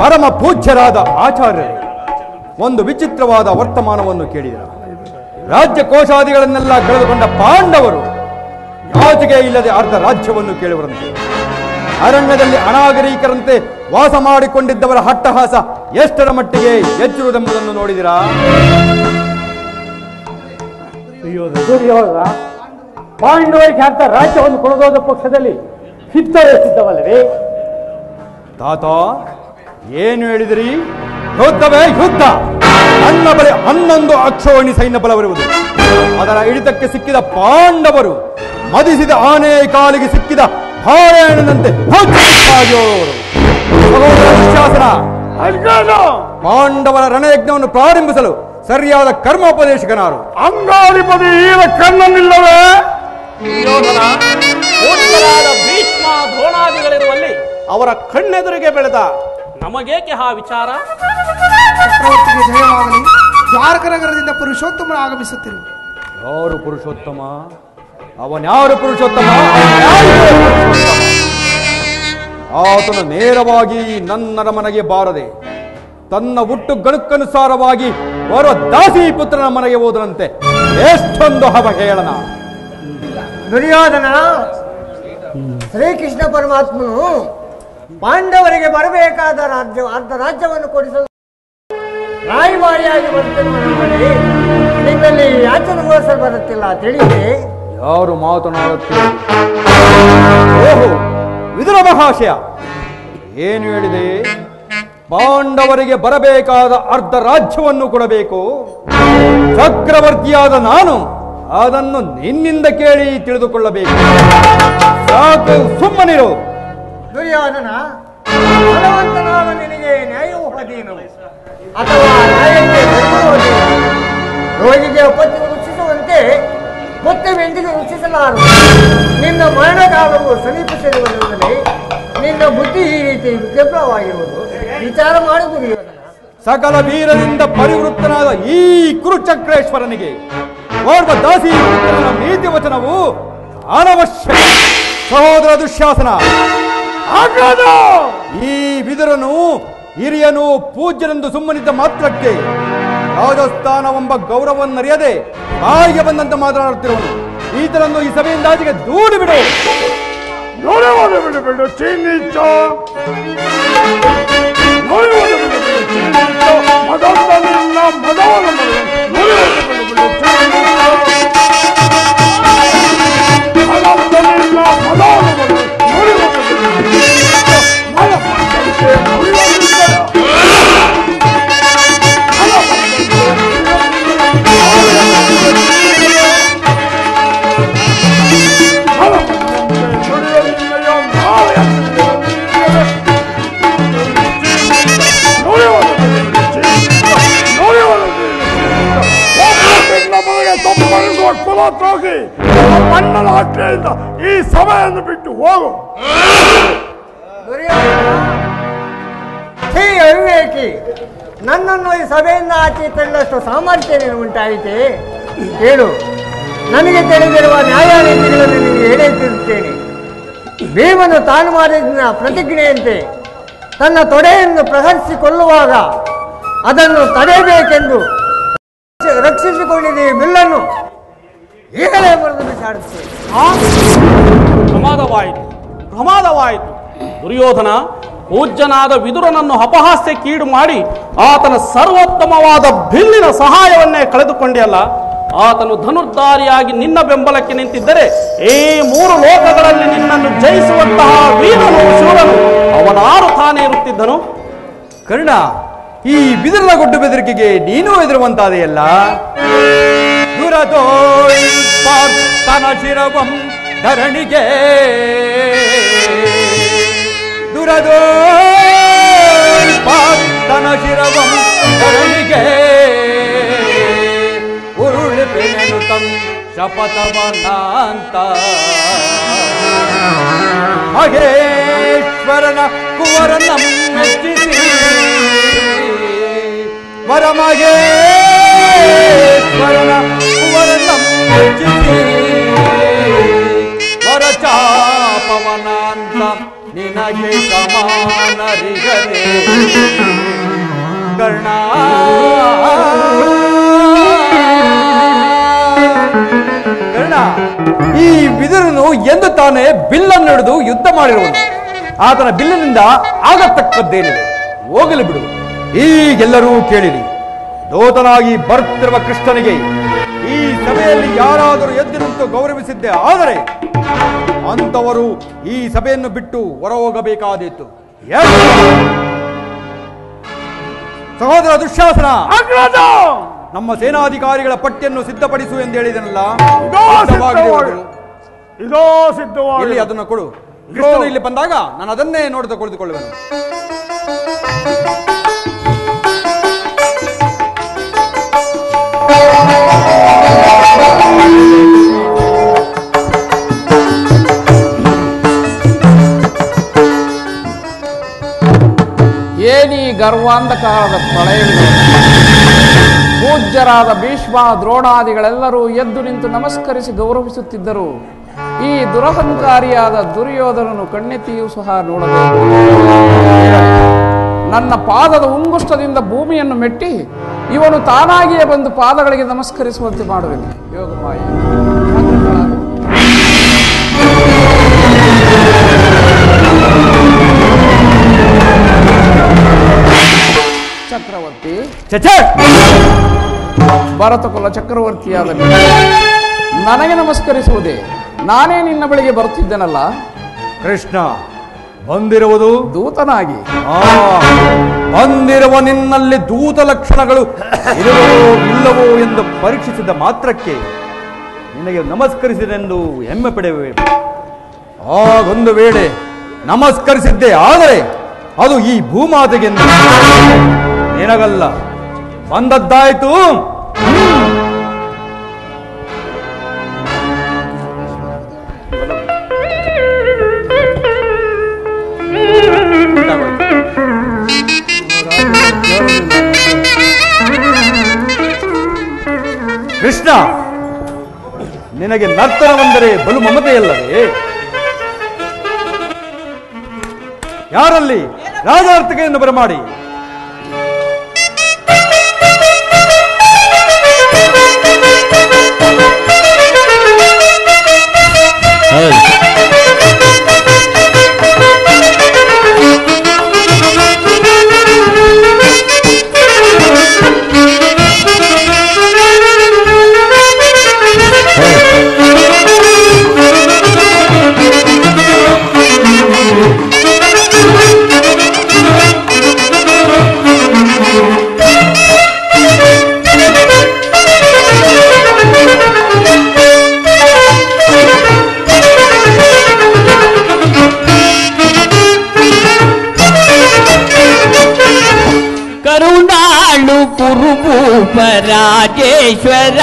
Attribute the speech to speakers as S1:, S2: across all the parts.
S1: ಪರಮ ಪೂಜ್ಯರಾದ ಆಚಾರ್ಯರೇ, ಒಂದು ವಿಚಿತ್ರವಾದ ವರ್ತಮಾನವನ್ನು ಕೇಳಿದ ರಾಜ್ಯ ಕೋಶಾದಿಗಳನ್ನೆಲ್ಲ ಕಳೆದುಕೊಂಡ ಪಾಂಡವರು ಯಾಚಿಗೆ ಇಲ್ಲದೆ ಅರ್ಧ ರಾಜ್ಯವನ್ನು ಕೇಳುವರಂತೆ. ಅರಣ್ಯದಲ್ಲಿ ಅನಾಗರಿಕರಂತೆ ವಾಸ ಮಾಡಿಕೊಂಡಿದ್ದವರ ಹಟ್ಟಹಾಸ ಎಷ್ಟರ ಮಟ್ಟಿಗೆ ಹೆಚ್ಚಿರುವುದೆಂಬುದನ್ನು ನೋಡಿದಿರಾ?
S2: ಪಾಂಡವರಿಗೆ ಅರ್ಧ ರಾಜ್ಯವನ್ನು ಕೊಡೋದ ಪಕ್ಷದಲ್ಲಿ ಸಿದ್ಧವೇ
S1: ತಾತ ಏನು ಹೇಳಿದಿರಿ? ಯುದ್ಧವೇ ಯುದ್ಧ. ನನ್ನ ಬಳಿ ಹನ್ನೊಂದು ಅಕ್ಷೋಣಿ ಸೈನ್ಯ ಬಲವಿರುವುದು. ಅದರ ಹಿಡಿತಕ್ಕೆ ಸಿಕ್ಕಿದ ಪಾಂಡವರು ಮದಿಸಿದ ಆನೆ ಕಾಲಿಗೆ ಸಿಕ್ಕಿದ ಹಾರಾಯಣನಂತೆ ಪಾಂಡವರ ರಣಯಜ್ಞವನ್ನು ಪ್ರಾರಂಭಿಸಲು ಸರಿಯಾದ ಕರ್ಮೋಪದೇಶಕನಾರು.
S2: ಅಂಗಾಧಿಪತಿ ಈಗ ಕಣ್ಣನ್ನಿಲ್ಲವೇ
S3: ಭೀಷ್ಮ ದ್ರೋಣಾದಿಗಳಿರುವಲ್ಲಿ ಅವರ ಕಣ್ಣೆದುರಿಗೆ ಬೆಳೆದ. ನಮಗೇಕೆ ಆ ವಿಚಾರ?
S4: ಚಕ್ರವರ್ತಿಗೆ ಜಯವಾಗಲಿ. ದ್ವಾರಕ ನಗರದಿಂದ ಪುರುಷೋತ್ತಮ ಆಗಮಿಸುತ್ತಿರು.
S1: ಯಾರು ಪುರುಷೋತ್ತಮ? ಅವನ್ಯಾರು ಪುರುಷೋತ್ತಮ? ಆತನು ನೇರವಾಗಿ ನನ್ನರ ಮನೆಗೆ ಬಾರದೆ ತನ್ನ ಹುಟ್ಟು ಗಣಕ್ಕನುಸಾರವಾಗಿ ಬರೋ ದಾಸಿ ಪುತ್ರನ ಮನೆಗೆ ಹೋದರಂತೆ ಎಷ್ಟೊಂದು ಅವಹೇಳನ
S5: ದುರ್ಯೋಧನ ಶ್ರೀಕೃಷ್ಣ ಪರಮಾತ್ಮನು ಪಾಂಡವರಿಗೆ ಬರಬೇಕಾದ ರಾಜ್ಯ, ಅರ್ಧ ರಾಜ್ಯವನ್ನು ಕೊಡಿಸಲು ರಾಯಭಾರಿಯಾಗಿ ಬರುತ್ತಿರುವ ನಿಮ್ಮಲ್ಲಿ ಯಾಚನೆ ಬರುತ್ತಿಲ್ಲ ತಿಳಿದೆ
S1: ಯಾರು ಮಾತನಾಡುತ್ತೀರಿ ಓಹೋ ಮಹಾಶಯ, ಏನು ಹೇಳಿದೆ? ಪಾಂಡವರಿಗೆ ಬರಬೇಕಾದ ಅರ್ಧ ರಾಜ್ಯವನ್ನು ಕೊಡಬೇಕು. ಚಕ್ರವರ್ತಿಯಾದ ನಾನು ಅದನ್ನು ನಿನ್ನಿಂದ ಕೇಳಿ ತಿಳಿದುಕೊಳ್ಳಬೇಕು. ಸಾಕು, ಸುಮ್ಮನಿರು.
S5: ದುರ್ಯೋಧನ ಬಲವಂತನಾದ ನಿನಗೆ ನ್ಯಾಯವೂ ಅಧೀನವು ಅಥವಾ ನ್ಯಾಯಕ್ಕೆ. ರೋಗಿಗೆ ಪತಿ ರುಚಿಸುವಂತೆ ಮತ್ತೆ ಬೆಂದಿಗೆ ವೃಕ್ಷಿಸಲಾರು ನಿನ್ನ ಮರಣಕಾಲವು ಸಮೀಪಿಸಿರುವುದರಲ್ಲಿ ನಿನ್ನ ಬುದ್ಧಿ ಈ ರೀತಿ ವಿಕ್ಷೇಪವಾಗಿರುವುದು ವಿಚಾರ ಮಾಡು ದುರ್ಯೋಧನ
S1: ಸಕಲ ವೀರದಿಂದ ಪರಿವೃತ್ತನಾದ ಈ ಕುರುಚಕ್ರೇಶ್ವರನಿಗೆ ಓರ್ವ ದಾಸಿ ನೀತಿ ವಚನವು ಅನವಶ್ಯ. ಸಹೋದರ ದುಶ್ಯಾಸನ ಈ ಬಿದಿರನು ಹಿರಿಯನು ಪೂಜ್ಯನೆಂದು ಸುಮ್ಮನಿದ್ದ ಮಾತ್ರಕ್ಕೆ ರಾಜಸ್ಥಾನವೆಂಬ ಗೌರವವನ್ನರಿಯದೆ ಬಾಯಿಗೆ ಬಂದಂತೆ ಮಾತನಾಡುತ್ತಿರುವನು. ಈತನನ್ನು ಈ ಸಭೆಯಿಂದ ಆಚೆಗೆ ದೂಡಿ ಬಿಡು
S2: ನೋಡುವುದು ಬಿಡು ಬಿಡು ಮದವನ್ನು ನೋಡುವುದು ಬಿಡು ಬಿಡು ಮಣ್ಣನ ಹಟ್ಟಿಯಿಂದ ಈ ಸಭೆಯನ್ನು ಬಿಟ್ಟು ಹೋಗು.
S5: ಛೀ ಅವಿವೇಕಿ, ನನ್ನನ್ನು ಈ ಸಭೆಯಿಂದ ಆಚೆ ತಳ್ಳಷ್ಟು ಸಾಮರ್ಥ್ಯ ನೀನು ಉಂಟಾಯಿತೆ? ಹೇಳು, ನನಗೆ ತಿಳಿದಿರುವ ನ್ಯಾಯ ನೀತಿಗಳನ್ನು ನಿನಗೆ ಹೇಳುತ್ತಿರುತ್ತೇನೆ ಭೀಮನು ತಾನು ಮಾಡಿದ ಪ್ರತಿಜ್ಞೆಯಂತೆ ತನ್ನ ತೊಡೆಯನ್ನು ಪ್ರಹರಿಸಿಕೊಳ್ಳುವಾಗ ಅದನ್ನು ತಡೆಯಬೇಕೆಂದು ಈಗಲೇ ಬರೆದು ಬಿಸಾಡುತ್ತೇನೆ
S3: ಪ್ರಮಾದವಾಯಿತು ಪ್ರಮಾದವಾಯಿತು. ದುರ್ಯೋಧನ ಪೂಜ್ಯನಾದ ವಿದುರನನ್ನು ಅಪಹಾಸ್ಯಕ್ಕೀಡು ಮಾಡಿ ಆತನ ಸರ್ವೋತ್ತಮವಾದ ಬಿಲ್ಲಿನ ಸಹಾಯವನ್ನೇ ಕಳೆದುಕೊಂಡಿಯಲ್ಲ ಆತನು ಧನುರ್ಧಾರಿಯಾಗಿ ನಿನ್ನ ಬೆಂಬಲಕ್ಕೆ ನಿಂತಿದ್ದರೆ ಈ ಮೂರು ಲೋಕಗಳಲ್ಲಿ ನಿನ್ನನ್ನು ಜಯಿಸುವಂತಹ ವೀರನು ಶೂರನು. ಅವನಾರು ತಾನೇ ಇರುತ್ತಿದ್ದನು.
S1: ಕರ್ಣ ಈ ಬಿದಿರಿನ ಗುಡ್ಡು ಬೆದರಿಕೆಗೆ ನೀನು ಹೆದರುವಂತಾದೆಯಲ್ಲ? ದುರದೋಳ್ ಪಾರ್ಥನ ಶಿರವಂ ಧರಣಿಗೆ ದುರದೋಳ್ ಪಾರ್ಥನ ಶಿರವಂ ಧರಣಿಗೆ ಉರುಳಿಪೆನೆನು ತಂ ಶಪಥವನಾಂತ ಮಹೇಶ್ವರನ ಕುವರನಂ ಮೆಚ್ಚಿಸಿ ವರಮಹೇಶ್ವರನ ಕುವರನಂ ವರಚಾಪವನಾಂತ ನಿನಗೆ ಸಮಾನರಿಗರೆ. ಕರ್ಣ. ಕರ್ಣ, ಈ ಬಿದಿರನು ಎಂದು ತಾನೇ ಬಿಲ್ಲನ್ನು ಹಿಡಿದು ಯುದ್ಧ ಮಾಡಿರುವನು. ಆತನ ಬಿಲ್ಲಿನಿಂದ ಆಗತಕ್ಕದ್ದೇನಿದೆ? ಹೋಗಲಿ ಬಿಡು. ಈಗೆಲ್ಲರೂ ಕೇಳಿರಿ. ದೋತನಾಗಿ ಬರುತ್ತಿರುವ ಕೃಷ್ಣನಿಗೆ ಈ ಸಭೆಯಲ್ಲಿ ಯಾರಾದರೂ ಎದ್ದು ನಿಂತು ಗೌರವಿಸಿದ್ದೆ ಆದರೆ ಅಂತವರು ಈ ಸಭೆಯನ್ನು ಬಿಟ್ಟು ಹೊರ ಹೋಗಬೇಕಾದೀತು ಸಹೋದರ ದುಶ್ಯಾಸನ! ನಮ್ಮ ಸೇನಾಧಿಕಾರಿಗಳ ಪಟ್ಟಿಯನ್ನು ಸಿದ್ಧಪಡಿಸು ಎಂದು ಹೇಳಿದನಲ್ಲ?
S6: ಇದೋ ಸಿದ್ಧವಾಗಿ
S1: ಅದನ್ನು ಕೊಡು. ಇಲ್ಲಿ ಬಂದಾಗ ನಾನು ಅದನ್ನೇ ನೋಡಿದ ಕುಳಿತುಕೊಳ್ಳುವೆನು.
S7: ಏನೀ ಗರ್ವಾಂಧಕಾರದ ಪ್ರಳಯವಿದೆ ಪೂಜ್ಯರಾದ ಭೀಷ್ಮ ದ್ರೋಣಾದಿಗಳೆಲ್ಲರೂ ಎದ್ದು ನಿಂತು ನಮಸ್ಕರಿಸಿ ಗೌರವಿಸುತ್ತಿದ್ದರು. ಈ ದುರಹಂಕಾರಿಯಾದ ದುರ್ಯೋಧನನು ಕಣ್ಣೆತ್ತಿಯೂ ಸಹ ನೋಡಬೇಕು. ನನ್ನ ಪಾದದ ಉಂಗುಷ್ಟದಿಂದ ಭೂಮಿಯನ್ನು ಮೆಟ್ಟಿ ಇವನು ತಾನಾಗಿಯೇ ಬಂದು ಪಾದಗಳಿಗೆ ನಮಸ್ಕರಿಸುವಂತೆ ಮಾಡುವೆನು. ಯೋಗಮಾಯ. ಚಕ್ರವರ್ತಿ.
S1: ಭಾರತ
S7: ಕುಲ ಚಕ್ರವರ್ತಿಯಾದ ನನಗೆ ನಮಸ್ಕರಿಸುವುದೇ. ನಾನೇ ನಿನ್ನ ಬಳಿಗೆ ಬರುತ್ತಿದ್ದೇನಲ್ಲ.
S1: ಕೃಷ್ಣ ಬಂದಿರುವುದು?
S7: ದೂತನಾಗಿ.
S1: ಆ, ಬಂದಿರುವ ನಿನ್ನಲ್ಲಿ ದೂತ ಲಕ್ಷಣಗಳು ಇರುವೋ ಇಲ್ಲವೋ ಎಂದು ಪರೀಕ್ಷಿಸಿದ ಮಾತ್ರಕ್ಕೆ ನಿನಗೆ ನಮಸ್ಕರಿಸಿದೆಂದು ಹೆಮ್ಮೆ ಪಡೆಯುವೆ. ಆಗೊಂದು ವೇಳೆ ನಮಸ್ಕರಿಸಿದ್ದೆ ಆದರೆ ಅದು ಈ ಭೂಮಾತೆಗೆ ನಿನಗಲ್ಲ. ಬಂದದ್ದಾಯ್ತು. ಕೃಷ್ಣ ನಿನಗೆ ನರ್ತನವೆಂದರೆ ಬಲು ಮಮತೆಯಲ್ಲವೇ? ಯಾರಲ್ಲಿ? ರಾಜಾರ್ಥಿಕೆಯನ್ನು ಬರಮಾಡಿ.
S8: రాజేశ్వర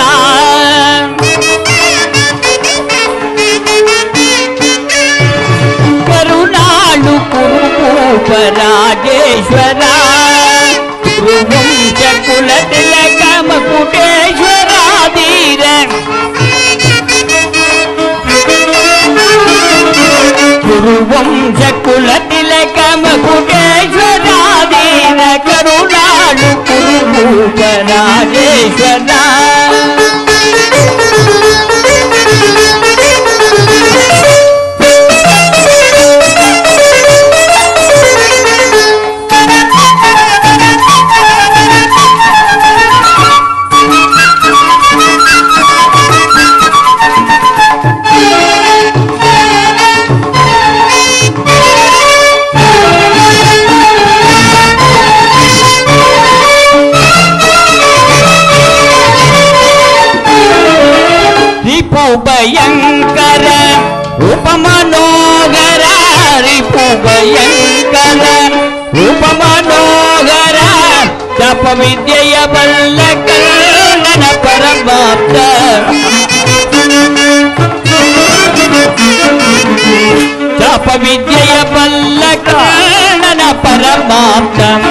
S8: కరుణాలు కురుకూప రాజేశ్వర కుల తిలకమ కుటేశ్వరాధీర. కురువంశ కుల తిలకమ కుటేశ్వరాధీర. Krishna, Krishna. உபயங்கர உபமனோகர உபயங்கர உபமனோகர ஜப வித்ய வல்ல கண்ணன பரமாப்த ஜப வித்ய வல்ல கண்ணன பரமாப்தம்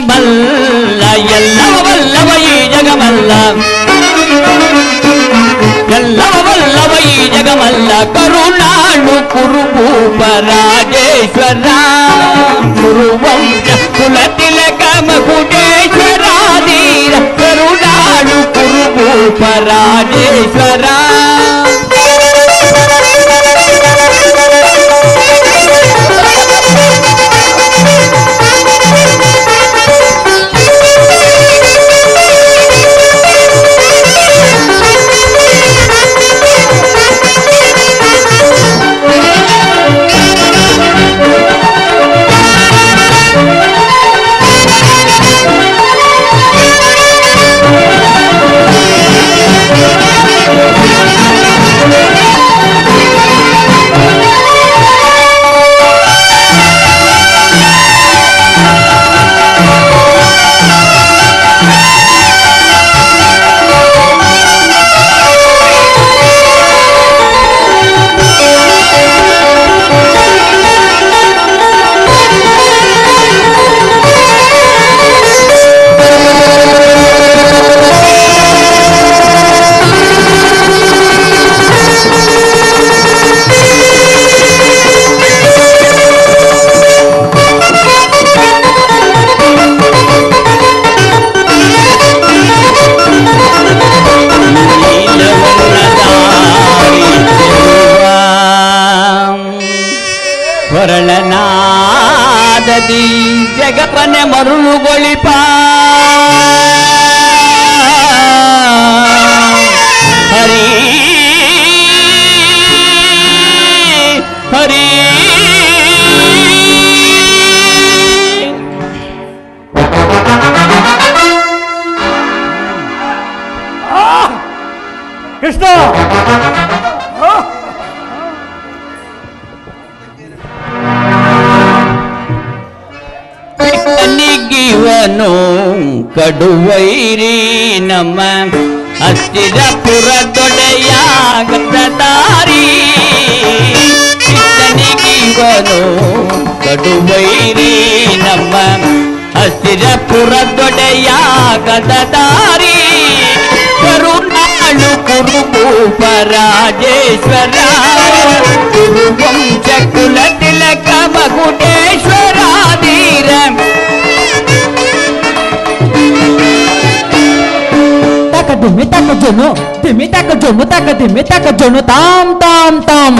S8: మల్ల ఎల్లవ వల్లవ ఈ జగమల్ల. ఎల్లవ వల్లవ ఈ జగమల్ల కరుణాడు కురుపూప రాజేశ్వర కురువంశ కుల తిలక మకుటేశ్వరాధీర. కరుణాడు కురుపూప రాజేశ్వరా படுவைரீ நம்ம அஸ்திர புறத்தொடையாகத்தாரி சித்தனிவனோ கடுவைரீ நம்ம அஸ்திர புறத்தொடையாகத்தாரி కరుణాలు కురుపు పరాజేశ్వర కురువం చకుల తిలక మగుటేశ్వరాధీరం ধিমে তাক জোনো ধিমে তাক জোনো তাক ধিমে তাক জোনো
S6: তাম
S8: তাম তাম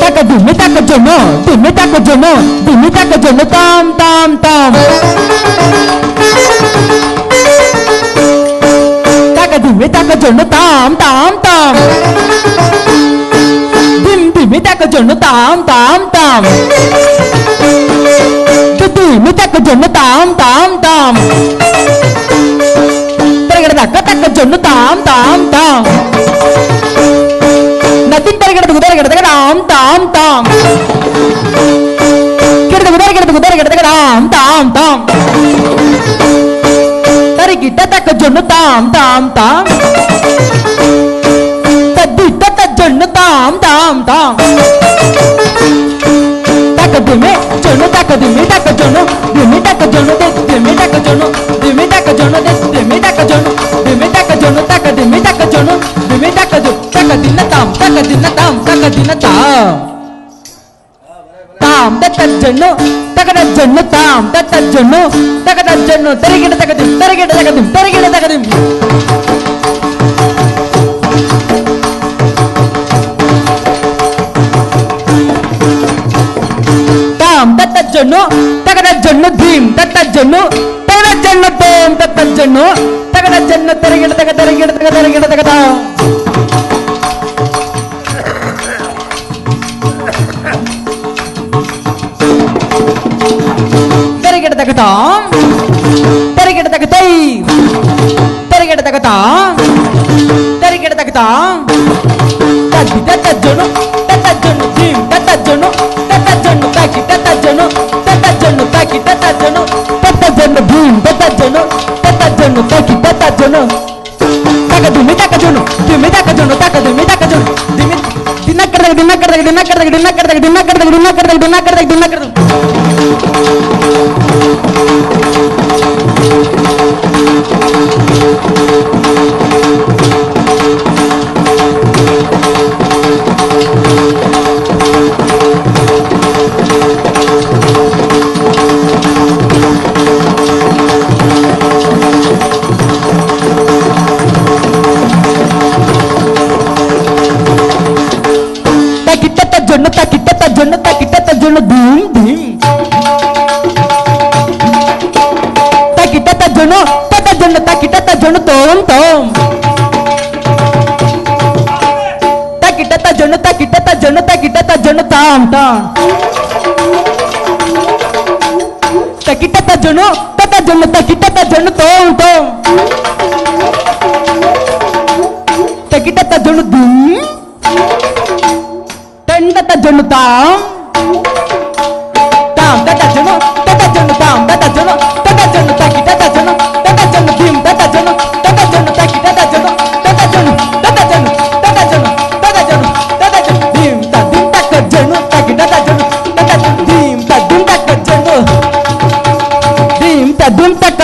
S8: তাক ধিমে তাক জোনো ধিমে তাক জোনো ধিমে তাক জোনো তাম তাম তাম তাক ধিমে তাক জোনো তাম
S9: তাম তাম ধিম ধিমে তাক জোনো তাম তাম তাম minta kejonu tam tam tam pergera kata kejonu tam tam tam nanti pergera gudar gera gera tam tam tam gera gudar gera gudar gera gera tam tam tam tari kita tak kejonu tam tam tam tadi tak kejonu tam tam tam tak kejonu tak kejonu జొను దిమి టక జొను దెస్ దిమి టక జొను దిమి టక జొను దెస్ దిమి టక జొను దిమి టక జొను టక దిమి టక జొను దిమి టక జొ టక దిన తాం టక దిన తాం టక దిన తాం. తాం దత్త జొను తగడ జొను తాం దత్త జొను తగడ జొను తరిగిడ తగదిం తరిగిడ తగదిం తరిగిడ తగదిం জন্য তাকানোর জন্য ধিম তার জন্য তাকানোর জন্য তোম তার জন্য তাকানোর জন্য তেরগেট তাকা তেরগেট তাকা তেরগেট তাকা দাও తెరిగిడ తగ్గటం తెరిగిడ తగ్గుతాయి తెరిగిడ తగ్గటం తెరిగిడ తగ్గుతాం తగ్గితే తజ్జును తజ్జును తజ్జును bagi tata jono tata jono taki tata jono tata jono bun tata jono tata jono bagi tata jono taka dumi taka jono dumi taka jono taka dumi taka jono dumi dinakar dinakar dinakar dinakar dinakar dinakar dinakar dinakar dinakar dinakar June తట June తకిటత June తోం తోం తకిటత June తకిటత June తకిటత June తాం తాం తకిటత June తట June తకిటత June తోం తోం
S8: తకిటత June దుమ్ తండత June
S10: తాం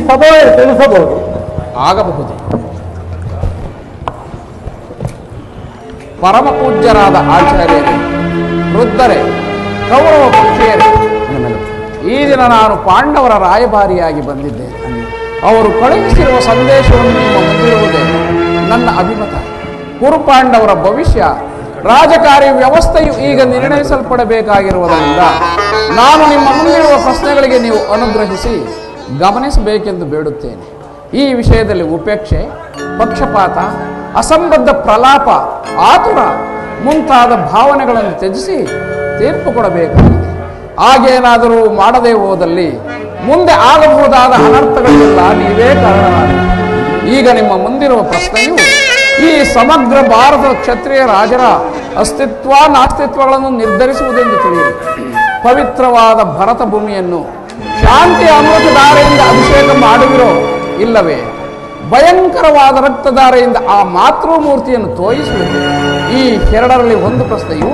S10: ಈ ಸಭೆಯ ತಿಳಿಸಬಹುದು.
S7: ಆಗಬಹುದು. ಪರಮ ಪೂಜ್ಯರಾದ ಆಚಾರ್ಯರೇ, ವೃದ್ಧರೇ, ಕೌರವ ಪಕ್ಷಿಯರೇ ಈ ದಿನ ನಾನು ಪಾಂಡವರ ರಾಯಭಾರಿಯಾಗಿ ಬಂದಿದ್ದೇನೆ ಅವರು ಕಳುಹಿಸಿರುವ ಸಂದೇಶವನ್ನು ನಿಮ್ಮ ನನ್ನ ಅಭಿಮತ. ಕುರುಪಾಂಡವರ ಭವಿಷ್ಯ, ರಾಜಕಾರಿ ವ್ಯವಸ್ಥೆಯು ಈಗ ನಿರ್ಣಯಿಸಲ್ಪಡಬೇಕಾಗಿರುವುದರಿಂದ ನಾನು ನಿಮ್ಮ ಮುಂದಿರುವ ಪ್ರಶ್ನೆಗಳಿಗೆ ನೀವು ಅನುಗ್ರಹಿಸಿ ಗಮನಿಸಬೇಕೆಂದು ಬೇಡುತ್ತೇನೆ. ಈ ವಿಷಯದಲ್ಲಿ ಉಪೇಕ್ಷೆ, ಪಕ್ಷಪಾತ, ಅಸಂಬದ್ಧ ಪ್ರಲಾಪ, ಆತುರ ಮುಂತಾದ ಭಾವನೆಗಳನ್ನು ತ್ಯಜಿಸಿ ತೀರ್ಪು ಕೊಡಬೇಕಾಗಿದೆ. ಹಾಗೇನಾದರೂ ಮಾಡದೇ ಹೋದಲ್ಲಿ ಮುಂದೆ ಆಗಬಹುದಾದ ಅನರ್ಥಗಳಿಗೆಲ್ಲ ನೀವೇ ಕಾರಣವಾಗಿದೆ ಈಗ ನಿಮ್ಮ ಮುಂದಿರುವ ಪ್ರಶ್ನೆಯು, ಈ ಸಮಗ್ರ ಭಾರತದ ಕ್ಷತ್ರಿಯ ರಾಜರ ಅಸ್ತಿತ್ವ, ನಾಸ್ತಿತ್ವಗಳನ್ನು ನಿರ್ಧರಿಸುವುದೆಂದು ತಿಳಿಯಿರಿ. ಪವಿತ್ರವಾದ ಭರತ ಭೂಮಿಯನ್ನು ಶಾಂತಿ ಅಮೃತಧಾರೆಯಿಂದ ಅಭಿಷೇಕ ಮಾಡುವಿರೋ ಇಲ್ಲವೇ? ಭಯಂಕರವಾದ ರಕ್ತಧಾರೆಯಿಂದ ಆ ಮಾತೃಮೂರ್ತಿಯನ್ನು ತೋಯಿಸುವುದು ಈ ಎರಡರಲ್ಲಿ ಒಂದು ಪ್ರಶ್ನೆಯು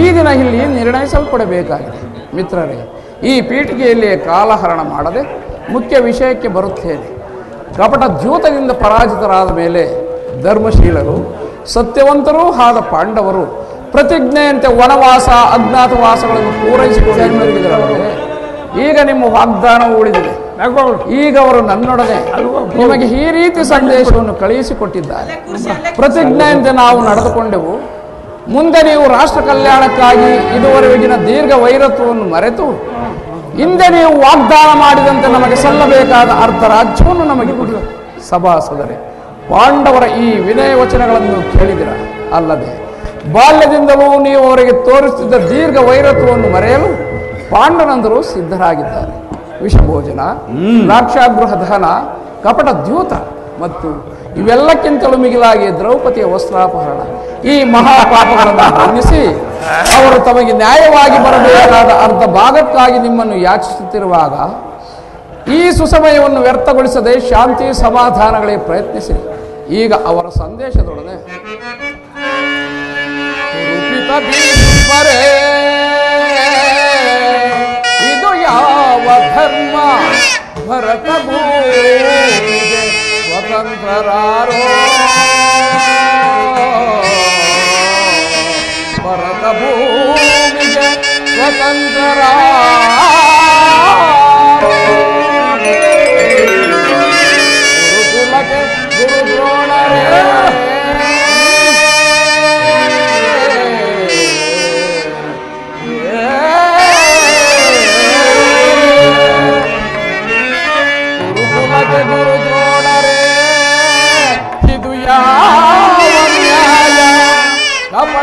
S7: ಈ ದಿನ ಇಲ್ಲಿ ನಿರ್ಣಯಿಸಲ್ಪಡಬೇಕಾಗಿದೆ. ಮಿತ್ರರೇ, ಈ ಪೀಠಿಕೆಯಲ್ಲಿ ಕಾಲಹರಣ ಮಾಡದೆ ಮುಖ್ಯ ವಿಷಯಕ್ಕೆ ಬರುತ್ತೇನೆ. ಕಪಟ ದ್ಯೂತದಿಂದ ಪರಾಜಿತರಾದ ಮೇಲೆ ಧರ್ಮಶೀಲರು, ಸತ್ಯವಂತರೂ ಆದ ಪಾಂಡವರು ಪ್ರತಿಜ್ಞೆಯಂತೆ ವನವಾಸ, ಅಜ್ಞಾತವಾಸಗಳನ್ನು ಪೂರೈಸಿಕೊಂಡಿದ್ದರಲ್ಲದೆ ಈಗ ನಿಮ್ಮ ವಾಗ್ದಾನವು ಉಳಿದಿದೆ. ಈಗ ಅವರು ನನ್ನೊಡನೆ ನಿಮಗೆ ಈ ರೀತಿ ಸಂದೇಶವನ್ನು ಕಳುಹಿಸಿಕೊಟ್ಟಿದ್ದಾರೆ. ಪ್ರತಿಜ್ಞೆಯಂತೆ ನಾವು ನಡೆದುಕೊಂಡೆವು. ಮುಂದೆ ನೀವು ರಾಷ್ಟ್ರ ಕಲ್ಯಾಣಕ್ಕಾಗಿ ಇದುವರೆಗಿನ ದೀರ್ಘ ವೈರತ್ವವನ್ನು ಮರೆತು ಹಿಂದೆ ನೀವು ವಾಗ್ದಾನ ಮಾಡಿದಂತೆ ನಮಗೆ ಸಲ್ಲಬೇಕಾದ ಅರ್ಧ ರಾಜ್ಯವನ್ನು ನಮಗೆ ಕೊಡಿ. ಸಭಾಸದರೆ ಪಾಂಡವರ ಈ ವಿನಯ ವಚನಗಳನ್ನು ಕೇಳಿದಿರ? ಅಲ್ಲದೆ ಬಾಲ್ಯದಿಂದಲೂ ನೀವು ಅವರಿಗೆ ತೋರಿಸುತ್ತಿದ್ದ ದೀರ್ಘ ವೈರತ್ವವನ್ನು ಮರೆಯಲು ಪಾಂಡನಂದರು ಸಿದ್ಧರಾಗಿದ್ದಾರೆ. ವಿಷಭೋಜನ, ದ್ರಾಕ್ಷಾಗೃಹ ದಹನ ಕಪಟ ದ್ಯೂತ ಮತ್ತು ಇವೆಲ್ಲಕ್ಕಿಂತಲೂ ಮಿಗಿಲಾಗಿ ದ್ರೌಪದಿಯ ವಸ್ತ್ರಾಪಹರಣ. ಈ ಮಹಾಪಾಪಗಳನ್ನು ಗಮನಿಸಿ ಅವರು ತಮಗೆ ನ್ಯಾಯವಾಗಿ ಬರಬೇಕಾದ ಅರ್ಧ ಭಾಗಕ್ಕಾಗಿ ನಿಮ್ಮನ್ನು ಯಾಚಿಸುತ್ತಿರುವಾಗ ಈ ಸುಸಮಯವನ್ನು ವ್ಯರ್ಥಗೊಳಿಸದೆ ಶಾಂತಿ ಸಮಾಧಾನಗಳಿಗೆ ಪ್ರಯತ್ನಿಸಿ. ಈಗ ಅವರ ಸಂದೇಶದೊಡನೆ. ಯಾವ ಧರ್ಮ ಭರತ ಭೂಮಿಗೆ ಸ್ವತಂತ್ರರಾರೋ ಭರತ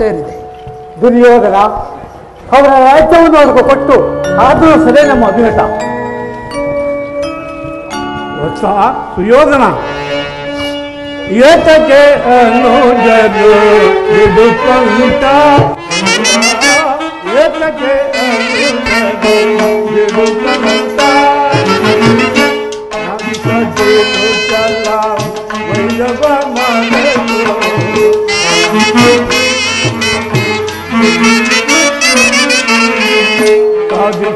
S7: ಸೇರಿದೆ.
S10: ದುರ್ಯೋಧನ, ಅವರ ರಾಜ್ಯವನ್ನು ಅವ್ರಿಗೆ ಕೊಟ್ಟು ಆದರೂ ಸದೇ ನಮ್ಮ ಅಭಿನಟ.
S6: ವತ್ಸ ಸುಯೋಧನ. ಏತಕ್ಕೆ ಅನುಜರು ಬಿಡುಕೊಂಡ ಏತಕ್ಕೆ ಅನುಜರು ಬಿಡುಕೊಂಡ ಸಜ್ಜೇನು ಚಲ್ಲ ವೈರವ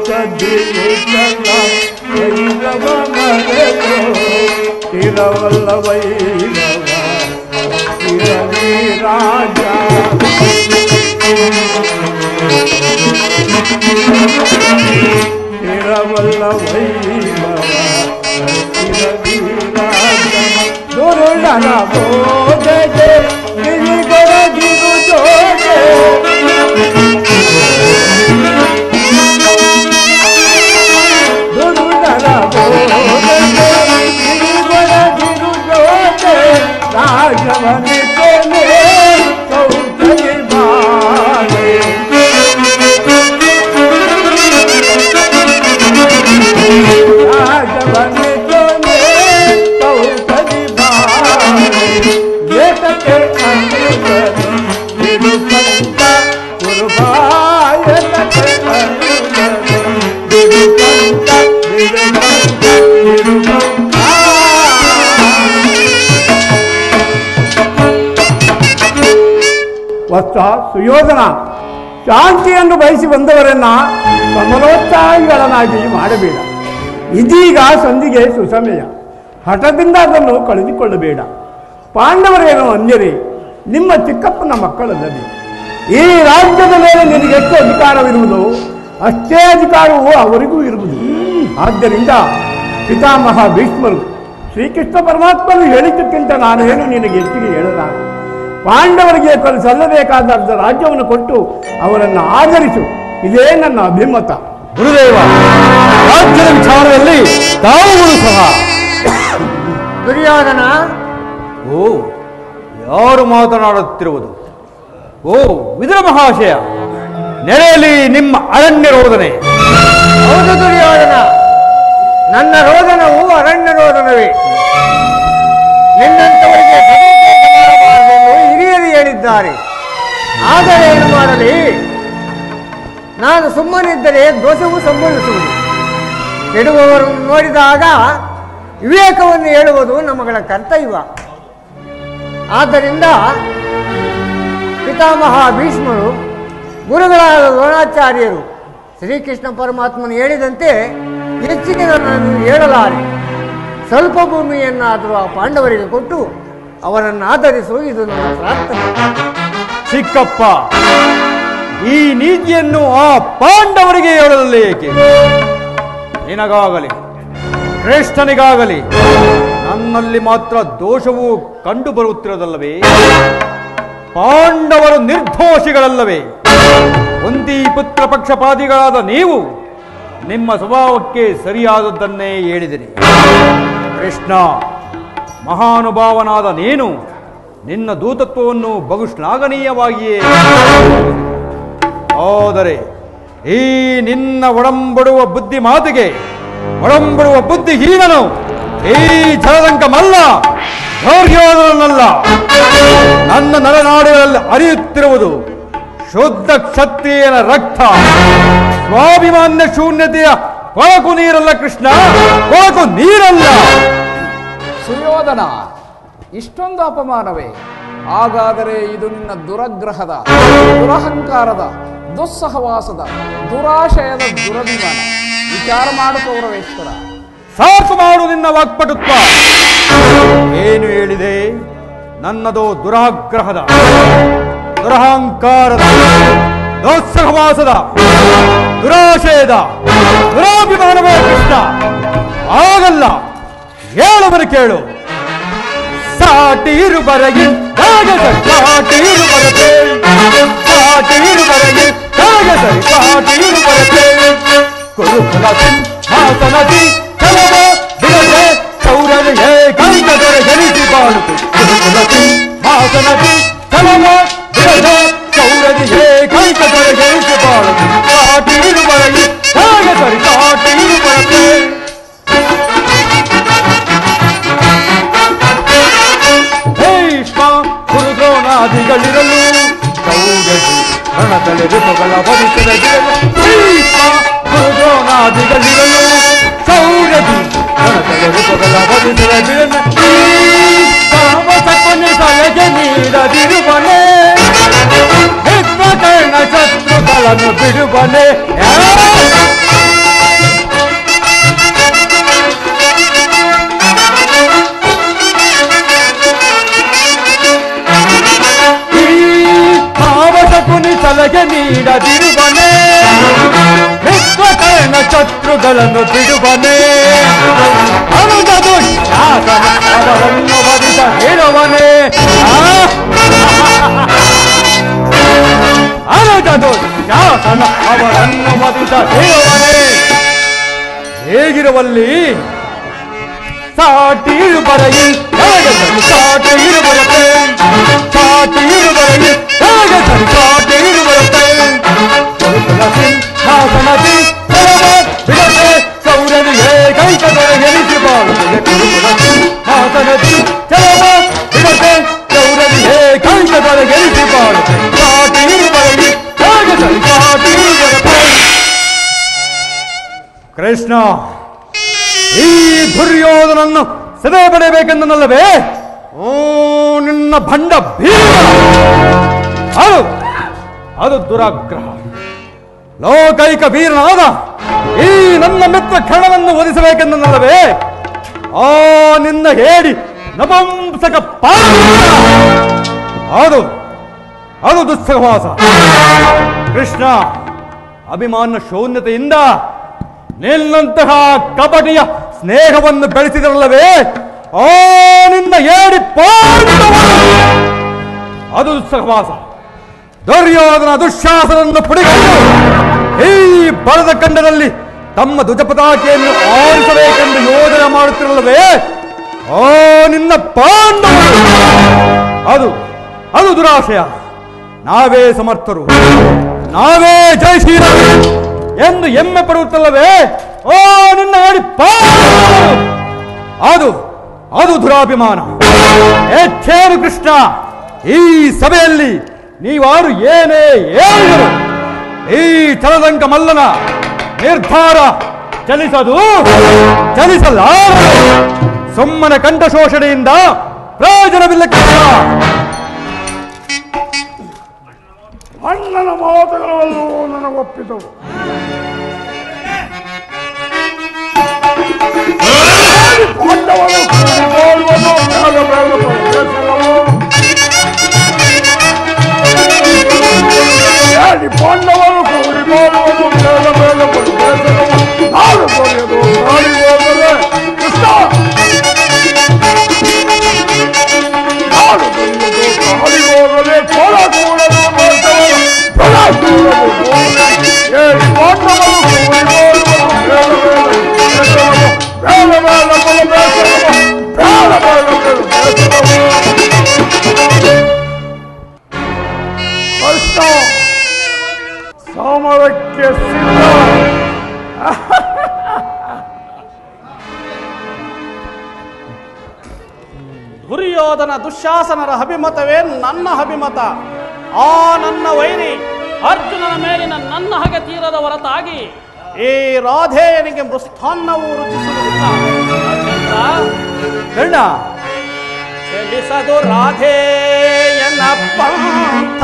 S6: கதிருக்கெல்லாம் தெய்வமனதோ இரவல்ல வைரவா இரவி ராஜா இரவல்ல வைரவா இரவி ராஜா துருளனோ Amen. ವಸ್ತ ಸುಯೋಧನ. ಶಾಂತಿಯನ್ನು ಬಯಸಿ ಬಂದವರನ್ನ ಸಮರೋತ್ಸಾಹಿಗಳನ್ನಾಗಿ ಮಾಡಬೇಡ. ಇದೀಗ ಸಂಧಿಗೆ ಸುಸಮಯ. ಹಠದಿಂದ ಅದನ್ನು ಕಳೆದುಕೊಳ್ಳಬೇಡ. ಪಾಂಡವರೇನು ಅನ್ಯರೇ, ನಿಮ್ಮ ಚಿಕ್ಕಪ್ಪನ ಮಕ್ಕಳಲ್ಲದೆ. ಈ ರಾಜ್ಯದ ಮೇಲೆ ನಿನಗೆ ಎಷ್ಟು ಅಧಿಕಾರವಿರುವುದು? ಅಷ್ಟೇ ಅಧಿಕಾರವು ಅವರಿಗೂ ಇರುವುದು. ಆದ್ದರಿಂದ ಪಿತಾಮಹ ಭೀಷ್ಮರು, ಶ್ರೀಕೃಷ್ಣ ಪರಮಾತ್ಮನು ಹೇಳಿದ್ದಕ್ಕಿಂತ ನಾನೇನು ನಿನಗೆ ಹೆಚ್ಚಿಗೆ ಹೇಳಲಾರೆ? ಪಾಂಡವರಿಗೆ ಕೊಲ್ ಸಲ್ಲಬೇಕಾದ ಅರ್ಧ ರಾಜ್ಯವನ್ನು ಕೊಟ್ಟು ಅವರನ್ನು ಆಧರಿಸು. ಇದೇ ನನ್ನ ಅಭಿಮತ.
S1: ಗುರುದೇವ ರಾಜ್ಯದ ವಿಚಾರದಲ್ಲಿ ತಾವುಗಳು ಸಹ.
S5: ದುರ್ಯೋಧನ
S1: ಓ ಯಾರು ಮಾತನಾಡುತ್ತಿರುವುದು? ಓ ವಿದುರ ಮಹಾಶಯ ನೆರೆಯಲ್ಲಿ ನಿಮ್ಮ ಅರಣ್ಯ ರೋದನೆ
S5: ಹೌದು ದುರ್ಯೋಧನ ನನ್ನ ರೋದನವು ಅರಣ್ಯ ರೋದನವೇ ನಿನ್ನಂತವರಿಗೆ ಹೇಳಿದ್ದಾರೆ ಆದರೆ ಏನು ಮಾಡಲಿ? ನಾನು ಸುಮ್ಮನಿದ್ದರೆ ದೋಷವು ಸಂಭವಿಸುವುದು. ಕೆಡುವವರನ್ನು ನೋಡಿದಾಗ ವಿವೇಕವನ್ನು ಹೇಳುವುದು ನಮ್ಮಗಳ ಕರ್ತವ್ಯ. ಆದ್ದರಿಂದ ಪಿತಾಮಹ ಭೀಷ್ಮರು, ಗುರುಗಳಾದ ದ್ರೋಣಾಚಾರ್ಯರು, ಶ್ರೀಕೃಷ್ಣ ಪರಮಾತ್ಮನು ಹೇಳಿದಂತೆ ಹೆಚ್ಚಿಗೆ ಹೇಳಲಾರೆ. ಸ್ವಲ್ಪ ಭೂಮಿಯನ್ನಾದರೂ ಆ ಪಾಂಡವರಿಗೆ ಕೊಟ್ಟು ಅವರನ್ನು ಆಧರಿಸುವ ಇದು ನನ್ನ ಪ್ರಾರ್ಥನೆ.
S1: ಚಿಕ್ಕಪ್ಪ, ಈ ನೀತಿಯನ್ನು ಆ ಪಾಂಡವರಿಗೆ ಹೇಳಲಿ ಏಕೆ? ನಿನಗಾಗಲಿ, ಶ್ರೇಷ್ಠನಿಗಾಗಲಿ, ನನ್ನಲ್ಲಿ ಮಾತ್ರ ದೋಷವು ಕಂಡು ಬರುತ್ತಿರೋದಲ್ಲವೇ ಪಾಂಡವರು ನಿರ್ದೋಷಿಗಳಲ್ಲವೇ? ಒಂದೀ ಪುತ್ರ ಪಕ್ಷಪಾತಿಗಳಾದ ನೀವು ನಿಮ್ಮ ಸ್ವಭಾವಕ್ಕೆ ಸರಿಯಾದದ್ದನ್ನೇ ಹೇಳಿದಿರಿ. ಕೃಷ್ಣ ಮಹಾನುಭಾವನಾದ ನೀನು, ನಿನ್ನ ದೂತತ್ವವನ್ನು ಬಹು ಶ್ಲಾಘನೀಯವಾಗಿಯೇ ಆದರೆ ಈ ನಿನ್ನ ಒಡಂಬಡುವ ಬುದ್ಧಿ ಮಾತಿಗೆ ಒಡಂಬಡುವ ಬುದ್ಧಿಹೀನನು ಈ ಜಲದಂಕ ಮಲ್ಲ ಧೌರ್ಯೋಧನಲ್ಲ ನನ್ನ ನರನಾಡುಗಳಲ್ಲಿ ಅರಿಯುತ್ತಿರುವುದು ಶುದ್ಧ ಕ್ಷತ್ರಿಯನ ರಕ್ತ. ಸ್ವಾಭಿಮಾನ್ಯ ಶೂನ್ಯತೆಯ ಕೊಳಕು ನೀರಲ್ಲ ಕೃಷ್ಣ, ಕೊಳಕು ನೀರಲ್ಲ.
S7: ಸುಯೋಧನ ಇಷ್ಟೊಂದು ಅಪಮಾನವೇ? ಹಾಗಾದರೆ ಇದು ನಿನ್ನ ದುರಗ್ರಹದ ದುರಹಂಕಾರದ ದುಸ್ಸಹವಾಸದ ದುರಾಶಯದ ದುರಭಿಮಾನ. ವಿಚಾರ ಮಾಡು ಪೌರವೇಶ್ವರ.
S1: ಸಾಕು ಮಾಡು ನಿನ್ನ ವಾಕ್ಪಟುತ್ವ. ಏನು ಹೇಳಿದೆ? ನನ್ನದು ದುರಾಗ್ರಹದ ದುರಹಂಕಾರದ ದುಸ್ಸಹವಾಸದ ದುರಾಶಯದ ದುರಾಭಿಮಾನವೇ ಕೃಷ್ಣ. ಆಗಲ್ಲ ಹೇಳುವರು ಕೇಳು ಸಾಟೀರು ಬರಗಿ ಸಾಟೀರು ಬರತೆ ಸಾಟೀರು ಬರಗಿ ಸರಿ ಸಾಟೀರು ಬರತೆ ಕುರುಕುಲ ಸಿಂಹಾಸನದಿ ಚಲವ ಬಿಡದೆ ಕೌರವಿಗೆ ಕೈಕದರ ಜನಿಸಿ ಬಾಳುತು ಕುರುಕುಲ ಸಿಂಹಾಸನದಿ ಚಲವ ಬಿಡದೆ ಕೌರವಿಗೆ ಕೈಕದರ ಜನಿಸಿ ಬಾಳುತು ಸಾಟೀರು ಬರಗಿ ಸರಿ ಸಾಟೀರು ಬರತೆ ಗುರುದ್ರೋಣಾದಿಗಳಿರಲು ಕೌರವಿ ರಣತಲೆ ಋತುಗಳ ಭವಿಷ್ಯದ ಬಿಡಲು ಭೀಷ್ಮ ಗುರುದ್ರೋಣಾದಿಗಳಿರಲು ಸೌರಭಿ ರಣತಲೆ ಋತುಗಳ ಭವಿಷ್ಯದ ಬಿಡಲು ಕಾಮಸಪ್ಪನೆ ಸಲಹೆ ನೀಡದಿರುವನೆ ಕರ್ಣ ಶತ್ರುಗಳನ್ನು ಬಿಡುವನೆ ನೀಡದಿರುವನೇ ವಿಶ್ವಕರ್ಣ ಶತ್ರುಗಳನ್ನು ಬಿಡುವನೇ ಅನುಜದು ಶಾಸನ ಅವರನ್ನು ವಧಿಸ ಹೇಳುವನೇ ಅನುಜದು ಶಾಸನ ಅವರನ್ನು ವಧಿಸ ಹೇಳುವನೇ ಹೇಗಿರುವಲ್ಲಿ சாட்டீர் வரையில் நாகசன் சாட்டீர் வரத்தை சாட்டீர் வரையில் நாகசன் சாட்டீர் ಗೌರವಿ ಬಿಡದೆ ಗೌರವಿ ಹೇ ಕೃಷ್ಣ, ಈ ದುರ್ಯೋಧನನ್ನು ಸದೆ ಬಡಬೇಕೆಂದನಲ್ಲವೇ ಓ ನಿನ್ನ ಭಂಡ ಭೀಮ. ಅದು ಅದು ದುರಾಗ್ರಹ. ಲೋಕೈಕ ವೀರನಾದ ಈ ನನ್ನ ಮಿತ್ರ ಕರ್ಣವನ್ನು ಒದಿಸಬೇಕೆಂದಲ್ಲವೇ ಆ, ನಿನ್ನ ಹೇಳಿ ನಪಂಸಕ ಅದು ಅದು ದುಸ್ಸಹವಾಸ. ಕೃಷ್ಣ, ಅಭಿಮಾನ ಶೂನ್ಯತೆಯಿಂದ ನಿನ್ನಂತಹ ಕಪಟಿಯ ಸ್ನೇಹವನ್ನು ಬೆಳೆಸಿದರಲ್ಲವೇ? ಆ, ನಿನ್ನ ಏಡಿ ಅದು ದುಸ್ಸಹವಾಸ. ದುರ್ಯೋಧನ ದುಶ್ಯಾಸನನ್ನು ಪುಡಿಕೊಂಡು ಈ ಬರದ ಕಂಡದಲ್ಲಿ ತಮ್ಮ ಧ್ವಜಪತಾಕೆಯನ್ನು ಆರಿಸಬೇಕೆಂದು ಯೋಜನೆ ಮಾಡುತ್ತಿರಲ್ಲವೇ? ಆ ನಿನ್ನ ಪಾಂಡವ! ಅದು ಅದು ದುರಾಶಯ ನಾವೇ ಸಮರ್ಥರು. ನಾವೇ ಜಯ ಶ್ರೀರಾಮ ಎಂದು ಎಮ್ಮೆ ಪಡುತ್ತಲ್ಲವೇ? ಓ, ನಿನ್ನ ಪಾಂಡವರು ಅದು ಅದು ದುರಾಭಿಮಾನ. ಹೆಚ್ಚೇನು ಕೃಷ್ಣ, ಈ ಸಭೆಯಲ್ಲಿ ನೀವಾರು ಏನೇ ಹೇಳಿದರು ಈ ಚಲದಂಕ ಮಲ್ಲನ ನಿರ್ಧಾರ ಚಲಿಸದು, ಚಲಿಸಲಾರದು. ಸುಮ್ಮನೆ ಕಂಠಶೋಷಣೆಯಿಂದ ಪ್ರಯೋಜನವಿಲ್ಲ ಕೃಷ್ಣ
S2: ಅಣ್ಣನ ಮಾತುಗಳನ್ನು ನನಗೊಪ್ಪಿದವು. ಪಾಂಡವರು ಕೂಡಿಕೊಳ್ಳುವುದು ಬೇಡ ಬೇಡ ಬೇಡ. ನಾಡು ತೊರೆಯದು ನಾಡಿ ಸಮರಕ್ಕೆ ಸಿದ್ಧ.
S3: ದುರ್ಯೋಧನ ದುಶಾಸನರ ಅಭಿಮತವೇ ನನ್ನ ಅಭಿಮತ. ಆ ನನ್ನ ವೈರಿ ಅರ್ಜುನನ ಮೇಲಿನ ನನ್ನ ಹಗೆ ತೀರದ ಹೊರತಾಗಿ ಈ ರಾಧೇಯನಿಗೆ ಮೃಷ್ಟಾನ್ನವು ರುಚಿಸುವುದಿಲ್ಲ.
S1: ಕರ್ಣ
S3: ಚಲಿಸದು ರಾಧೇಯನ ಪಂಥ.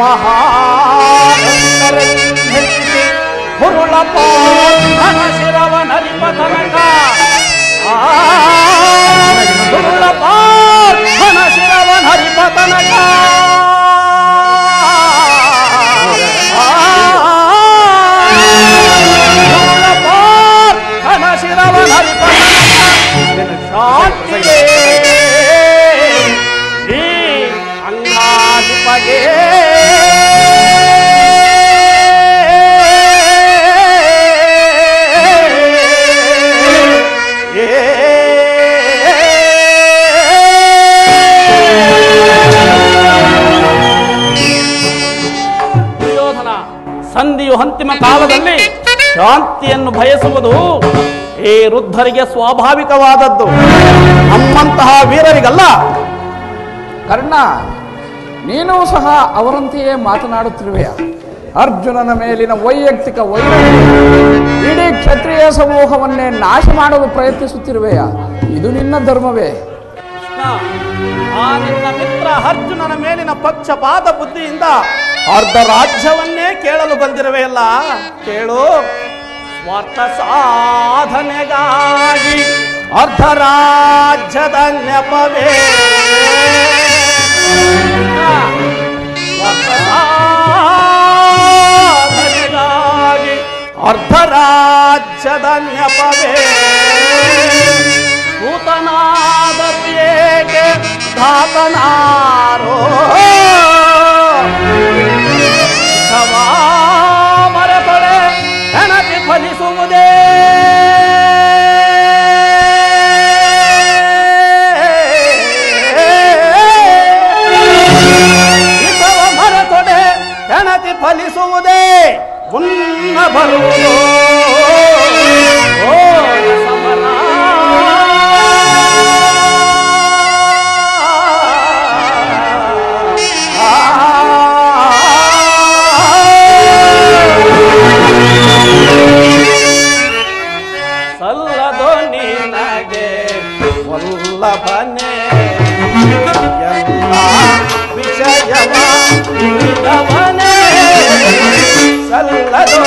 S3: महारंगे होरोला पाना शेरावा नदी पताना का होरोला पाना शेरावा नदी पताना का होरोला पाना शेरावा नदी पताना का शांति ಅಂತಿಮ ಕಾಲದಲ್ಲಿ ಶಾಂತಿಯನ್ನು ಬಯಸುವುದು ಈ ವೃದ್ಧರಿಗೆ ಸ್ವಾಭಾವಿಕವಾದದ್ದು. ನಮ್ಮಂತಹ ವೀರರಿಗಲ್ಲ.
S7: ಕರ್ಣ, ನೀನೂ ಸಹ ಅವರಂತೆಯೇ ಮಾತನಾಡುತ್ತಿರುವೆಯ. ಅರ್ಜುನನ ಮೇಲಿನ ವೈಯಕ್ತಿಕ ವೈರ ಇಡೀ ಕ್ಷತ್ರಿಯ ಸಮೂಹವನ್ನೇ ನಾಶ ಮಾಡಲು ಪ್ರಯತ್ನಿಸುತ್ತಿರುವೆಯ. ಇದು ನಿನ್ನ ಧರ್ಮವೇ.
S3: ಕೃಷ್ಣ ಆ ನಿನ್ನ ಮಿತ್ರ ಅರ್ಜುನನ ಮೇಲಿನ ಪಕ್ಷಪಾತ ಬುದ್ಧಿಯಿಂದ ಅರ್ಧ ರಾಜ್ಯವನ್ನೇ ಕೇಳಲು ಬಂದಿರುವೆಯಲ್ಲ ಕೇಳು. ಸ್ವಾರ್ಥ ಸಾಧನೆಗಾಗಿ ಅರ್ಧ ರಾಜ್ಯದ ನೆಪವೇ. ಅರ್ಧ ರಾಜ್ಯದ ನೆಪವೇ. ಕೂತನಾದರೂ ಏಕೆ ಧಾತನಾರೋ ಸವಾ ಮರೆತೊಡೆ ಹೆಣತಿ ಫಲಿಸುವುದೇ ಇಸವ ಮರೆತೊಡೆ ಹೆಣತಿ ಫಲಿಸುವುದೇ ಮುನ್ನ ಬರುವುದು ಸಲ್ಲದೋ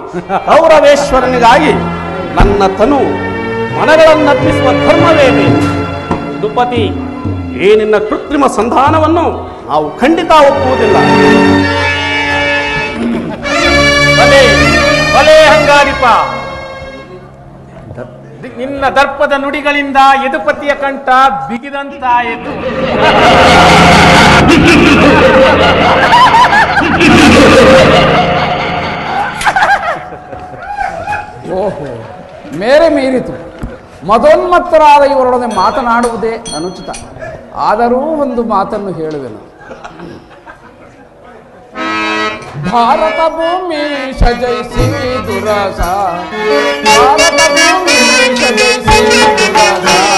S3: ಸ್ವಾಮಿ ಗೌರವೇಶ್ವರನಿಗಾಗಿ ನನ್ನ ತನು ಮನಗಳನ್ನರ್ಪಿಸುವ ಧರ್ಮವೇನೆ ದುಪತಿ, ಈ ನಿನ್ನ ಕೃತ್ರಿಮ ಸಂಧಾನವನ್ನು ನಾವು ಖಂಡಿತ ಒಪ್ಪುವುದಿಲ್ಲ.
S11: ನಿನ್ನ ದರ್ಪದ ನುಡಿಗಳಿಂದ ಯದುಪತಿಯ ಕಂಠ ಬಿಗಿದಂತಾಯಿತು.
S7: ಮದೋನ್ಮತ್ತರಾದ ಇವರೊಡನೆ ಮಾತನಾಡುವುದೇ ಅನುಚಿತ. ಆದರೂ ಒಂದು ಮಾತನ್ನು ಹೇಳುವೆನು. ಭಾರತ ಭೂಮಿ ಸಜೈಸಿ ದುರಸ. ಭಾರತ ಭೂಮಿ ಸಜೈಸಿ ದುರಸ.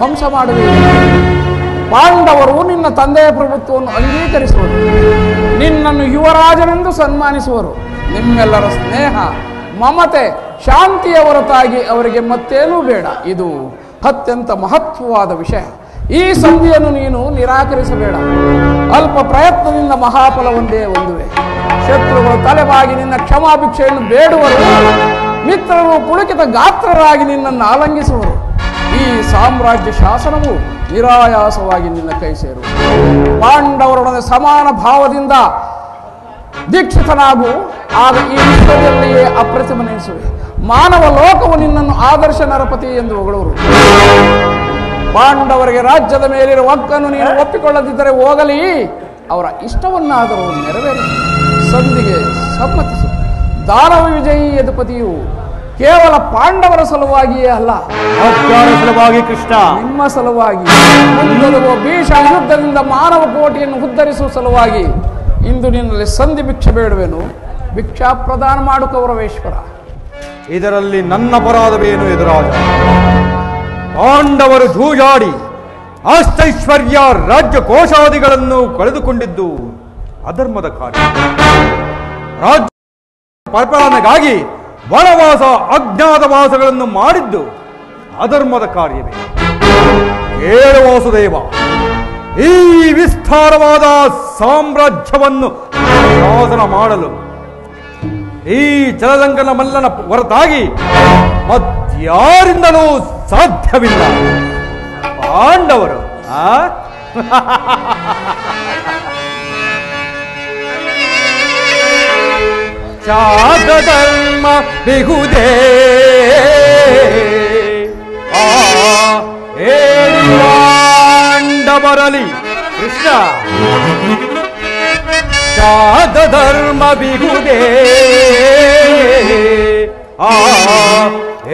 S7: ಧ್ವಂಸ ಮಾಡಬೇಕು ಪಾಂಡವರು ನಿನ್ನ ತಂದೆಯ ಪ್ರಭುತ್ವವನ್ನು ಅಂಗೀಕರಿಸುವರು. ನಿನ್ನನ್ನು ಯುವರಾಜನೆಂದು ಸನ್ಮಾನಿಸುವರು. ನಿಮ್ಮೆಲ್ಲರ ಸ್ನೇಹ, ಮಮತೆ, ಶಾಂತಿಯ ಹೊರತಾಗಿ ಅವರಿಗೆ ಮತ್ತೇನೂ ಬೇಡ. ಇದು ಅತ್ಯಂತ ಮಹತ್ವವಾದ ವಿಷಯ. ಈ ಸಂಧಿಯನ್ನು ನೀನು ನಿರಾಕರಿಸಬೇಡ. ಅಲ್ಪ ಪ್ರಯತ್ನದಿಂದ ಮಹಾಫಲ ಒಂದೇ ಒಂದುವೆ. ಶತ್ರುಗಳು ತಲೆಬಾಗಿ ನಿನ್ನ ಕ್ಷಮಾಭಿಕ್ಷೆಯನ್ನು ಬೇಡುವರು. ಮಿತ್ರರು ಪುಳುಕಿತ ಗಾತ್ರರಾಗಿ ನಿನ್ನನ್ನು ಆಲಂಗಿಸುವರು. ಸಾಮ್ರಾಜ್ಯ ಶಾಸನವು ನಿರಾಯಾಸವಾಗಿ ನಿನ್ನ ಕೈ ಸೇರು. ಪಾಂಡವರೊಡನೆ ಸಮಾನ ಭಾವದಿಂದ ದೀಕ್ಷಿತನಾಗು. ಆಗ ಈ ವಿಶ್ವದಲ್ಲಿಯೇ ಅಪ್ರತಿಮನೆನಿಸುವೆ ಮಾನವ ಲೋಕವು ನಿನ್ನನ್ನು ಆದರ್ಶ ನರಪತಿ ಎಂದು ಹೊಗಳೂರು. ಪಾಂಡವರಿಗೆ ರಾಜ್ಯದ ಮೇಲಿರುವ ಹಕ್ಕನ್ನು ನೀನು ಒಪ್ಪಿಕೊಳ್ಳದಿದ್ದರೆ ಹೋಗಲಿ. ಅವರ ಇಷ್ಟವನ್ನಾದರೂ ನೆರವೇರಿಸಿ. ಸಂಧಿಗೆ ಸಮ್ಮತಿಸು. ದಾನವ ವಿಜಯಿ ಯದುಪತಿಯು ಕೇವಲ ಪಾಂಡವರ ಸಲುವಾಗಿಯೇ ಅಲ್ಲ
S1: ಸಲುವಾಗಿ ಕೃಷ್ಣ.
S7: ನಿಮ್ಮ ಸಲುವಾಗಿ ಭೀಷ ಭೀಷಣ ಯುದ್ಧದಿಂದ ಮಾನವ ಕೋಟಿಯನ್ನು ಉದ್ಧರಿಸುವ ಸಲುವಾಗಿ ಇಂದು ನಿನ್ನಲ್ಲಿ ಸಂಧಿ ಭಿಕ್ಷೆ ಬೇಡುವೆನು. ಭಿಕ್ಷಾ ಪ್ರದಾನ ಮಾಡು ಕೌರವೇಶ್ವರ
S1: ಇದರಲ್ಲಿ ನನ್ನ ಅಪರಾಧವೇನು ಎದುರಾದ? ಪಾಂಡವರು ಜೂಜಾಡಿ ಆಸ್ತೈಶ್ವರ್ಯ ರಾಜ್ಯ ಕೋಶಾದಿಗಳನ್ನು ಕಳೆದುಕೊಂಡಿದ್ದು ಅಧರ್ಮದ ಕಾರ್ಯ. ರಾಜ್ಯ ಪರಿಪಾಲನೆಗಾಗಿ ವನವಾಸ ಅಜ್ಞಾತವಾಸಗಳನ್ನು ಮಾಡಿದ್ದು ಅಧರ್ಮದ ಕಾರ್ಯವೇ. ಕೇಳು ವಾಸುದೇವ, ಈ ವಿಸ್ತಾರವಾದ ಸಾಮ್ರಾಜ್ಯವನ್ನು ಶಾಸನ ಮಾಡಲು ಈ ಜಲದಂಗನ ಮಲ್ಲನ ಹೊರತಾಗಿ ಮತ್ಯಾರಿಂದಲೂ ಸಾಧ್ಯವಿಲ್ಲ. ಪಾಂಡವರು, ಆ? ಚಾಗಧರ್ಮ ಬಿಹುದೇ ಆ ಏಳಿ ಪಾಂಡವರಲಿ ಕೃಷ್ಣ ಚಾದ ಧರ್ಮ ಬಿಗುದೇ ಆ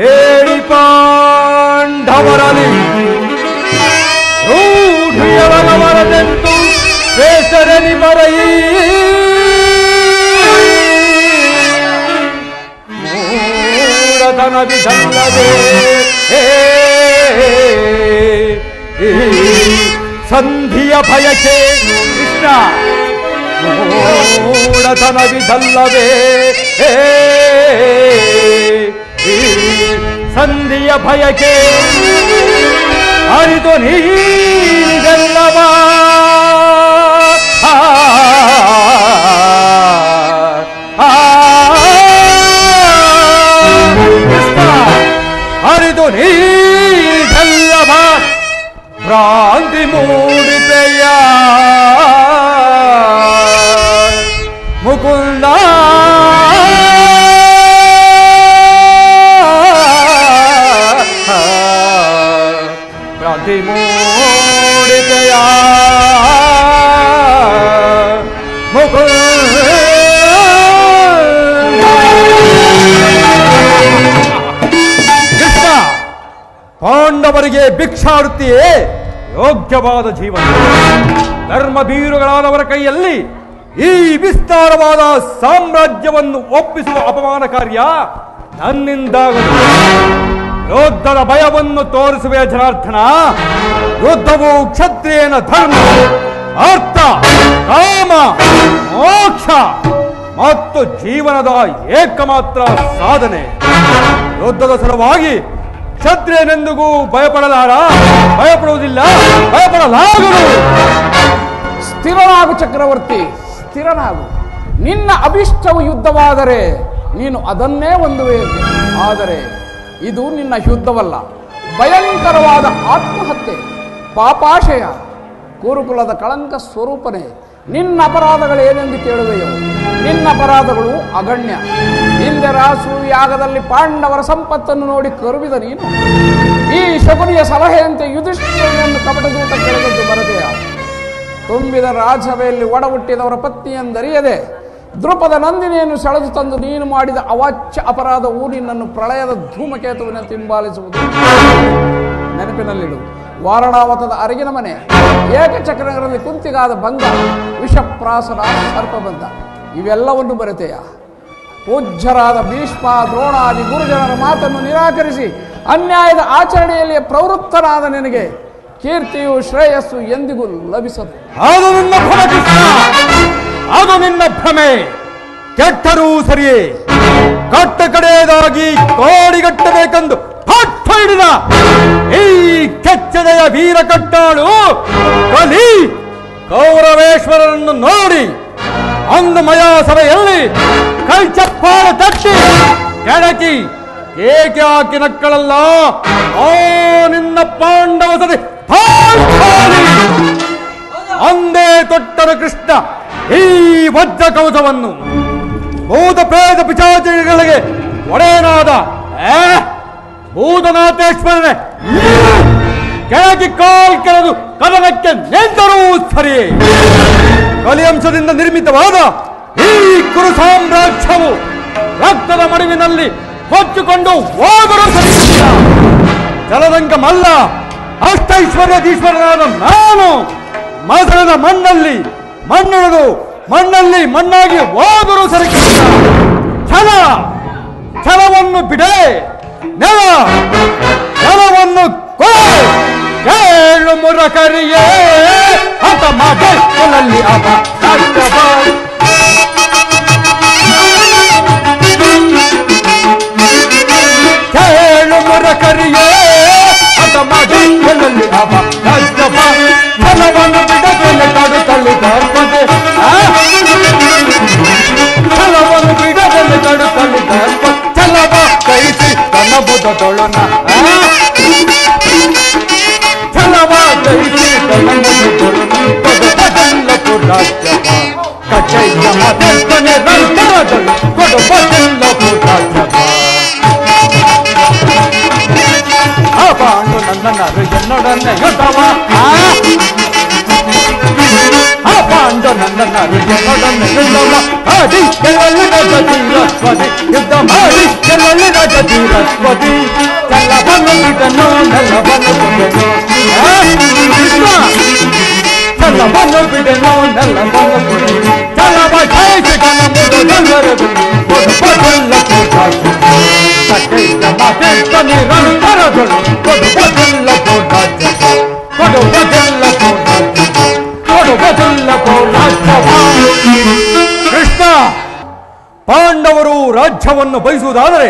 S1: ಏಳಿ ಪಾಂಡವರಲಿ ರೂಢಿಯವರವರದೆಂದು ಬೇಸರನಿ ಬರಯಿ ಭಯಕ್ಕೆ ಕೃಷ್ಣ. ಮೂಢತನವಿದಲ್ಲವೇ ಈ ಸಂಧಿಯ ಭಯಕ್ಕೆ ಹರಿದು ನೀಗಲ್ಲವ ಪಾಂಡವರಿಗೆ ಭಿಕ್ಷಾಡುತ್ತೀಯೇ ಯೋಗ್ಯವಾದ ಜೀವನ. ಧರ್ಮ ಬೀರುಗಳಾದವರ ಕೈಯಲ್ಲಿ ಈ ವಿಸ್ತಾರವಾದ ಸಾಮ್ರಾಜ್ಯವನ್ನು ಒಪ್ಪಿಸುವ ಅಪಮಾನ ಕಾರ್ಯ ನನ್ನಿಂದಾಗದು. ಯುದ್ಧದ ಭಯವನ್ನು ತೋರಿಸುವ ಜನಾರ್ಧನ ಯುದ್ಧವು ಕ್ಷತ್ರಿಯನ ಧರ್ಮ, ಅರ್ಥ, ಕಾಮ, ಮೋಕ್ಷ ಮತ್ತು ಜೀವನದ ಏಕಮಾತ್ರ ಸಾಧನೆ. ಯುದ್ಧದ ಸಲುವಾಗಿ ಕ್ಷತ್ರಿಯನೆಂದಿಗೂ ಭಯಪಡಲಾರ? ಭಯಪಡುವುದಿಲ್ಲ. ಭಯಪಡಲಾಗದು.
S7: ಸ್ಥಿರನಾಗು ಚಕ್ರವರ್ತಿ, ಸ್ಥಿರನಾಗು. ನಿನ್ನ ಅಭಿಷ್ಟವು ಯುದ್ಧವಾದರೆ ನೀನು ಅದನ್ನೇ ಒಂದು ಆದರೆ ಇದು ನಿನ್ನ ಯುದ್ಧವಲ್ಲ. ಭಯಂಕರವಾದ ಆತ್ಮಹತ್ಯೆ, ಪಾಪಾಶಯ, ಕುರುಕುಲದ ಕಳಂಕ ಸ್ವರೂಪನೇ. ನಿನ್ನ ಅಪರಾಧಗಳು ಏನೆಂದು ಕೇಳುವೆಯೋ, ನಿನ್ನ ಅಪರಾಧಗಳು ಅಗಣ್ಯ. ಹಿಂದೆ ರಾಸು ಯಾಗದಲ್ಲಿ ಪಾಂಡವರ ಸಂಪತ್ತನ್ನು ನೋಡಿ ಕರುವಿದ ನೀನು. ಈ ಶಕುನಿಯ ಸಲಹೆಯಂತೆ ಯುಧಿಷ್ಠಿರನನ್ನು ಕಪಟದೂತ ಕೆಳಗದ್ದು ಬರದೆಯ? ತುಂಬಿದ ರಾಜಸಭೆಯಲ್ಲಿ ಒಡ ಹುಟ್ಟಿದವರ ಪತ್ನಿಯೆಂದರಿಯದೆ ದೃಪದ ನಂದಿನಿಯನ್ನು ಸೆಳೆದು ತಂದು ನೀನು ಮಾಡಿದ ಅವಾಚ್ಯ ಅಪರಾಧವು ನಿನ್ನನ್ನು ಪ್ರಳಯದ ಧೂಮಕೇತುವಿನ ತಿಂಬಾಲಿಸುವುದು ನೆನಪಿನಲ್ಲಿಡು. ವಾರಣಾವತದ ಅರಗಿನ ಮನೆ, ಏಕಚಕ್ರಗಳಲ್ಲಿ ಕುಂತಿಗಾದ ಬಂಧ ವಿಷಪ್ರಾಸನ ಸರ್ಪಬಂಧ. ಇವೆಲ್ಲವನ್ನು ಬರೆತೆಯ ಪೂಜ್ಯರಾದ ಭೀಷ್ಮ, ದ್ರೋಣಾದಿ ಗುರುಜನರ ಮಾತನ್ನು ನಿರಾಕರಿಸಿ ಅನ್ಯಾಯದ ಆಚರಣೆಯಲ್ಲಿ ಪ್ರವೃತ್ತನಾದ ನಿನಗೆ ಕೀರ್ತಿಯು ಶ್ರೇಯಸ್ಸು ಎಂದಿಗೂ ಲಭಿಸದು.
S1: ಅದು ನಿನ್ನ ಭ್ರಮೆ ಅದು ನಿನ್ನ ಭ್ರಮೆ. ಕೆಟ್ಟರೂ ಸರಿಯೇ. ಕಟ್ಟ ಕಡೆಯದಾಗಿ ಕೋಡಿಗಟ್ಟಬೇಕೆಂದು ಪಟ್ಟ ಹಿಡಿದ ಈ ಕೆಚ್ಚದೆಯ ವೀರ ಕಟ್ಟಾಳು ಕಲಿ ಕೌರವೇಶ್ವರರನ್ನು ನೋಡಿ ಅಂದು ಮಯಾ ಸಭೆಯಲ್ಲಿ ಕೈ ಚಪ್ಪಾಳ ತಟ್ಟಿ ಕೆಳಕಿ ಏಕೆ ಹಾಕಿ ನಕ್ಕಳಲ್ಲ? ಆ ನಿನ್ನ ಪಾಂಡವ ಸದೆ ಅಂದೇ ತೊಟ್ಟರು ಕೃಷ್ಣ ಈ ವಜ್ರ ಕವಚವನ್ನು ಭೂತ ಪ್ರೇತ ಪಿಚಾಚಿಗಳಿಗೆ ಒಡೆಯನಾದ ಭೂತನಾಥೇಶ್ವರನೇ ಕೆಳಗೆ ಕಾಲ್ ಕೆಳದು ಕದನಕ್ಕೆ ನಿಂತರೂ ಸರಿ. ಕಲಿಯಂಶದಿಂದ ನಿರ್ಮಿತವಾದ ಈ ಕುರು ಸಾಮ್ರಾಜ್ಯವು ರಕ್ತದ ಮಡುವಿನಲ್ಲಿ ಕೊಚ್ಚಿಕೊಂಡು ಹೋಗಲು ಸರಿಯಿಲ್ಲ ಜಲದಂಕ ಮಲ್ಲ ಅಷ್ಟೈಶ್ವರ್ಯದೀಶ್ವರನಾದ ನಾನು ಮಸಣದ ಮಣ್ಣಲ್ಲಿ, ಮಣ್ಣುಳಿದು ಮಣ್ಣಲ್ಲಿ ಮಣ್ಣಾಗಿ ಹೋದರೂ ಸರಿ ಛಲ, ಛಲವನ್ನು ಬಿಡೆ ನೆಲ ನೆಲವನ್ನು ಕೊಳೆ ಕೇಳು ಮುರಕರಿಯೇ ಹತ ಮಾಡಿ ಅಪ ಕಟ್ಟಬ. ಕೇಳು ಮುರಕರಿಯೇ ಹತ ಮಾಡಿ ಅಪ ಕಟ್ಟಬ. ಛಲವನ್ನು ಬಿಡದೆಲೆ ಕಾಡು ತನ್ನ ಬುಧ ತೊಳನ ಛಲವ ಕೈಸಿ ತನ್ನ ಬುಧ ತೊಳನ యుద్ధాందోళన ఆది జగల్లి రజతి రస్వతి యుద్ధం ఆది జగల్లి రజతి రస్వతి చల్ల పన్ను పిటను నల్ల పన్ను పిటను కృష్ణ చల్ల పన్ను పిటను నల్ల పన్ను పిటను చల్ల పై చికన ముడు దంగరదు పొడు పొడుల్ల కోటాసు సకై సమాజే తని రంతరదు పొడు పొడుల్ల కోటాసు పొడు పొడుల్ల కోటాసు ಕೃಷ್ಣ, ಪಾಂಡವರು ರಾಜ್ಯವನ್ನು ಬಯಸುವುದಾದರೆ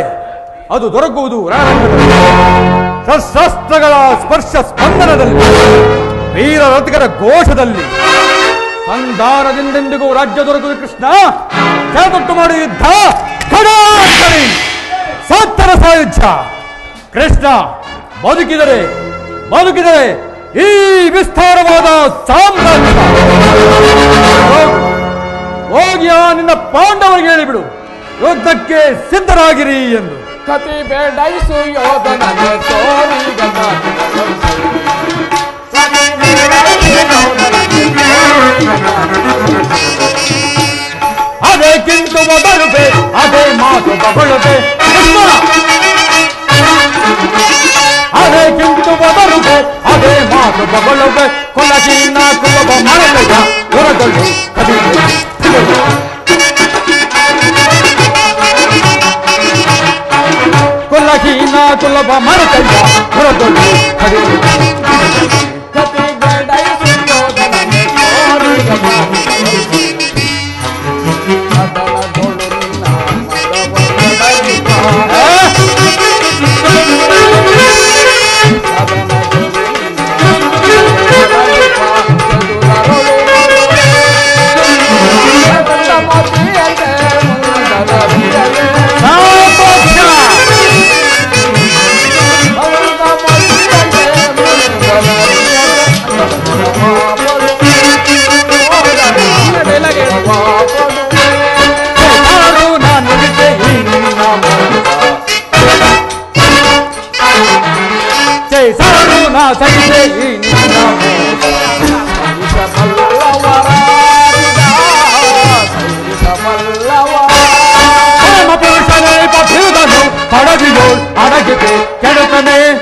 S1: ಅದು ದೊರಕುವುದು ಶಸ್ತ್ರಾಸ್ತ್ರಗಳ ಸ್ಪರ್ಶ ಸ್ಪಂದನದಲ್ಲಿ, ವೀರ ರಥಗರ ಘೋಷದಲ್ಲಿ. ಸಂಧಾನದಿಂದೆಂದಿಗೂ ರಾಜ್ಯ ದೊರಕುವುದು ಕೃಷ್ಣ. ಜಾಗಟ್ಟು ಮಾಡುವ ಯುದ್ಧ ಸತ್ತರ ಸಾಯುಧ್ಯ ಕೃಷ್ಣ, ಬದುಕಿದರೆ ಬದುಕಿದರೆ ಈ ವಿಸ್ತಾರವಾದ ಸಾಮ್ರಾಜ್ಯ. ಹೋಗ್ಯಾ ಹೋಗಿ ಆ ನಿನ್ನ ಪಾಂಡವರಿಗೆ ಹೇಳಿಬಿಡು. ಯುದ್ಧಕ್ಕೆ ಸಿದ್ಧರಾಗಿರಿ ಎಂದು.
S7: ಕತಿ ಬೇಡೈಸು ಅದೇ
S1: ಕಿಂತು ಮೊದಲುಬೆ ಅದೇ ಮಾತು अरे किंतु तो बदल गए। अरे मात बगल कोला की ना कुल लगा गोर दल कभी कोला की ना कुल लगा गोर दल कभी कभी गड़ाई सुनो दल और कभी 사랑아 사랑에 있나
S7: 사유리사 말라와라 사유리사 말라와 아마 별산을 바치다노 바라지요 아라게테 캐럿하네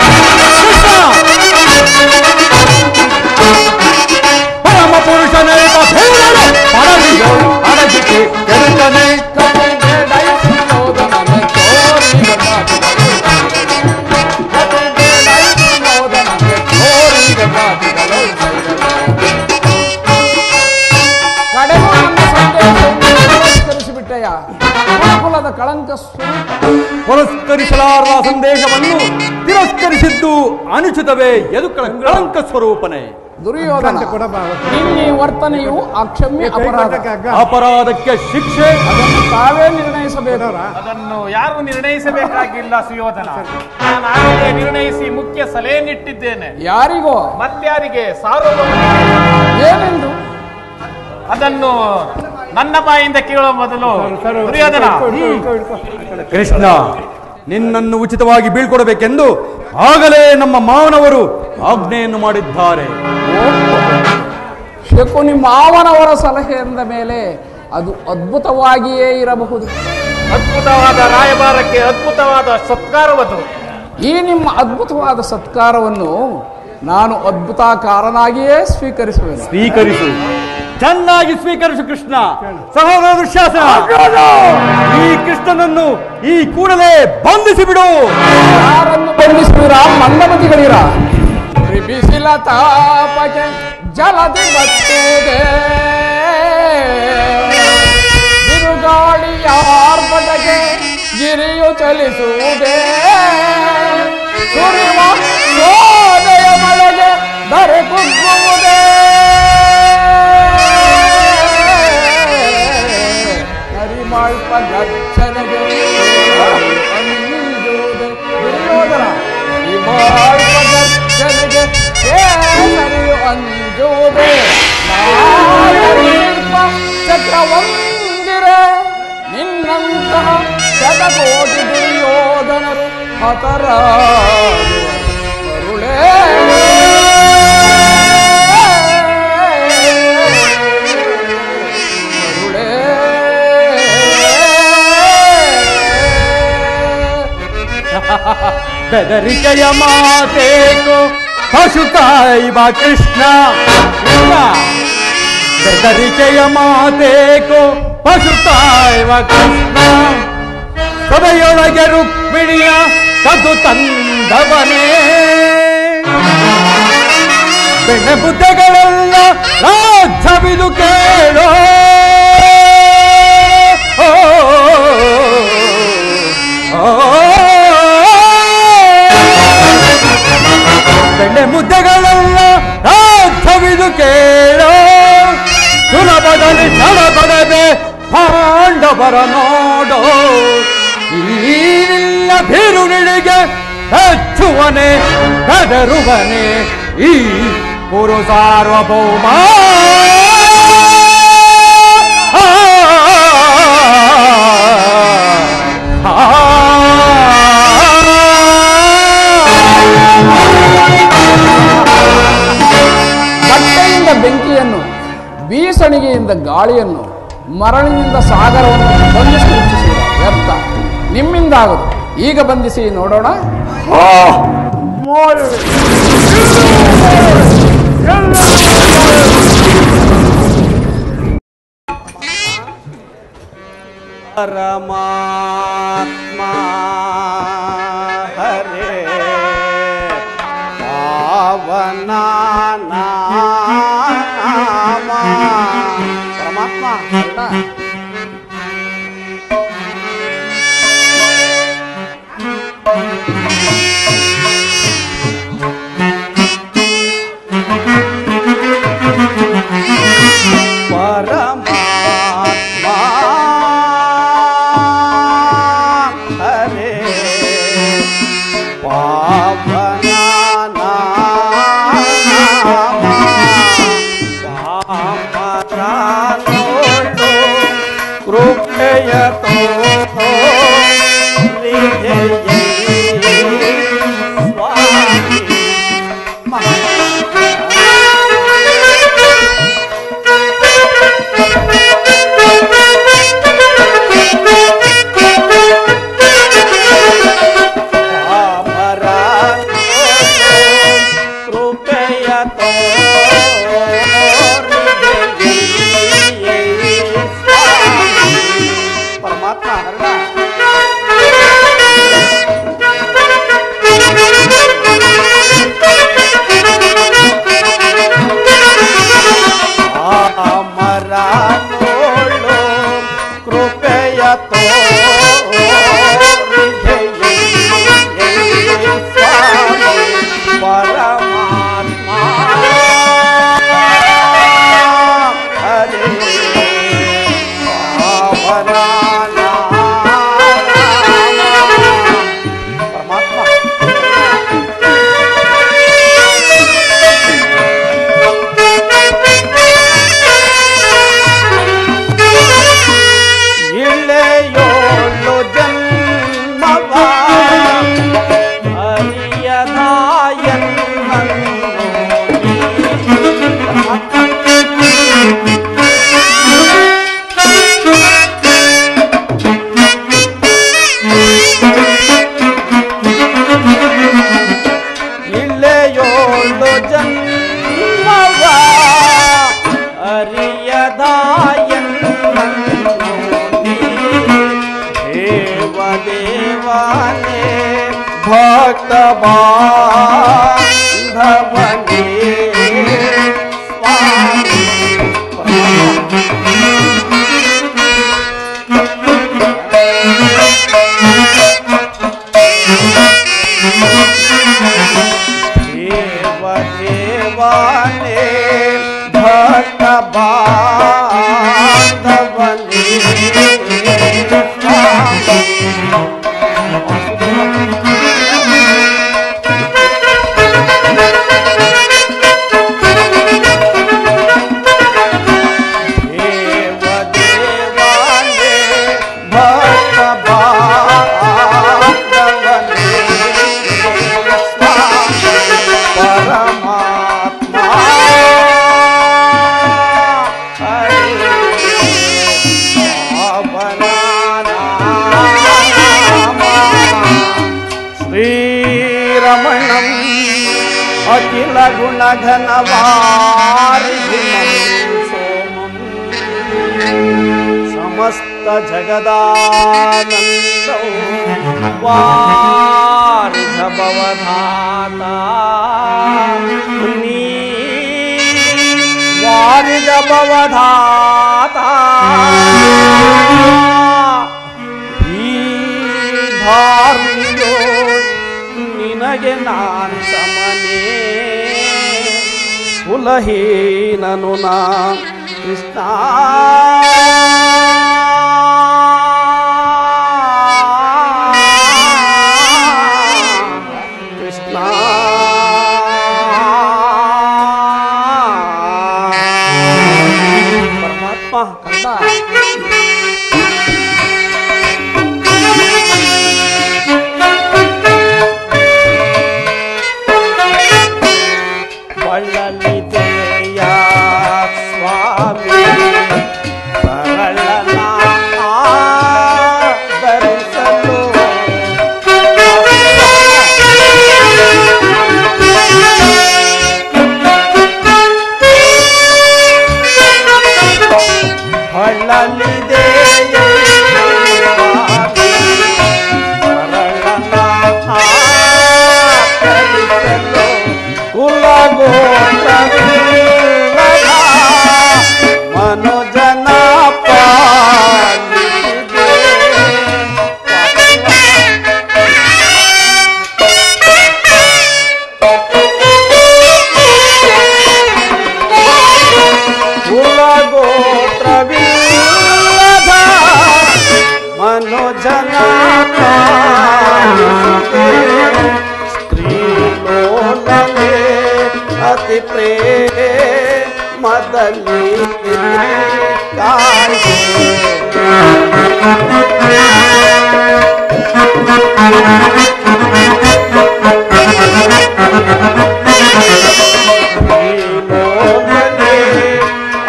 S7: ಸ್ವರೂಪ
S1: ಪುರಸ್ಕರಿಸಲಾರದ ಸಂದೇಶವನ್ನು ತಿರಸ್ಕರಿಸಿದ್ದು ಅನುಚಿತವೇ ಎದು ಕಳ- ಕಳಂಕ ಸ್ವರೂಪನೇ.
S7: ದುರ್ಯೋಧನ. ಇಲ್ಲಿ ವರ್ತನೆಯು ಅಕ್ಷಮ್ಯ ಅಪರಾಧ.
S1: ಅಪರಾಧಕ್ಕೆ ಶಿಕ್ಷೆ.
S7: ಅದನ್ನು ತಾವೇ ನಿರ್ಣಯಿಸಬೇಕು.
S11: ಅದನ್ನು ಯಾರು ನಿರ್ಣಯಿಸಬೇಕಾಗಿಲ್ಲ ಸುಯೋಧನ? ನಾನು ನಿರ್ಣಯಿಸಿ ಮುಖ್ಯ ಸಲಹೆನಿಟ್ಟಿದ್ದೇನೆ
S7: ಯಾರಿಗೋ?
S11: ಮತ್ತಾರಿಗೆ ಸಾರ್ವಭೌಮ.
S7: ಏನೆಂದು?
S11: ಅದನ್ನು ನನ್ನ ಬಾಯಿಂದ ಕೇಳುವ ಮೊದಲು ದುರ್ಯೋಧನ.
S1: ಕೃಷ್ಣ ನಿನ್ನನ್ನು ಉಚಿತವಾಗಿ ಬೀಳ್ಕೊಡಬೇಕೆಂದು ಆಗಲೇ ನಮ್ಮ ಮಾವನವರು ಆಜ್ಞೆಯನ್ನು ಮಾಡಿದ್ದಾರೆ.
S7: ಶಕುನಿ ಮಾವನವರ ಸಲಹೆ ಎಂದ ಮೇಲೆ ಅದು ಅದ್ಭುತವಾಗಿಯೇ ಇರಬಹುದು.
S11: ಅದ್ಭುತವಾದ ರಾಯಭಾರಕ್ಕೆ ಅದ್ಭುತವಾದ ಸತ್ಕಾರವದು.
S7: ಈ ನಿಮ್ಮ ಅದ್ಭುತವಾದ ಸತ್ಕಾರವನ್ನು ನಾನು ಅದ್ಭುತ ಕಾರನಾಗಿಯೇ ಸ್ವೀಕರಿಸುವೆ
S1: ಸ್ವೀಕರಿಸು. ಚೆನ್ನಾಗಿ ಸ್ವೀಕರಿಸು ಕೃಷ್ಣ. ಸಹೋದರ ದುಶ್ಯಾಸನ ಈ ಕೃಷ್ಣನನ್ನು ಈ ಕೂಡಲೇ ಬಂಧಿಸಿ ಬಿಡು
S7: ಬಂಧಿಸುವಿರ ಮಂದಮತಿಗಳಿರ? ಬಿಸಿಲ ತಾಪಕ್ಕೆ ಜಲದಿ ಬರ್ತುವುದೇ ಬಿರುಗಾಳಿಯ ಆರ್ಭಟಕ್ಕೆ ಗಿರಿಯು ಚಲಿಸುವುದೇ? ಸುರಿವ ಸೋದಯ ಮಳೆಗೆ ದರೆ ಕುಗ್ಗುವುದೇ? ಚಕ್ರವಂದಿರೆ ನಿನ್ನಂತಹ ಶತಕೋಟಿ ದುರ್ಯೋಧನರು ಹತರಾಗುವ ಕರುಳೇ
S1: ಬೆದರಿಕೆಯ ಮಾತೇಕೋ ಪಶುತಾಯಿವ ಕೃಷ್ಣ ಕೃಷ್ಣ ಬೆದರಿಕೆಯ ಮಾತೇಕೋ ಪಶುತಾಯಿವ ಕೃಷ್ಣ ಸಭೆಯೊಳಗೆ ರುಕ್ಮಿಣಿಯ ಕದು ತಂದವನೇ ಬೆಣ್ಣೆ ಬುದ್ಧಗಳೆಲ್ಲ ರಾಜ್ಯವಿದು ಕೇಳೋ ಓ, ಮುದ್ದೆಗಳೆಲ್ಲ ಅರ್ಥವಿದು ಕೇಳೋ. ಸುಲಭದಲ್ಲಿ ಸಡಬಡದೆ ಪಾಂಡವರ ನೋಡೋ. ಈನಿಲ್ಲ ಬೀರುಣಿಗೆ ಹಚ್ಚುವನೆ ಬೆದರುವನೆ ಈ ಪುರು ಸಾರ್ವಭೌಮ
S7: ಗಾಳಿಯನ್ನು ಮರಳಿನಿಂದ ಸಾಗರವನ್ನು ಬಂಧಿಸಿ ಹೆಚ್ಚಿಸಿದ ವ್ಯರ್ಥ. ನಿಮ್ಮಿಂದಾಗದು ಈಗ ಬಂಧಿಸಿ ನೋಡೋಣ.
S3: ಪರಮಾ బలహీనను నా కృష్ణా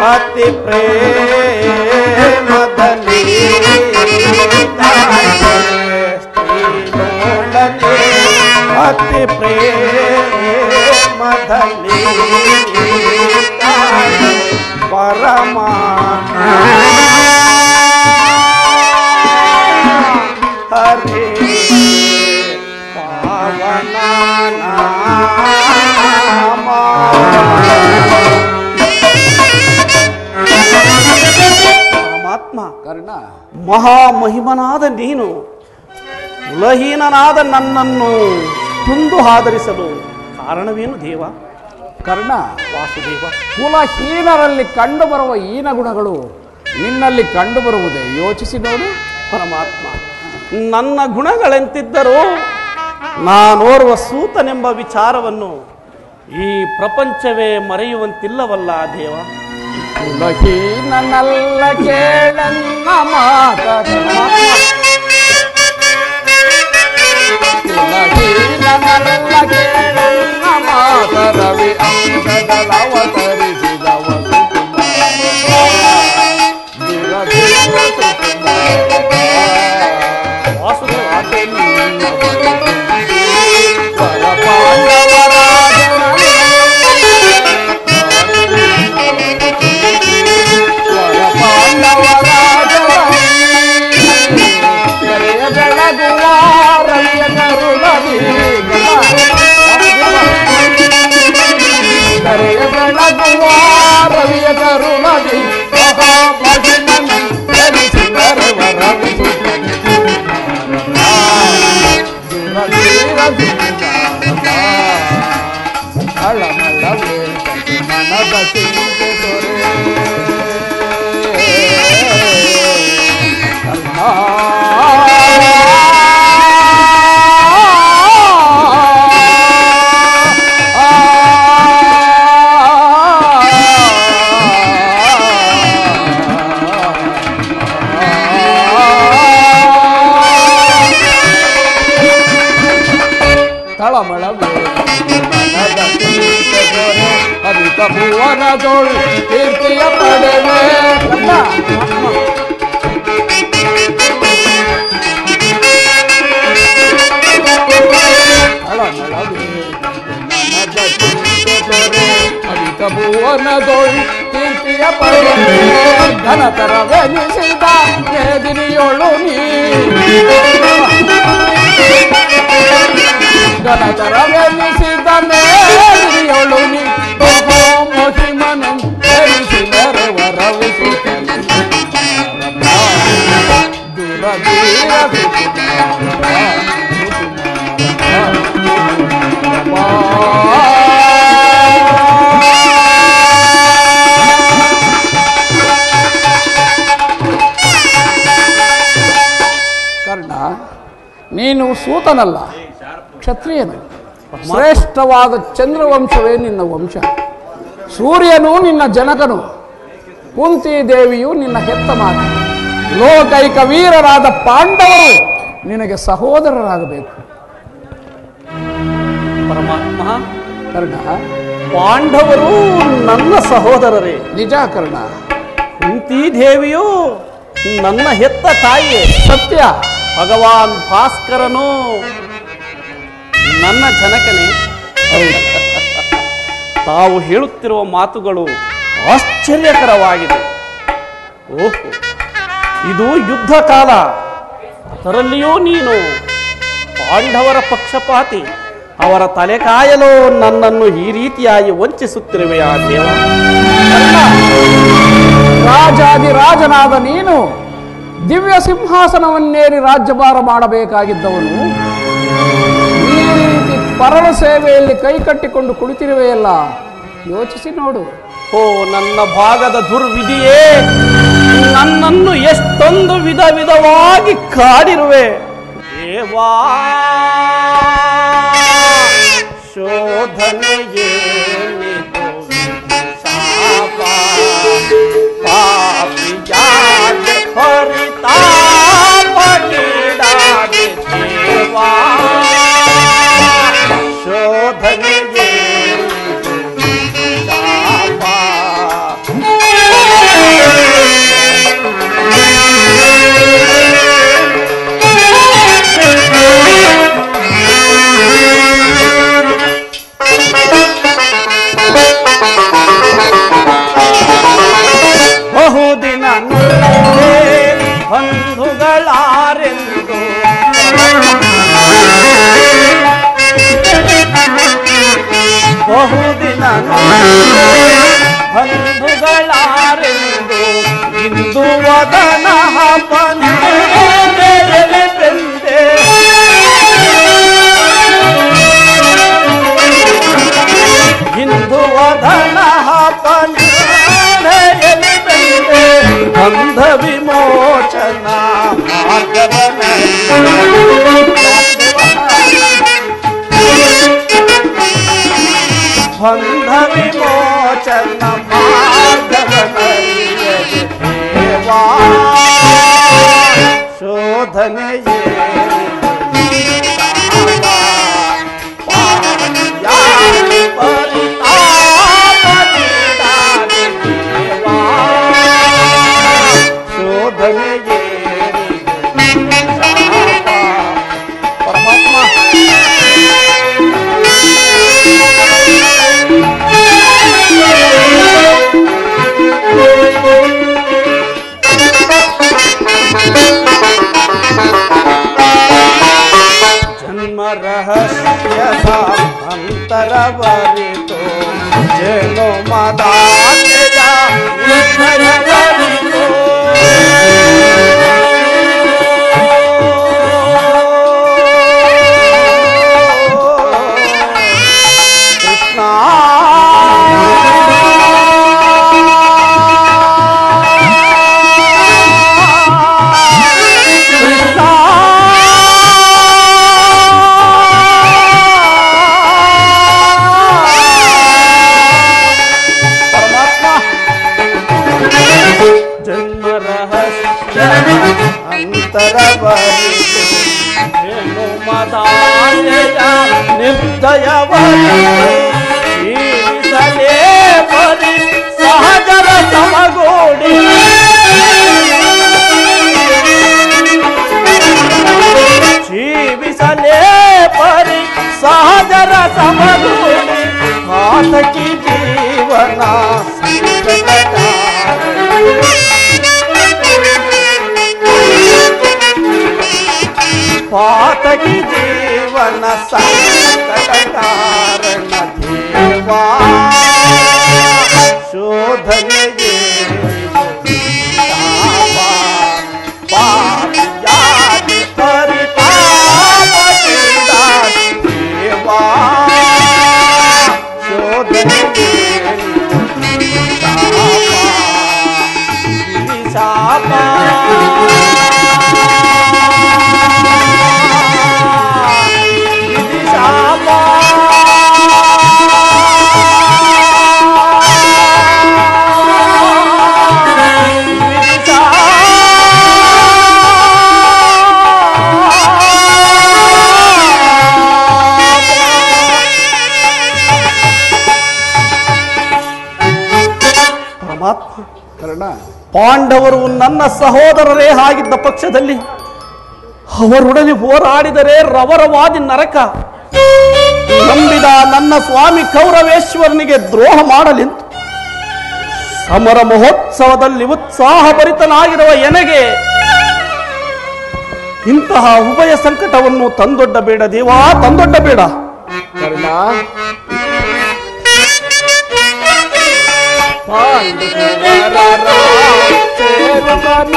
S3: अति प्रेम अति प्रेम
S7: धनी
S3: ಮಹಾಮಹಿಮನಾದ ನೀನು ಕುಲಹೀನನಾದ ನನ್ನನ್ನು ತುಂದು ಆಧರಿಸಲು ಕಾರಣವೇನು ದೇವ?
S7: ಕರ್ಣ,
S3: ವಾಸುದೇವ,
S7: ಕುಲಹೀನರಲ್ಲಿ ಕಂಡುಬರುವ ಹೀನ ಗುಣಗಳು ನಿನ್ನಲ್ಲಿ ಕಂಡುಬರುವುದೇ? ಯೋಚಿಸಿ ನೋಡು,
S3: ಪರಮಾತ್ಮ. ನನ್ನ ಗುಣಗಳೆಂತಿದ್ದರೂ ನಾನೋರ್ವ ಸೂತನೆಂಬ ವಿಚಾರವನ್ನು ಈ ಪ್ರಪಂಚವೇ ಮರೆಯುವಂತಿಲ್ಲವಲ್ಲ ದೇವ.
S7: ಕುಲಹೀನನಲ್ಲ ಕೇಳನ್ನ ಮಾತ ಕುಲಹೀನನಲ್ಲ ಕೇಳನ್ನ ಮಾತ ರವಿ ಅಂಶದಲವತರಿಸಿದ ಬೆಳಗುವ Davi. ಭುವನದೊಳು ಕೀರ್ತಿಯ ಪಡೆವೆ ಘನತರವೆನಿಸಿದ ಮೇದಿನಿಯೊಳು ನೀ ಘನತರವೆನಿಸಿದ ಮೇದಿನಿಯೊಳು ನೀ ಬಹು ಮಹಿಮನಂ ಧರಿಸಿದರೆ ವರವಿಸುತ್ತನೆ ದೂರ ದೂರ ನೀನು ಸೂತನಲ್ಲ ಕ್ಷತ್ರಿಯನು. ಶ್ರೇಷ್ಠವಾದ ಚಂದ್ರವಂಶವೇ ನಿನ್ನ ವಂಶ. ಸೂರ್ಯನು ನಿನ್ನ ಜನಕನು. ಕುಂತಿ ದೇವಿಯು ನಿನ್ನ ಹೆತ್ತ ಮಾತು ಲೋಕೈಕ ವೀರರಾದ ಪಾಂಡವರು ನಿನಗೆ ಸಹೋದರರಾಗಬೇಕು.
S3: ಪರಮಾತ್ಮ
S7: ಕರ್ಣ.
S3: ಪಾಂಡವರು ನನ್ನ ಸಹೋದರರೇ.
S7: ನಿಜ ಕರ್ಣ.
S3: ಕುಂತಿ ದೇವಿಯು ನನ್ನ ಹೆತ್ತ ತಾಯಿಯೇ.
S7: ಸತ್ಯ.
S3: ಭಗವಾನ್ ಭಾಸ್ಕರನು ನನ್ನ ಜನಕನೇ. ತಾವು ಹೇಳುತ್ತಿರುವ ಮಾತುಗಳು ಆಶ್ಚರ್ಯಕರವಾಗಿದೆ. ಓಹೋ ಇದು ಯುದ್ಧ ಕಾಲ. ಅದರಲ್ಲಿಯೂ ನೀನು ಪಾಂಡವರ ಪಕ್ಷಪಾತಿ. ಅವರ ತಲೆ ಕಾಯಲು ನನ್ನನ್ನು ಈ ರೀತಿಯಾಗಿ ವಂಚಿಸುತ್ತಿರುವೆಯಾ ದೇವ?
S7: ರಾಜಾದಿ ರಾಜನಾದ ನೀನು. ದಿವ್ಯ ಸಿಂಹಾಸನವನ್ನೇರಿ ರಾಜ್ಯಭಾರ ಮಾಡಬೇಕಾಗಿದ್ದವನು. ಈ ರೀತಿ ಪರಳ ಸೇವೆಯಲ್ಲಿ ಕೈ ಕಟ್ಟಿಕೊಂಡು ಕುಳಿತಿರುವೆಯಲ್ಲ. ಯೋಚಿಸಿ ನೋಡು.
S3: ಓ, ನನ್ನ ಭಾಗದ ದುರ್ವಿಧಿಯೇ, ನನ್ನನ್ನು ಎಷ್ಟೊಂದು ವಿಧ ವಿಧವಾಗಿ ಕಾಡಿರುವೆ. ಶೋಧನೆಯೇ. हरिता पटिडा ಬಹುದಿನ ನಡುವೆ ಬಂಧುಗಳಾರೆಂದು ಇಂದು ವದನ ಬಂದೆ ಇಂದು ವದನ ಬಂಧ ವಿಮೋಚನ ಬಂಧ ವಿಮೋಚನ ಮಾರ್ಗವನರಿಯದೇವಾ ಶೋಧನೆಯೇ ಶೋಧನೆಯೇ దయవతి జీవితలే పరి సహజర సమగోడి. జీవితలే పరి సహజర సమగోడి. హాతకి జీవన పాతకి జీవన ಸಂಕಟ ಕಾರಣ ದೇವಾ ಶೋಧನೆಗೆ ಪಾಪಿಯಾಗಿ ಪಾಂಡವರು ನನ್ನ ಸಹೋದರರೇ ಆಗಿದ್ದ ಪಕ್ಷದಲ್ಲಿ ಅವರೊಡನೆ ಹೋರಾಡಿದರೆ ರವರವಾದಿ ನರಕ. ನಂಬಿದ ನನ್ನ ಸ್ವಾಮಿ ಕೌರವೇಶ್ವರನಿಗೆ ದ್ರೋಹ ಮಾಡಲೆಂತು. ಸಮರ ಮಹೋತ್ಸವದಲ್ಲಿ ಉತ್ಸಾಹಭರಿತನಾಗಿರುವ ಎನಗೆ ಇಂತಹ ಉಭಯ ಸಂಕಟವನ್ನು ತಂದೊಡ್ಡಬೇಡ ದೇವಾ, ತಂದೊಡ್ಡಬೇಡ.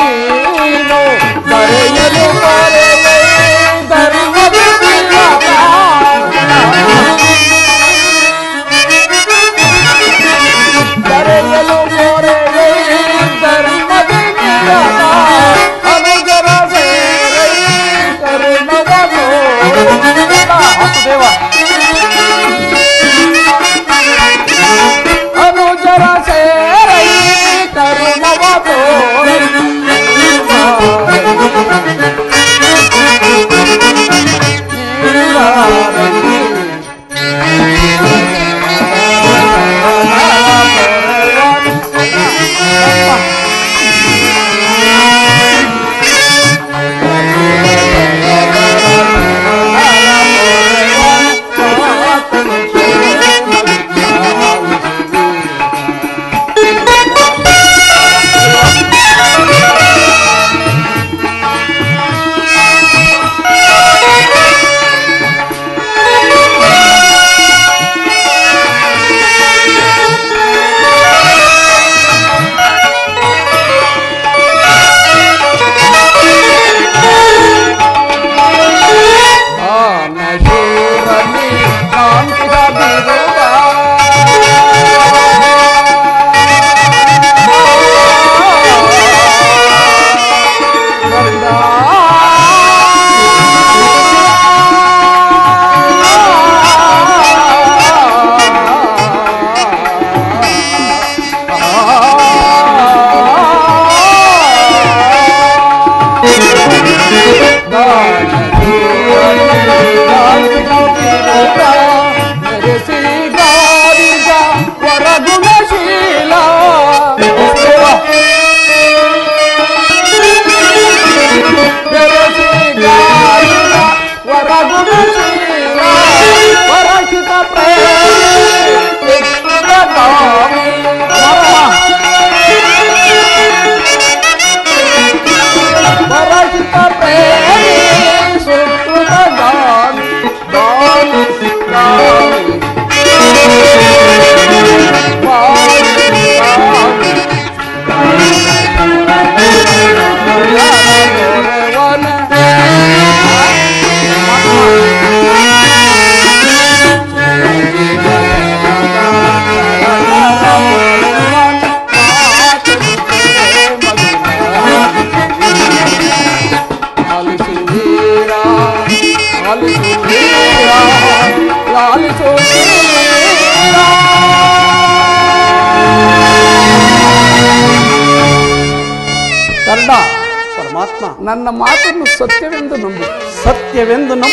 S7: मीनो दरे यदि दरे दरे जरा से करे नगमो
S3: हाथ
S7: देवा जरा से करे
S3: नगमो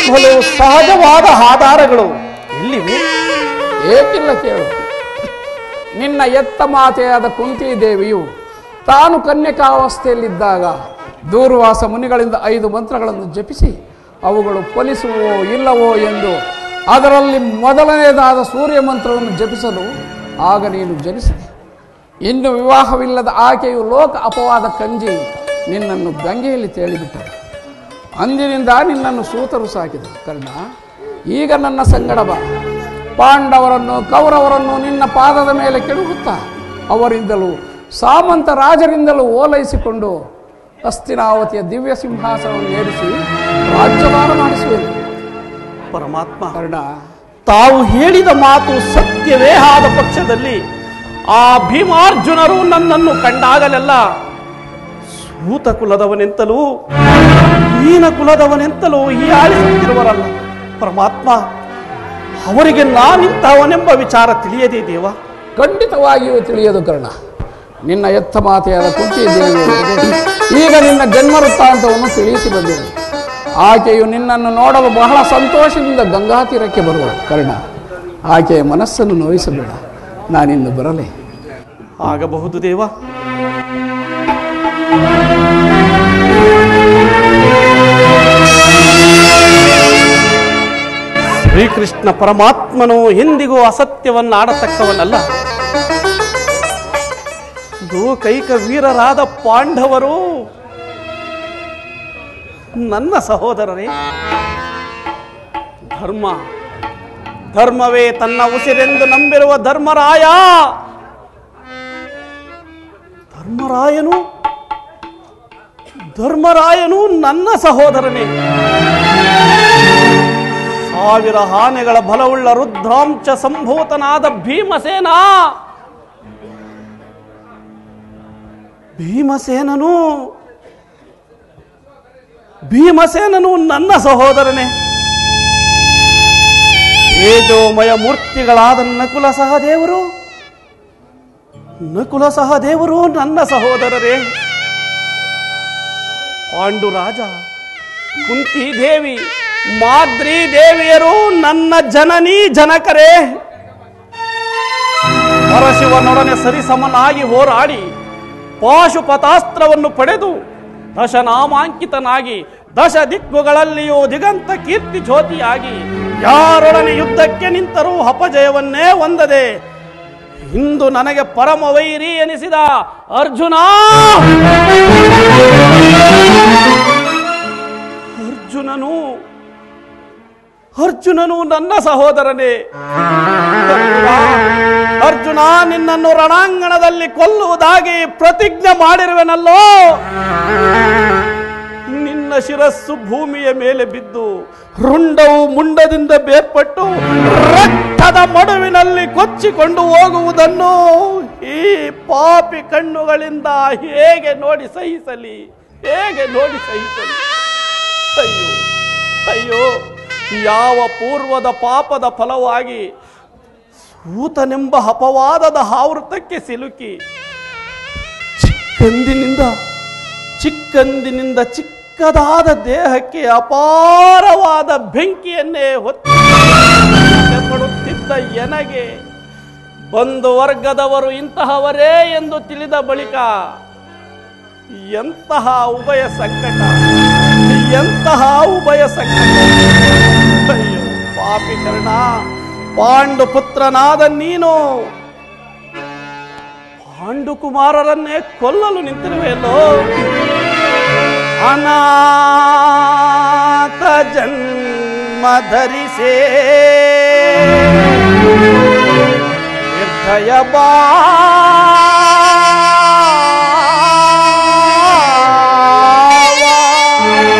S3: ನಂಬಲು ಸಹಜವಾದ ಆಧಾರಗಳು. ಎಲ್ಲಿವೆ
S7: ಏಕಿಲ್ಲ ಕೇಳು. ನಿನ್ನ ಎತ್ತ ಮಾತೆಯಾದ ಕುಂತಿ ದೇವಿಯು ತಾನು ಕನ್ಯಕಾವಸ್ಥೆಯಲ್ಲಿದ್ದಾಗ ದೂರ್ವಾಸ ಮುನಿಗಳಿಂದ ಐದು ಮಂತ್ರಗಳನ್ನು ಜಪಿಸಿ ಅವುಗಳು ಫಲಿಸುವೋ ಇಲ್ಲವೋ ಎಂದು ಅದರಲ್ಲಿ ಮೊದಲನೆಯದಾದ ಸೂರ್ಯ ಮಂತ್ರವನ್ನು ಜಪಿಸಲು ಆಗ ನೀನು ಜನಿಸಿದೆ. ಇನ್ನು ವಿವಾಹವಿಲ್ಲದ ಆಕೆಯು ಲೋಕ ಅಪವಾದ ಕಂಜಿ ನಿನ್ನನ್ನು ಗಂಗೆಯಲ್ಲಿ ತೇಳಿಬಿಟ್ಟರು ಅಂದಿನಿಂದ ನಿನ್ನನ್ನು ಸೂತರು ಸಾಕಿದರು. ಕರ್ಣ ಈಗ ನನ್ನ ಸಂಗಡ ಬಾ. ಪಾಂಡವರನ್ನು ಕೌರವರನ್ನು ನಿನ್ನ ಪಾದದ ಮೇಲೆ ಕೆಡುಗುತ್ತಾ ಅವರಿಂದಲೂ ಸಾಮಂತ ರಾಜರಿಂದಲೂ ಓಲೈಸಿಕೊಂಡು ಅಸ್ತಿನಾವತಿಯ ದಿವ್ಯ ಸಿಂಹಾಸನವನ್ನು ಏರಿಸಿ ರಾಜ್ಯಭಾರ ಮಾಡಿಸುವೆನು.
S3: ಪರಮಾತ್ಮ
S7: ಕರ್ಣ
S3: ತಾವು ಹೇಳಿದ ಮಾತು ಸತ್ಯವೇ ಆದ ಪಕ್ಷದಲ್ಲಿ ಆ ಭೀಮಾರ್ಜುನರು ನನ್ನನ್ನು ಕಂಡಾಗಲೆಲ್ಲ ಸೂತ ಕುಲದವನೆಂತಲೂ ಹೀನ ಕುಲದವನೆಂತಲೂ ಹೀಯಾಳಿಸುತ್ತಿರುವರಲ್ಲ ಪರಮಾತ್ಮ ಅವರಿಗೆ ನಾನಿಂತವನೆಂಬ ವಿಚಾರ ತಿಳಿಯದೇ ದೇವ?
S7: ಖಂಡಿತವಾಗಿಯೂ ತಿಳಿಯದು ಕರ್ಣ. ನಿನ್ನ ಎತ್ತ ಮಾತೆಯಾದ ಕುಂತಿ ಈಗ ನಿನ್ನ ಜನ್ಮ ವೃತ್ತಾಂತವನ್ನು ತಿಳಿಸಿ ಬಂದಿದೆ. ಆಕೆಯು ನಿನ್ನನ್ನು ನೋಡಲು ಬಹಳ ಸಂತೋಷದಿಂದ ಗಂಗಾ ತೀರಕ್ಕೆ ಬರುವಳು ಕರ್ಣ. ಆಕೆಯ ಮನಸ್ಸನ್ನು ನೋಯಿಸಬೇಡ ನಾನಿನ್ನು ಬರಲೇ.
S3: ಆಗಬಹುದು ದೇವ. ಶ್ರೀಕೃಷ್ಣ ಪರಮಾತ್ಮನು ಎಂದಿಗೂ ಅಸತ್ಯವನ್ನಾಡತಕ್ಕವನಲ್ಲ ಲೋಕೈಕ ವೀರರಾದ ಪಾಂಡವರು. ನನ್ನ ಸಹೋದರರೇ, ಧರ್ಮ, ಧರ್ಮವೇ ತನ್ನ ಉಸಿರೆಂದು ನಂಬಿರುವ ಧರ್ಮರಾಯ. ಧರ್ಮರಾಯನು ಧರ್ಮರಾಯನು ನನ್ನ ಸಹೋದರನೇ. ಸಾವಿರ ಆನೆಗಳ ಬಲವುಳ್ಳ ರುದ್ರಾಂಶ ಸಂಭೂತನಾದ ಭೀಮಸೇನ. ಭೀಮಸೇನನು ಭೀಮಸೇನನು ನನ್ನ ಸಹೋದರನೇ. ತೇಜೋಮಯ ಮೂರ್ತಿಗಳಾದ ನಕುಲ ಸಹದೇವರು ನಕುಲ ಸಹದೇವರು ನನ್ನ ಸಹೋದರರೇ. ಪಾಂಡುರಾಜ ಕುಂತಿ ದೇವಿ ಮಾದ್ರಿ ದೇವಿಯರು ನನ್ನ ಜನನಿ ಜನಕರೇ. ಪರಶಿವನೊಡನೆ ಸರಿಸಮನಾಗಿ ಹೋರಾಡಿ ಪಾಶುಪತಾಸ್ತ್ರವನ್ನು ಪಡೆದು ದಶನಾಮಾಂಕಿತನಾಗಿ ದಶ ದಿಕ್ಕುಗಳಲ್ಲಿಯೂ ದಿಗಂತ ಕೀರ್ತಿ ಜ್ಯೋತಿಯಾಗಿ ಯಾರೊಡನೆ ಯುದ್ಧಕ್ಕೆ ನಿಂತರೂ ಅಪಜಯವನ್ನೇ ಹೊಂದದೆ. ಇಂದು ನನಗೆ ಪರಮ ವೈರಿ ಎನಿಸಿದ ಅರ್ಜುನ! ಅರ್ಜುನನು ಅರ್ಜುನನು ನನ್ನ ಸಹೋದರನೇ. ಅರ್ಜುನ, ನಿನ್ನನ್ನು ರಣಾಂಗಣದಲ್ಲಿ ಕೊಲ್ಲುವುದಾಗಿ ಪ್ರತಿಜ್ಞೆ ಮಾಡಿರುವೆನಲ್ಲೋ? ನಿನ್ನ ಶಿರಸ್ಸು ಭೂಮಿಯ ಮೇಲೆ ಬಿದ್ದು ರುಂಡವು ಮುಂಡದಿಂದ ಬೇರ್ಪಟ್ಟು ರಕ್ತದ ಮಡುವಿನಲ್ಲಿ ಕೊಚ್ಚಿಕೊಂಡು ಹೋಗುವುದನ್ನು ಈ ಪಾಪಿ ಕಣ್ಣುಗಳಿಂದ ಹೇಗೆ ನೋಡಿ ಸಹಿಸಲಿ? ಹೇಗೆ ನೋಡಿ ಸಹಿಸಲಿ? ಅಯ್ಯೋ ಅಯ್ಯೋ. ಯಾವ ಪೂರ್ವದ ಪಾಪದ ಫಲವಾಗಿ ಸೂತನೆಂಬ ಅಪವಾದದ ಆವೃತಕ್ಕೆ ಸಿಲುಕಿ. ಚಿಕ್ಕಂದಿನಿಂದ ಚಿಕ್ಕಂದಿನಿಂದ ಚಿಕ್ಕದಾದ ದೇಹಕ್ಕೆ ಅಪಾರವಾದ ಬೆಂಕಿಯನ್ನೇ ಹೊತ್ತಿ ಪಡುತ್ತಿದ್ದ ಎನಗೆ. ಬಂದು ವರ್ಗದವರು ಇಂತಹವರೇ ಎಂದು ತಿಳಿದ ಬಳಿಕ ಎಂತಹ ಉಭಯ ಸಂಕಟ. ಎಂತಹ ಉಭಯ ಪಾಪಿ ಕರ್ಣ ಪಾಂಡು ಪುತ್ರನಾದ ನೀನು. ಪಾಂಡು ಕುಮಾರರನ್ನೇ ಕೊಲ್ಲಲು ನಿಂತಿರುವೆಯಲ್ಲೋ ಅನಾಥ ಜನ್ಮ ಧರಿಸೇ. ನಿರ್ಭಯ ಭಯ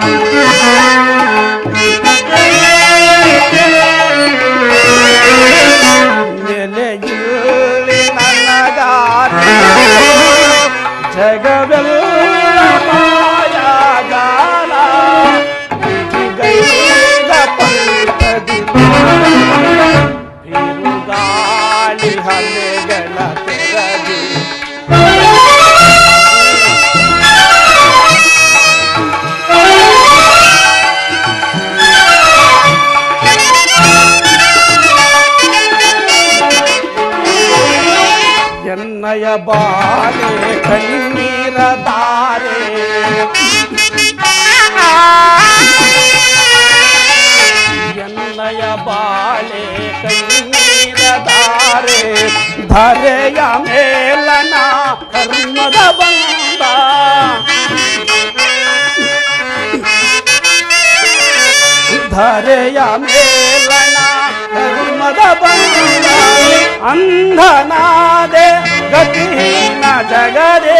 S3: Música ಎನ್ನಯ ಬಾಲೆ ಕಣ್ಣೀರ ತಾರೆ ಎನ್ನಯ ಬಾಳೆ ಕಣ್ಣೀರ ತಾರೆ ಧರೆಯ ಮೇಲನ ಕರ್ಮದ ಬಂದ ಧರೆಯ ಮೇಲಣ ಧರ್ಮದ ಬಂದ ಅಂಧನಾದೆ गतिहीना जगरे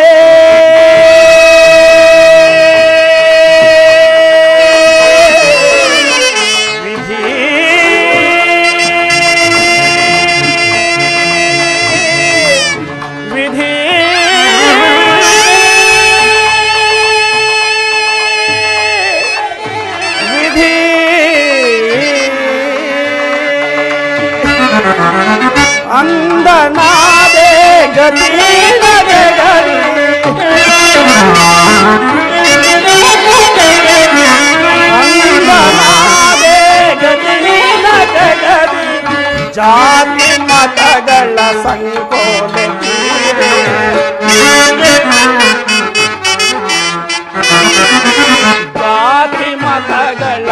S3: ಗತಿ ಅಂದನಾದೆ ಗತಿ ಜಗದಿ ಜಾತಿ ಮತಗಳ ಸಂಕೋಲೆ ಜಾತಿ ಮತಗಳ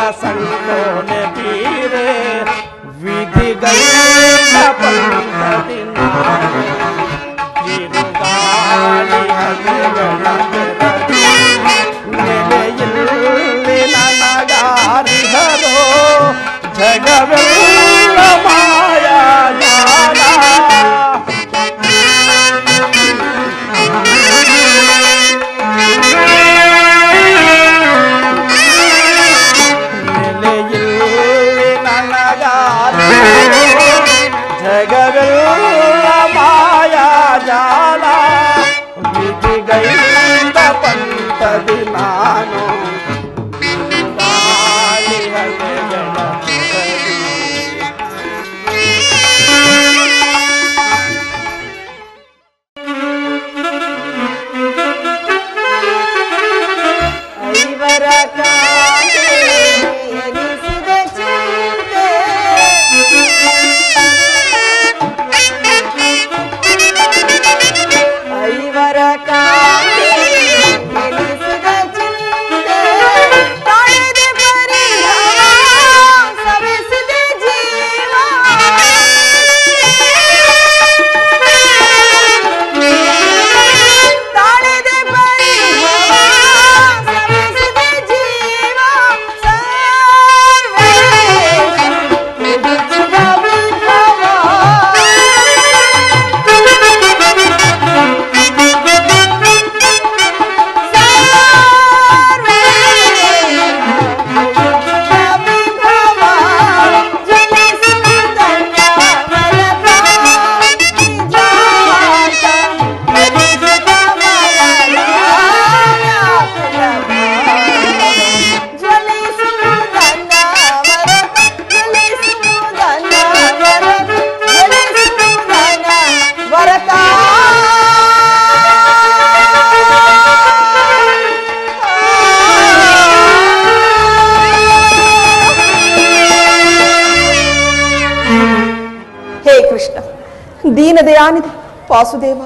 S12: ದೀನದಯಾನಿದೆ ವಾಸುದೇವ,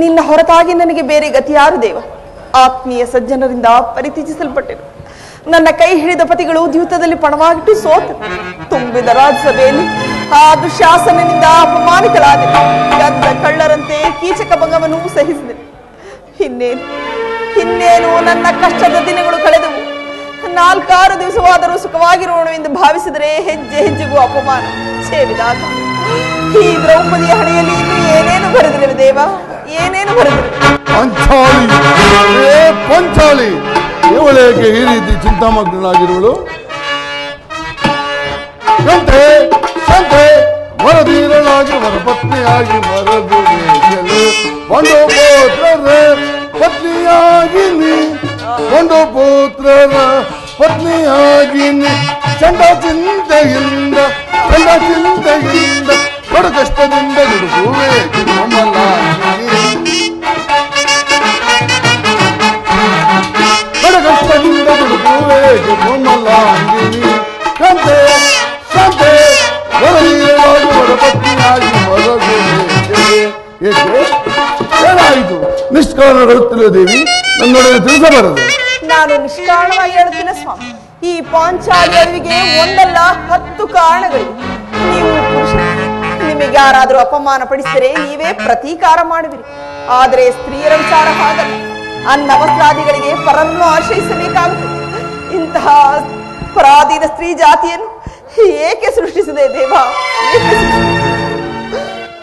S12: ನಿನ್ನ ಹೊರತಾಗಿ ನನಗೆ ಬೇರೆ ಗತಿ ಯಾರು ದೇವ? ಆತ್ಮೀಯ ಸಜ್ಜನರಿಂದ ಪರಿತ್ಯಜಿಸಲ್ಪಟ್ಟರು ನನ್ನ ಕೈ ಹಿಡಿದ ಪತಿಗಳು ದ್ಯೂತದಲ್ಲಿ ಪಣವಾಗಿಟ್ಟು ಸೋತ ತುಂಬಿದ ರಾಜ್ಯಸಭೆಯಲ್ಲಿ ಆ ದುಶಾಸನದಿಂದ ಅಪಮಾನಿತರಾದೆ ಗದ್ದ ಕಳ್ಳರಂತೆ ಕೀಚಕ ಭಂಗವನ್ನು ಸಹಿಸಿದೆ ಇನ್ನೇನು? ಇನ್ನೇನು ನನ್ನ ಕಷ್ಟದ ದಿನಗಳು ಕಳೆದವು. ನಾಲ್ಕಾರು ದಿವಸವಾದರೂ ಸುಖವಾಗಿರೋಣ ಎಂದು ಭಾವಿಸಿದರೆ ಹೆಜ್ಜೆ ಹೆಜ್ಜೆಗೂ ಅಪಮಾನ. ವಿಧಾತ ಈ ದ್ರೌಪದಿಯ ಹಣೆಯಲ್ಲಿ ಇನ್ನು ಏನೇನು ಬರೆದಿರುವೆ ದೇವ? ಏನೇನು ಬರೆದಿರುವೆ
S13: ಪಂಚಾಲಿ ಏ ಪಂಚಾಲಿ ಇವಳೇಕೆ ಈ ರೀತಿ ಚಿಂತಾಮಗ್ನಾಗಿರುವಳು ಸಂತೆ ಸಂತೆ ವರದೀರಳಾಗಿ ವರಪತ್ನಿಯಾಗಿ ವರದು ಒಂದು ಪುತ್ರರ ಪತ್ನಿಯಾಗಿ ನೀ. ಒಂದು ಪುತ್ರರ ಪತ್ನಿಯಾಗಿ ನೀ. ಚಂಡ ಚಿಂತೆಯಿಂದ ಚಂಡ ಚಿಂತೆಯಿಂದ ಬಡ ಕಷ್ಟದಿಂದ ದುಡುಕುವೆ ಮಮಲಾಗಿ ಕಷ್ಟದಿಂದ ದುಡುಕುವೆ ಕೋಮಲಾಂಗಿನಿ ಕಂತೆ ಕಂತೆ ಹೊರಗಿರಲಾಗಿ ಹೊರಪತ್ತಿನಾಗಿ ಹೊರಗುವೆ ಏಕೆ ಏನಾಯಿತು? ನಿಷ್ಕಾರಣಗೊಳ್ಳುತ್ತಿಲ್ಲ ದೇವಿ ನನ್ನೊಡನೆ ತಿಳಿಸಬಾರದು.
S12: ನಾನು ನಿಷ್ಕಾರಣವಾಗಿ ಹೇಳುತ್ತೇನೆ ಸ್ವಾಮಿ. ಈ ಪಾಂಚಾಲಿ ಒಂದಲ್ಲ ಹತ್ತು ಕಾರಣಗಳಿವೆ. ನೀವು ಯಾರಾದರೂ ಅಪಮಾನ ಪಡಿಸಿದರೆ ನೀವೇ ಪ್ರತೀಕಾರ ಮಾಡುವಿರಿ. ಆದರೆ ಸ್ತ್ರೀಯರ ವಿಚಾರ ಹಾಗಲ್ಲ. ಅನ್ನ ವಸ್ತ್ರಾದಿಗಳಿಗೆ ಪರನ್ನು ಆಶ್ರಯಿಸಬೇಕಾಗುತ್ತದೆ. ಇಂತಹ ಪರಾಧೀನ ಸ್ತ್ರೀ ಜಾತಿಯನ್ನು ಏಕೆ ಸೃಷ್ಟಿಸಿದೆ ದೇವ?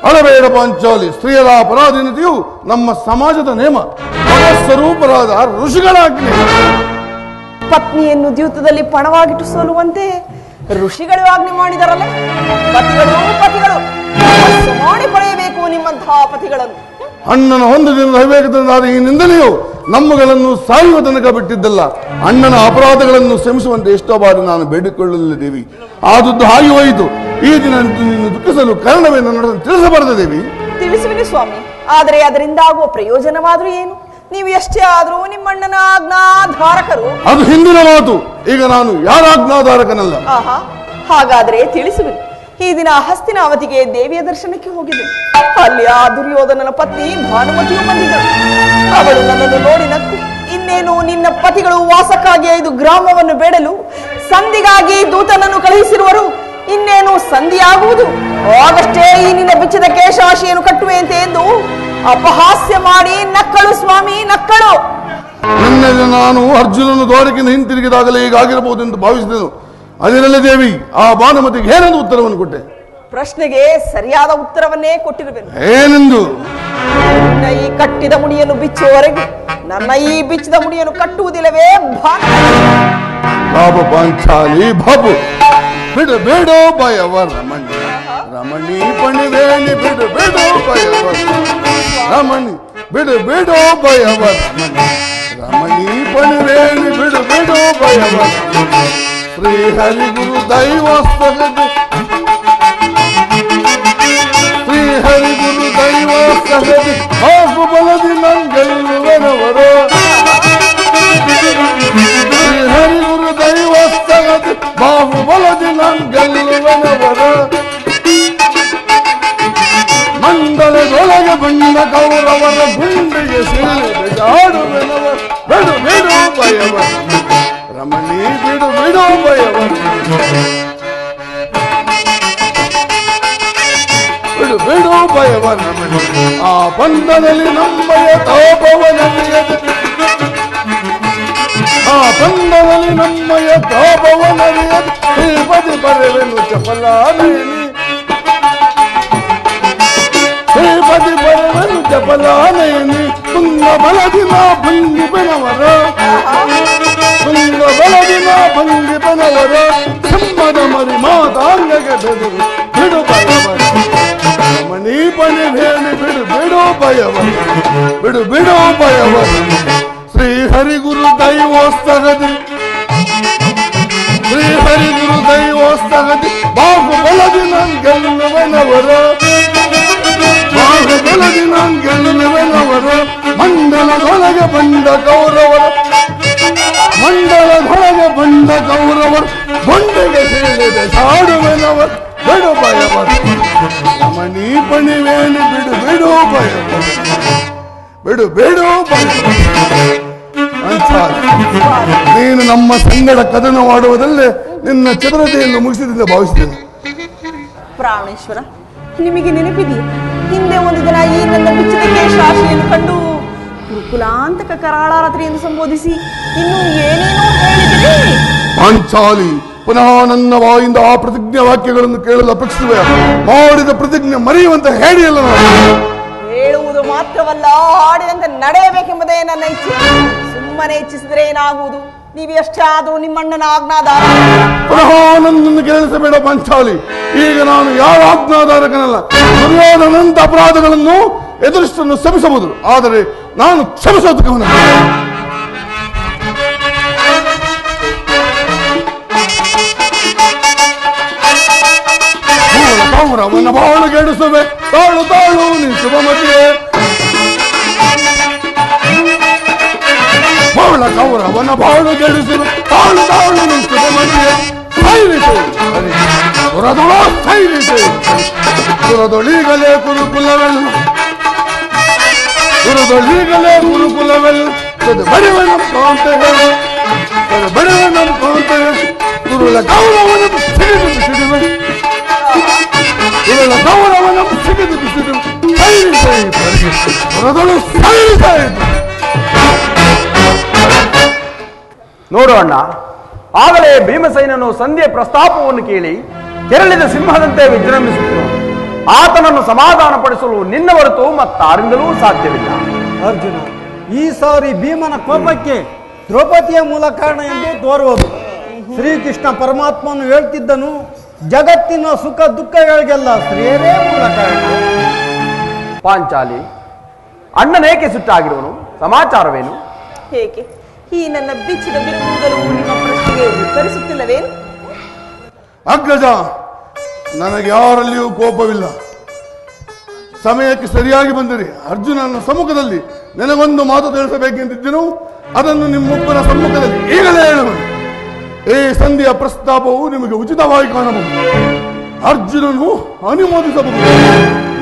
S13: ಅಳಬೇಡ ಪಾಂಚಾಲಿ ಸ್ತ್ರೀಯರ ಅಪರಾಧೀನತೆಯು ನಮ್ಮ ಸಮಾಜದ ನೇಮ. ಸ್ವರೂಪರಾದ ಋಷಿಗಳ ಆಜ್ಞೆ
S12: ಪತ್ನಿಯನ್ನು ದ್ಯೂತದಲ್ಲಿ ಪಣವಾಗಿಟ್ಟು ಸೋಲುವಂತೆ ಋಷಿಗಳು ಆಜ್ಞೆ ಮಾಡಿದರಲ್ಲ. ಪತಿಗಳು ಪತಿಗಳು. ಮಾಡಿ ಪಡೆಯಬೇಕು ನಿಮ್ಮಂತಹ ಪತಿಗಳನ್ನು.
S13: ಅಣ್ಣನ ಒಂದು ದಿನ ಅವಿವೇಕದಿಂದಾದ ಈ ನಿಂದನೆಯು ನಮ್ಮಗಳನ್ನು ಸಾಯುವ ತನಕ ಬಿಟ್ಟಿದ್ದಲ್ಲ. ಅಣ್ಣನ ಅಪರಾಧಗಳನ್ನು ಶ್ರಮಿಸುವಂತೆ ಎಷ್ಟೋ ಬಾರಿ ನಾನು ಬೇಡಿಕೊಳ್ಳಲಿಲ್ಲ ದೇವಿ ಆದದ್ದು ಹಾಗೆ ಹೋಯಿತು. ಈ ದಿನ ನಿನ್ನ ದುಃಖಿಸಲು ಕಾರಣವೇ ನನ್ನ ತಿಳಿಸಬಾರದು ದೇವಿ?
S12: ತಿಳಿಸುವಿನಿ ಸ್ವಾಮಿ. ಆದರೆ ಅದರಿಂದ ಆಗುವ ಪ್ರಯೋಜನವಾದ್ರೂ ಏನು? ನೀವು ಎಷ್ಟೇ ಆದ್ರೂ ನಿಮ್ಮಣ್ಣನ ಆಜ್ಞಾಧಾರಕರು.
S13: ಅದು ಹಿಂದಿನ ಮಾತು. ಈಗ ನಾನು ಯಾರ ಆಜ್ಞಾಧಾರಕನಲ್ಲ?
S12: ಹಾಗಾದ್ರೆ ತಿಳಿಸುವಿನಿ ಈ ದಿನ ಹಸ್ತಿನ ಅವಧಿಗೆ ದೇವಿಯ ದರ್ಶನಕ್ಕೆ ಹೋಗಿದ್ದೆ. ಅಲ್ಲಿ ಆ ದುರ್ಯೋಧನನ ಪತ್ನಿ ಭಾನುಮತಿಯು ಬಂದಿದ್ದ. ಅವಳು ನನ್ನನ್ನು ನೋಡಿ ನಕ್ಕು, ಇನ್ನೇನು ನಿನ್ನ ಪತಿಗಳು ವಾಸಕ್ಕಾಗಿ ಐದು ಗ್ರಾಮವನ್ನು ಬೇಡಲು ಸಂಧಿಗಾಗಿ ದೂತನನ್ನು ಕಳುಹಿಸಿರುವರು. ಇನ್ನೇನು ಸಂಧಿಯಾಗುವುದು? ಆಗಷ್ಟೇ ಈ ನಿನ್ನ ಬಿಚ್ಚಿದ ಕೇಶಾಶಿಯನ್ನು ಕಟ್ಟುವೆಯಂತೆ ಎಂದು ಅಪಹಾಸ್ಯ ಮಾಡಿ ನಕ್ಕಳು ಸ್ವಾಮಿ, ನಕ್ಕಳು.
S13: ನಾನು ಅರ್ಜುನನು ದ್ವಾರಕ್ಕಿಂತ ಹಿಂತಿರುಗಿದಾಗಲೇ ಹೀಗಾಗಿರಬಹುದು ಎಂದು ಭಾವಿಸಿದೆನು. ಅದರಲ್ಲಿ ದೇವಿ ಆ ಭಾನುಮತಿಗೆ ಏನೊಂದು ಉತ್ತರವನ್ನು ಕೊಟ್ಟೆ?
S12: ಪ್ರಶ್ನೆಗೆ ಸರಿಯಾದ ಉತ್ತರವನ್ನೇ ಕೊಟ್ಟಿರಬೇಕು
S13: ಏನೆಂದು?
S12: ಈ ಕಟ್ಟಿದ ಮುಡಿಯನ್ನು ಬಿಚ್ಚುವವರೆಗೆ ನನ್ನ ಈ ಬಿಚ್ಚಿದ ಮುಡಿಯನ್ನು ಕಟ್ಟುವುದಿಲ್ಲವೇ
S13: ಬಾಬು ಪಾಂಚಾಲಿ ಬಾಬು. ಬಿಡು ಬಿಡು ಭಯವ ರಮಣಿ. ರಮಣಿ ಪಣಿವೇಣಿ ಬಿಡು ಬಿಡು ಭಯವ ರಮಣಿ. ಬಿಡು ಬಿಡು ಭಯವ ರಮಣಿ. ರಮಣಿ ಪಣಿವೇಣಿ ಬಿಡು ಬಿಡು శ్రీ హరి గురు దైవ సగదు శ్రీ హరి గురు దైవ సగదు ఆసు బలది నంగల్వనవర శ్రీ హరి గురు దైవ సగదు బాహు బలది నంగల్ ಬಂಧದಲ್ಲಿ ನಮ್ಮಯ ತಾಪವನವಿಯದೆ ಆ ಬಂಧದಲ್ಲಿ ನಮ್ಮಯ ತಾಪವನವಿಯದೆ ಶ್ರೀಪತಿ ಬರೆವೆನು ಚಪಲಾನೇನಿ ಶ್ರೀಪತಿ ಬರೆವೆನು ಚಪಲಾನೇನಿ ತುಂಗ ಬಲದಿನ ಭಂಗಿ ಬೆನವರ ತುಂಗ ಬಲದಿನ ಭಂಗಿ ಬೆನವರ ಸಮ್ಮದ ಮರಿ ಮಾತಾಂಗಗೆ ಬೆದು ಬಿಡು ಭಯವ ಮಣಿ ಪಣಿ ಹೇಳಿ ಬಿಡು ಬಿಡು ಭಯವ ಬಿಡು ಬಿಡು ಭಯವ ಶ್ರೀ ಹರಿಗುರು ದೈವೋಸ್ತಗದಿ ಶ್ರೀ ಹರಿಗುರು ದೈವೋಸ್ತಗದಿ ಬಾಹು ಬಲದಿ ನಂಗೆಲ್ಲವನವರ ಬಾಹು ಬಲದಿ ನಂಗೆಲ್ಲವನವರ ಮಂಡಲದೊಳಗೆ ಬಂದ ಕೌರವರ ಮಂಡಲದೊಳಗೆ ಬಂದ ಕೌರವರು ಬಂಡೆಗೆ ಸೇರಿದ ಸಾಡುವೆನವರ ಬಿಡು ಭಯವ ರಮಣಿ ಪಣಿವೇನು ಬಿಡು ಬಿಡು ಭಯವ ಬಿಡು ಬಿಡು ಭಯ ನೀನು ನಮ್ಮ ಸಂಗಡ ಕದನ ಮಾಡುವುದಲ್ಲೇ ನಿನ್ನ ಚತುರತೆಯನ್ನು ಮುಗಿಸಿದಿಂದ ಭಾವಿಸಿದ್ದೇನೆ
S12: ಪ್ರಾಣೇಶ್ವರ ನಿಮಗೆ ನೆನಪಿದೆಯೇ? ಹಿಂದೆ ಒಂದು ದಿನ ಈ ನನ್ನ ಕೇಶಾಶಿಯನ್ನು ಕಂಡು ಕುರುಕುಲಾಂತಕ ಕರಾಳಾರಾತ್ರಿ ಎಂದು ಸಂಬೋಧಿಸಿ ಇನ್ನು ಏನೇನೋ ಹೇಳಿದಿರಿ?
S13: ಪಾಂಚಾಲಿ ಪುನಃ ನನ್ನ ಬಾಯಿಂದ ಆ ಪ್ರತಿಜ್ಞಾ ವಾಕ್ಯಗಳನ್ನು ಕೇಳಲು ಅಪೇಕ್ಷಿಸುವೆ. ಮಾಡಿದ ಪ್ರತಿಜ್ಞೆ ಮರೆಯುವಂತ ಹೇಳಿಯಲ್ಲ ನಾನು.
S12: ಹೇಳುವುದು ಮಾತ್ರವಲ್ಲ ಹಾಡಿದಂತೆ ನಡೆಯಬೇಕೆಂಬುದೇ ನನ್ನ ಇಚ್ಛೆ. ಸುಮ್ಮನೆ ಇಚ್ಛಿಸಿದರೆ ಏನಾಗುವುದು? ನೀವು ಎಷ್ಟೇ ಆದರೂ ನಿಮ್ಮಣ್ಣನ ಆಜ್ಞಾಧಾರ.
S13: ಪುನಃ ನನ್ನನ್ನು ಕೇಳಿಸಬೇಡ ಪಂಚಾಲಿ. ಈಗ ನಾನು ಯಾವ ಆಜ್ಞಾಧಾರಕನಲ್ಲ. ದುರ್ಯೋಧನಂತ ಅಪರಾಧಗಳನ್ನು ಎದುರಿಸನ್ನು ಶ್ರಮಿಸಬಹುದು. ಆದರೆ ನಾನು ಕ್ಷಮಿಸೋದಕ್ಕವನ ಕೌರವನ ಬಾಳು ಗೆಡಿಸುವೆ ತಾಳು ತಾಳು ನೀನು ಶುಭಮತಿಯೇ ಬಾಳ ಕೌರವನ ಬಾಳು ಗೆಡಿಸುವೆ ತಾಳು ತಾಳು ನೀನು ಶುಭಮತಿಯೇ ಸೈರಿಸು ಸುರದೊಳ ಸೈರಿಸು ಸುರದೊಳಿಗಲೇ ಕುರುಕುಲವೆಲ್ಲ ಸುರದೊಳಿಗಲೇ ಕುರುಕುಲವೆಲ್ಲ ಅದು ಬಡವನ ಕಾಂತೆಗಳು ಅದು ಬಡವನ ಕಾಂತೆಗಳು ಸುರುಳ ಕೌರವನ ಸಿಡಿದು ಬಿಸಿಡುವೆ ಕೌರವನ ಸಿಗದು ಬಿಸಿದು ಸೈರಿಸೈ ಸುರದೊಳು ಸೈರಿಸೈ
S6: ನೋಡು ಅಣ್ಣ,
S1: ಆಗಲೇ ಭೀಮಸೇನನು ಸಂಧ್ಯೆ ಪ್ರಸ್ತಾಪವನ್ನು ಕೇಳಿ ಕೆರಳಿದ ಸಿಂಹದಂತೆ ವಿಜೃಂಭಿಸುತ್ತಿರುವನು ಆತನನ್ನು ಸಮಾಧಾನ ಪಡಿಸಲು ನಿನ್ನ ಹೊರತು ಮತ್ತಾರಿಂದಲೂ ಸಾಧ್ಯವಿಲ್ಲ.
S10: ಅರ್ಜುನ, ಈ ಸಾರಿ ಭೀಮನ ಕೋಪಕ್ಕೆ ದ್ರೌಪದಿಯ ಮೂಲ ಕಾರಣ ಎಂದು ತೋರುವುದು. ಶ್ರೀಕೃಷ್ಣ ಪರಮಾತ್ಮನು ಹೇಳ್ತಿದ್ದನು ಜಗತ್ತಿನ ಸುಖ ದುಃಖಗಳಿಗೆಲ್ಲ ಸ್ತ್ರೀಯರೇ ಮೂಲ ಕಾರಣ.
S1: ಪಾಂಚಾಲಿ ಅಣ್ಣನೇಕೆ ಸುಟ್ಟಾಗಿರುವನು? ಸಮಾಚಾರವೇನು?
S12: ಹೇಗೆ ಈ ನನ್ನ ಬಿಚ್ಚಿದ ಬಿರುಕುಗಳು ನಿಮ್ಮ ಪ್ರಶ್ನೆಗೆ ಉತ್ತರಿಸುತ್ತಿಲ್ಲವೇನು?
S13: ಅಗ್ರಜ ನನಗೆ ಯಾರಲ್ಲಿಯೂ ಕೋಪವಿಲ್ಲ. ಸಮಯಕ್ಕೆ ಸರಿಯಾಗಿ ಬಂದಿರಿ ಅರ್ಜುನನ ಸಮ್ಮುಖದಲ್ಲಿ ನನಗೊಂದು ಮಾತು ತಿಳಿಸಬೇಕೆಂದಿದ್ದೆನು ಅದನ್ನು ನಿಮ್ಮೊಬ್ಬರ ಸಮ್ಮುಖದಲ್ಲಿ ಈಗಲೇ ಹೇಳುವನು ಈ ಸಂಧಿಯ ಪ್ರಸ್ತಾಪವು ನಿಮಗೆ ಉಚಿತವಾಗಿ ಕಾಣಬಹುದು. ಅರ್ಜುನನು ಅನುಮೋದಿಸಬಹುದು.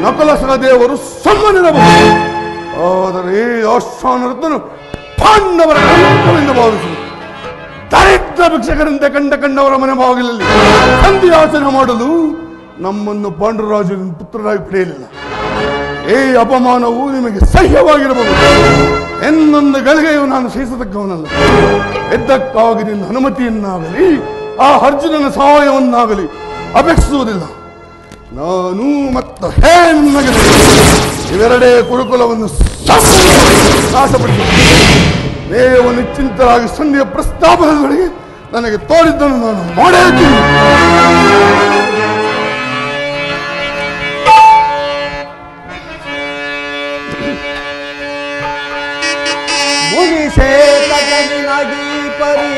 S13: ನಕಲ ದೇವರು ಸಮ್ಮನಿರಬಹುದು ಆದರೆ ಈ ಅಶ್ವಾನರತ್ನನು ಪಾಂಡವರ ಕರ್ತವ್ಯವೆಂದು ಭಾವಿಸಿದರು ದರಿದ್ರ ಭಿಕ್ಷಕರಂತೆ ಕಂಡ ಕಂಡವರ ಮನೆ ಸಂಧಿ ಆಚರಣೆ ಮಾಡಲು ನಮ್ಮನ್ನು ಪಾಂಡುರಾಜನ ಪುತ್ರರಾಗಿ ಪಡೆಯಲಿಲ್ಲ. ಈ ಅಪಮಾನವು ನಿಮಗೆ ಸಹ್ಯವಾಗಿರಬಹುದು. ಎನ್ನೊಂದು ಗಳಿಗೆಯು ನಾನು ಸಹಿಸತಕ್ಕವನಲ್ಲ ಎದ್ದಕ್ಕಾಗಿ ನಿನ್ನ ಅನುಮತಿಯನ್ನಾಗಲಿ, ಆ ಅರ್ಜುನನ ಸಹಾಯವನ್ನಾಗಲಿ ಅಪೇಕ್ಷಿಸುವುದಿಲ್ಲ. ನಾನು ಮತ್ತು ಹೇಮಗಲಿ ಇವೆರಡೇ ಕುರುಕುಲವನ್ನು ನಾಶಪಡಿಸಿದೆ ನೀವು ನಿಶ್ಚಿಂತರಾಗಿ ಸಂಧಿಯ ಪ್ರಸ್ತಾಪದಗಳಿಗೆ ನನಗೆ ತೋರಿದ್ದನ್ನು ನಾನು ಮಾಡೇತೀನಿ
S10: नदी परी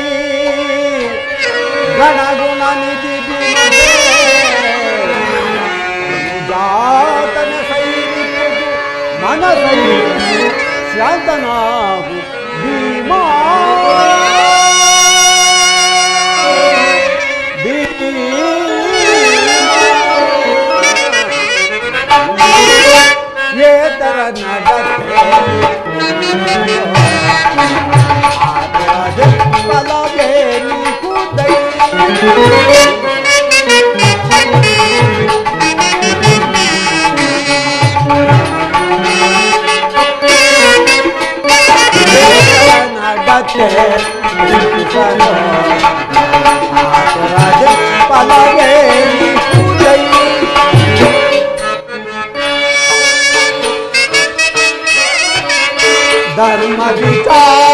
S10: गण गुण निधि जातन सैनिक मन सही शांतनाहु भीमा ये तरह नगर ನಡತೆ ಬಲವೇನಿ ಕುದೈ ಧರ್ಮ ವಿಚಾರದ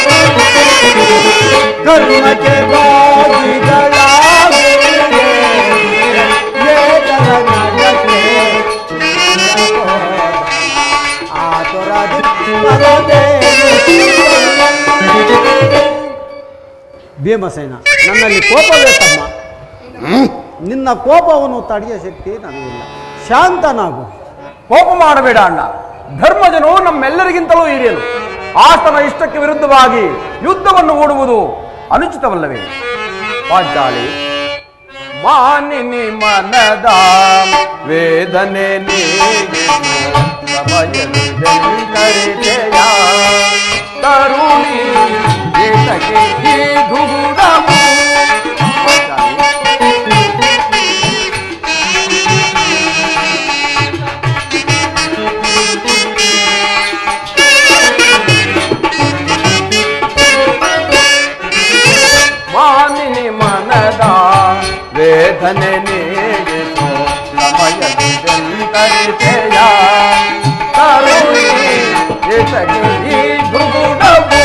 S10: ಭೀಮಸೇನ ನನ್ನಲ್ಲಿ ಕೋಪವೇ ತಮ್ಮ ನಿನ್ನ ಕೋಪವನ್ನು ತಡೆಯ ಶಕ್ತಿ ನನಗಿಲ್ಲ ಶಾಂತನಾಗು.
S1: ಕೋಪ ಮಾಡಬೇಡ ಅಣ್ಣ. ಧರ್ಮಜನು ನಮ್ಮೆಲ್ಲರಿಗಿಂತಲೂ ಹಿರಿಯನು ಆತನ ಇಷ್ಟಕ್ಕೆ ವಿರುದ್ಧವಾಗಿ ಯುದ್ಧವನ್ನು ಓಡುವುದು ಅನುಚಿತವಲ್ಲವೇ? ಪಾಂಚಾಲಿ ಮಾನಿನಿ ಮನದ ವೇದನೆ ತರುಣಿ ವೇದನೆ ನೀಗಿತು ಸಮಯವಿದೆಂದರಿದೆಯ ತರುಣಿ ಏತಕ್ಕೆ ಈ ದುಗುಡವು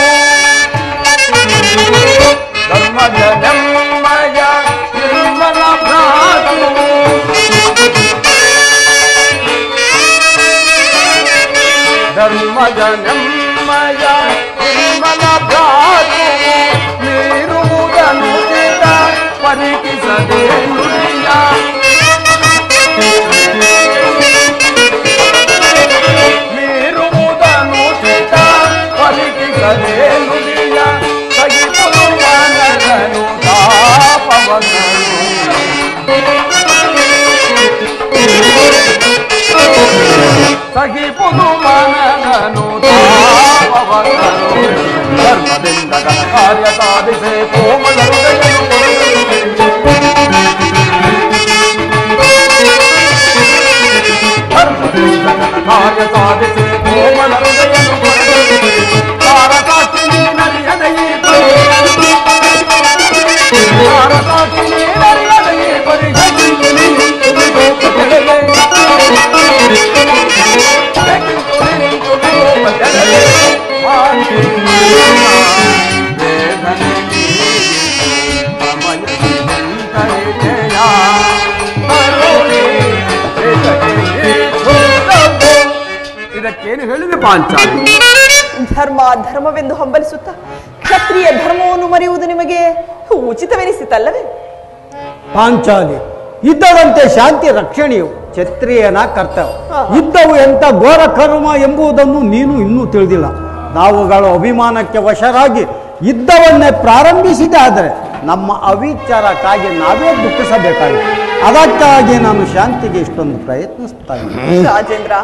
S1: ಧರ್ಮದ ನೆಮ್ಮಯ ನಿರ್ಮಲ ಭ್ರಾತು ಧರ್ಮದ ನೆಮ್ಮಯ ನಿರ್ಮಲ ಭ್ರಾತು ನೀರುವುದನು ದಿಟ
S14: करो धर्मबिन्दकः कार्यकादिशे कोमलहृदयम् धर्मबिन्दकः कार्यकादिशे कोमलहृदयम् ಇದಕ್ಕೇನು ಹೇಳಿದೆ ಪಾಂಚಾಲಿ?
S12: ಧರ್ಮ ಧರ್ಮವೆಂದು ಹಂಬಲಿಸುತ್ತಾ ಕ್ಷತ್ರಿಯ ಧರ್ಮವನ್ನು ಮರೆಯುವುದು ನಿಮಗೆ ಉಚಿತವೆನಿಸಿತಲ್ಲವೇ?
S10: ಪಾಂಚಾಲಿ ಇದ್ದವಂತೆ ಶಾಂತಿ ರಕ್ಷಣೆಯು ಕ್ಷತ್ರಿಯನ ಕರ್ತವ್ಯ. ಇದ್ದವು ಎಂತ ಘೋರ ಕರ್ಮ ಎಂಬುದನ್ನು ನೀನು ಇನ್ನೂ ತಿಳಿದಿಲ್ಲ. ನಾವುಗಳು ಅಭಿಮಾನಕ್ಕೆ ವಶರಾಗಿ ಯುದ್ಧವನ್ನೇ ಪ್ರಾರಂಭಿಸಿದಾದರೆ ನಮ್ಮ ಅವಿಚಾರಕ್ಕಾಗಿ ನಾವೇ ದುಃಖಿಸಬೇಕಾಗಿದೆ. ಅದಕ್ಕಾಗಿ ನಾನು ಶಾಂತಿಗೆ ಇಷ್ಟೊಂದು ಪ್ರಯತ್ನಿಸ್ತಾ ಇದ್ದೀನಿ.
S12: ರಾಜೇಂದ್ರ,